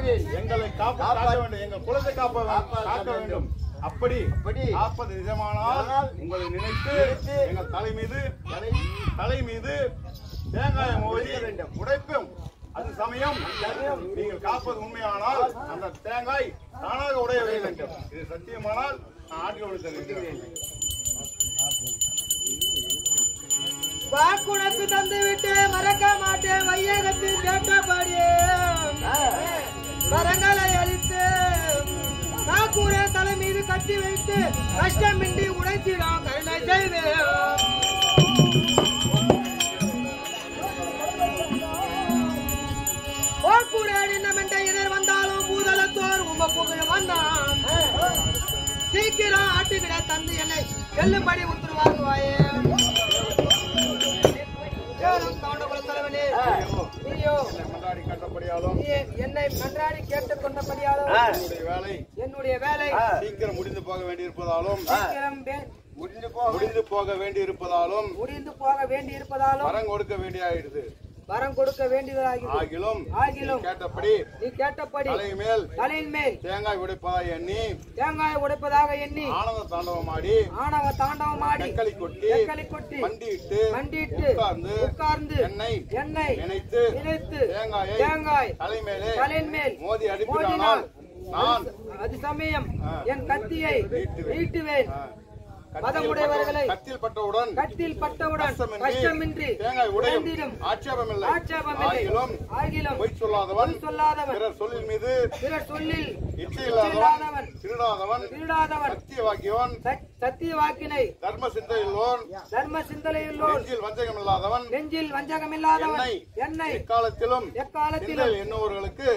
வருகிறேன் எங்களை காப்பாற்ற வேண்டும். எங்கள் குலத்தை காப்பாற்ற வேண்டும். அப்படி அப்படி காப்பது நிஜமானால் உங்களை நினைத்து எங்கள் தலை மீது தலை மீது தேங்காய் மோதி உடைப்பும். அது சமயம். நீங்கள் காப்பது உண்மையானால் அந்த தேங்காய் தானாக உடைய வேண்டும். இது சத்தியமானால் நான் ஆட்சி கொடுத்திருக்கிறேன் வாக்குடத்து தந்துவிட்டு மறக்க மாட்டேன். வையகத்தில் கேட்டபாடியே. வரங்களை அளித்து காக்கூர தலை மீது கட்டி வைத்து கஷ்டமின்றி உடைத்திடும் கருணை செய்து இடர் வந்தாலும் பூதளத்தோர் உம புகழ் வந்தான். சீக்கிரம் ஆட்டுகிட தந்து என்னை. செல்லும்படி உத்தரவாகுவாயே மன்றாடி கேட்டுக் கொண்டபடியாலும் என்னுடைய வேலை. என்னுடைய வேலை. சீக்கிரம் முடிந்து போக வேண்டியிருப்பதாலும் முடிந்து போக வேண்டியிருப்பதாலும் முடிந்து போக வேண்டி இருப்பதாலும் வரம் கொடுக்க வேண்டியாயிடுது. வரம் கொடுக்க வேண்டியதாகி ஆகிலும் கேட்டபடி நீ கேட்டபடி தலையின் மேல் தலையின் மேல் தேங்காய் உடைப்பதாய் எண்ணி தேங்காய் உடைப்பதாக எண்ணி ஆனந்த தாண்டவமாடி ஆணவ தாண்டவமாடி நெக்களி கொட்டி நெக்களி கொட்டி மண்டியிட்டு மண்டியிட்டு உட்கார்ந்து உட்கார்ந்து எண்ணெய் எண்ணெய் நினைத்து நினைத்து தேங்காயை தேங்காய் தலைமேலே தலையின் மேல் மோதி அடிப்பினானால் நான் அது சமயம். என் கத்தியை நீட்டுவேன். மதமுடையவர்களை கத்தியில் பட்டவுடன் கத்தில் பட்டவுடன் கஷ்டமின்றி தேங்காய் உடையும் ஆட்சேபமில்லை ஆகிலும் ஆகிலும் பொய் சொல்லாதவன் சொல்லாதவன் பிறர் சொல்லின் மீது பிறர் சொல்லில் இச்சை இல்லாதவன் திருடாதவன் திருடாதவன் சத்திய வாக்கியவன் சத்- சத்திய வாக்கினை தர்ம சிந்தையுள்ளோன் தர்ம சிந்தனையுள்ளோர் நெஞ்சில் வஞ்சகம் இல்லாதவன் நெஞ்சில் வஞ்சகமில்லாதவன் என்னை என்னை எக்காலத்திலும் எக்காலத்திலும் சிந்தையில் எண்ணுவர்களுக்கு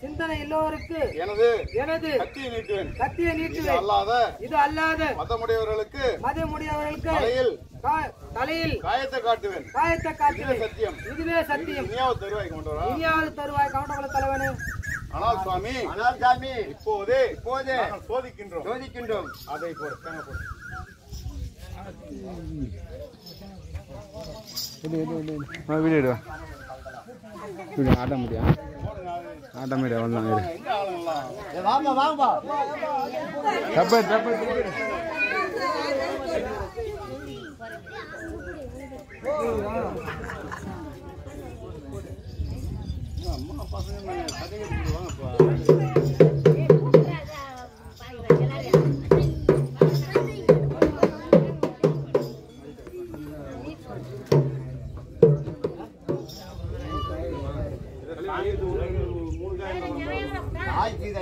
சிந்தனை இல்லவருக்கு எனது. எனது. கத்தியை நீட்டுவேன். கத்தியை நீட்டுவேன். அல்லாத. இது அல்லாத. மதமுடையவர்களுக்கு. மதமுடையவர்களுக்கு. தலையில். கா- தலையில். காயத்தை காட்டுவேன். காயத்தை காட்டுவேன். சத்தியம். இதுவே சத்தியம். இனியாவது தருவாய் கொண்டு வரா. இனியாவது தருவாய் கவுண்டகுல தலைவனே. ஆனால் சுவாமி. ஆனால் சாமி. இப்போதே. இப்போதே. சோதிக்கின்றோம். சோதிக்கின்றோம். அதை போடு போடு. ஆ வீடியோ எடுவா வீடியோ ஆட்ட முடியா? ஆட்ட முடியா வந்தான் இரு எங்க ஆளுங்களாம் வாங்க வாங்க தப்பு தப்பு தப்பு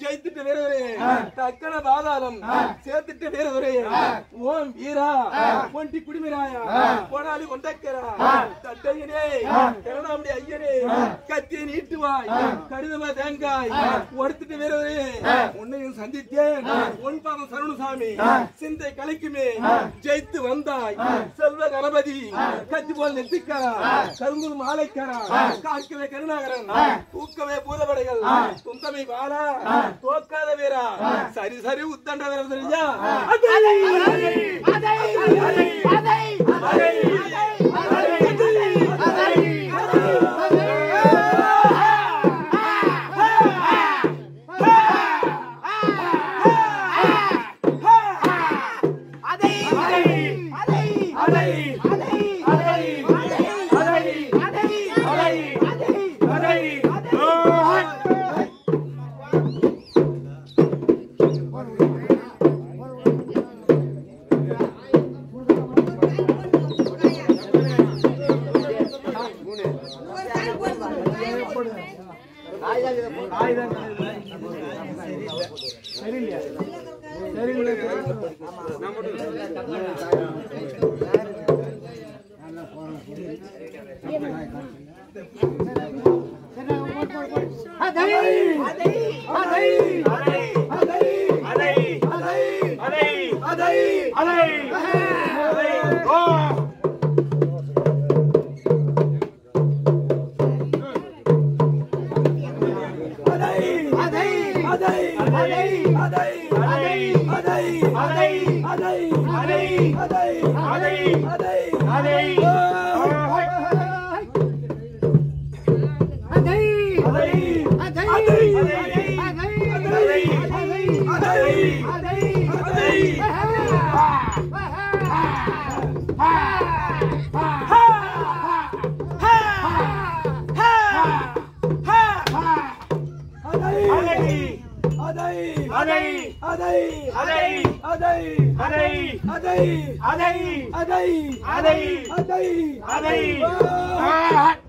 ஜெயித்திட்ட வேதுரையே தக்கன பாதாளம் சேர்த்திட்ட வேதுரையே ஓம் வீரா ஒண்டி குடிமிராயா. போனாலி கொண்டக்கரா தட்டையனே கருணாமடி ஐயனே கத்தியை நீட்டுவாய் கடிதமா தேங்காய் ஒடுத்துட்டு வேறவரே உன்னையும் சந்தித்தேன். உன் பாதம் சரணுசாமி சிந்தை கலைக்குமே ஜெயித்து வந்தாய். செல்வ கணபதி கத்தி போல் நெத்திக்கரா. கருங்குள் மாலைக்கரா. காக்கவே கருணாகரன் தூக்கவே பூதபடைகள் துந்தமை பாலா. தோக்காத வீரா. சரி சரி உத்தண்ட வீரர் آهي Allez Allez Oh தெரியா கருங்கல்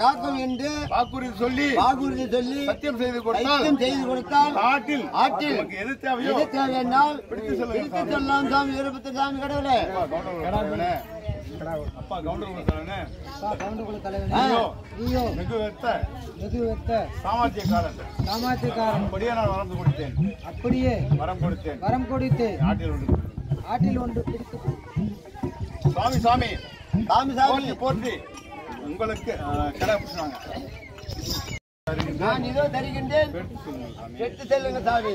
காக்கும் என்று வாக்குறுதி சொல்லி வாக்குறுதி சொல்லி சத்தியம் செய்து கொடுத்தால் செய்து கொடுத்தால் ஆட்டில் ஆட்டில் எது தேவையோ எது தேவையானால் பிடித்து சொல்லலாம் சாமி விருப்பத்து சாமி கடவுளே. அப்பா கவுண்டர் கொடுத்தானே ஐயோ வெகு வெத்த வெகு வெத்த சாமர்த்தியக்காரன் சாமர்த்தியக்காரன் அப்படியே நான் வரம் கொடுத்தேன். அப்படியே வரம் கொடுத்தேன். வரம் கொடுத்து ஆட்டில் ஒன்று ஆட்டில் ஒன்று பிடித்து. சாமி சாமி. சாமி சாமி. போற்றி. உங்களுக்கு அஹ், கடை பிடிச்சாங்க நான் இதோ தருகின்றேன். எடுத்து செல்லுங்க சாமி.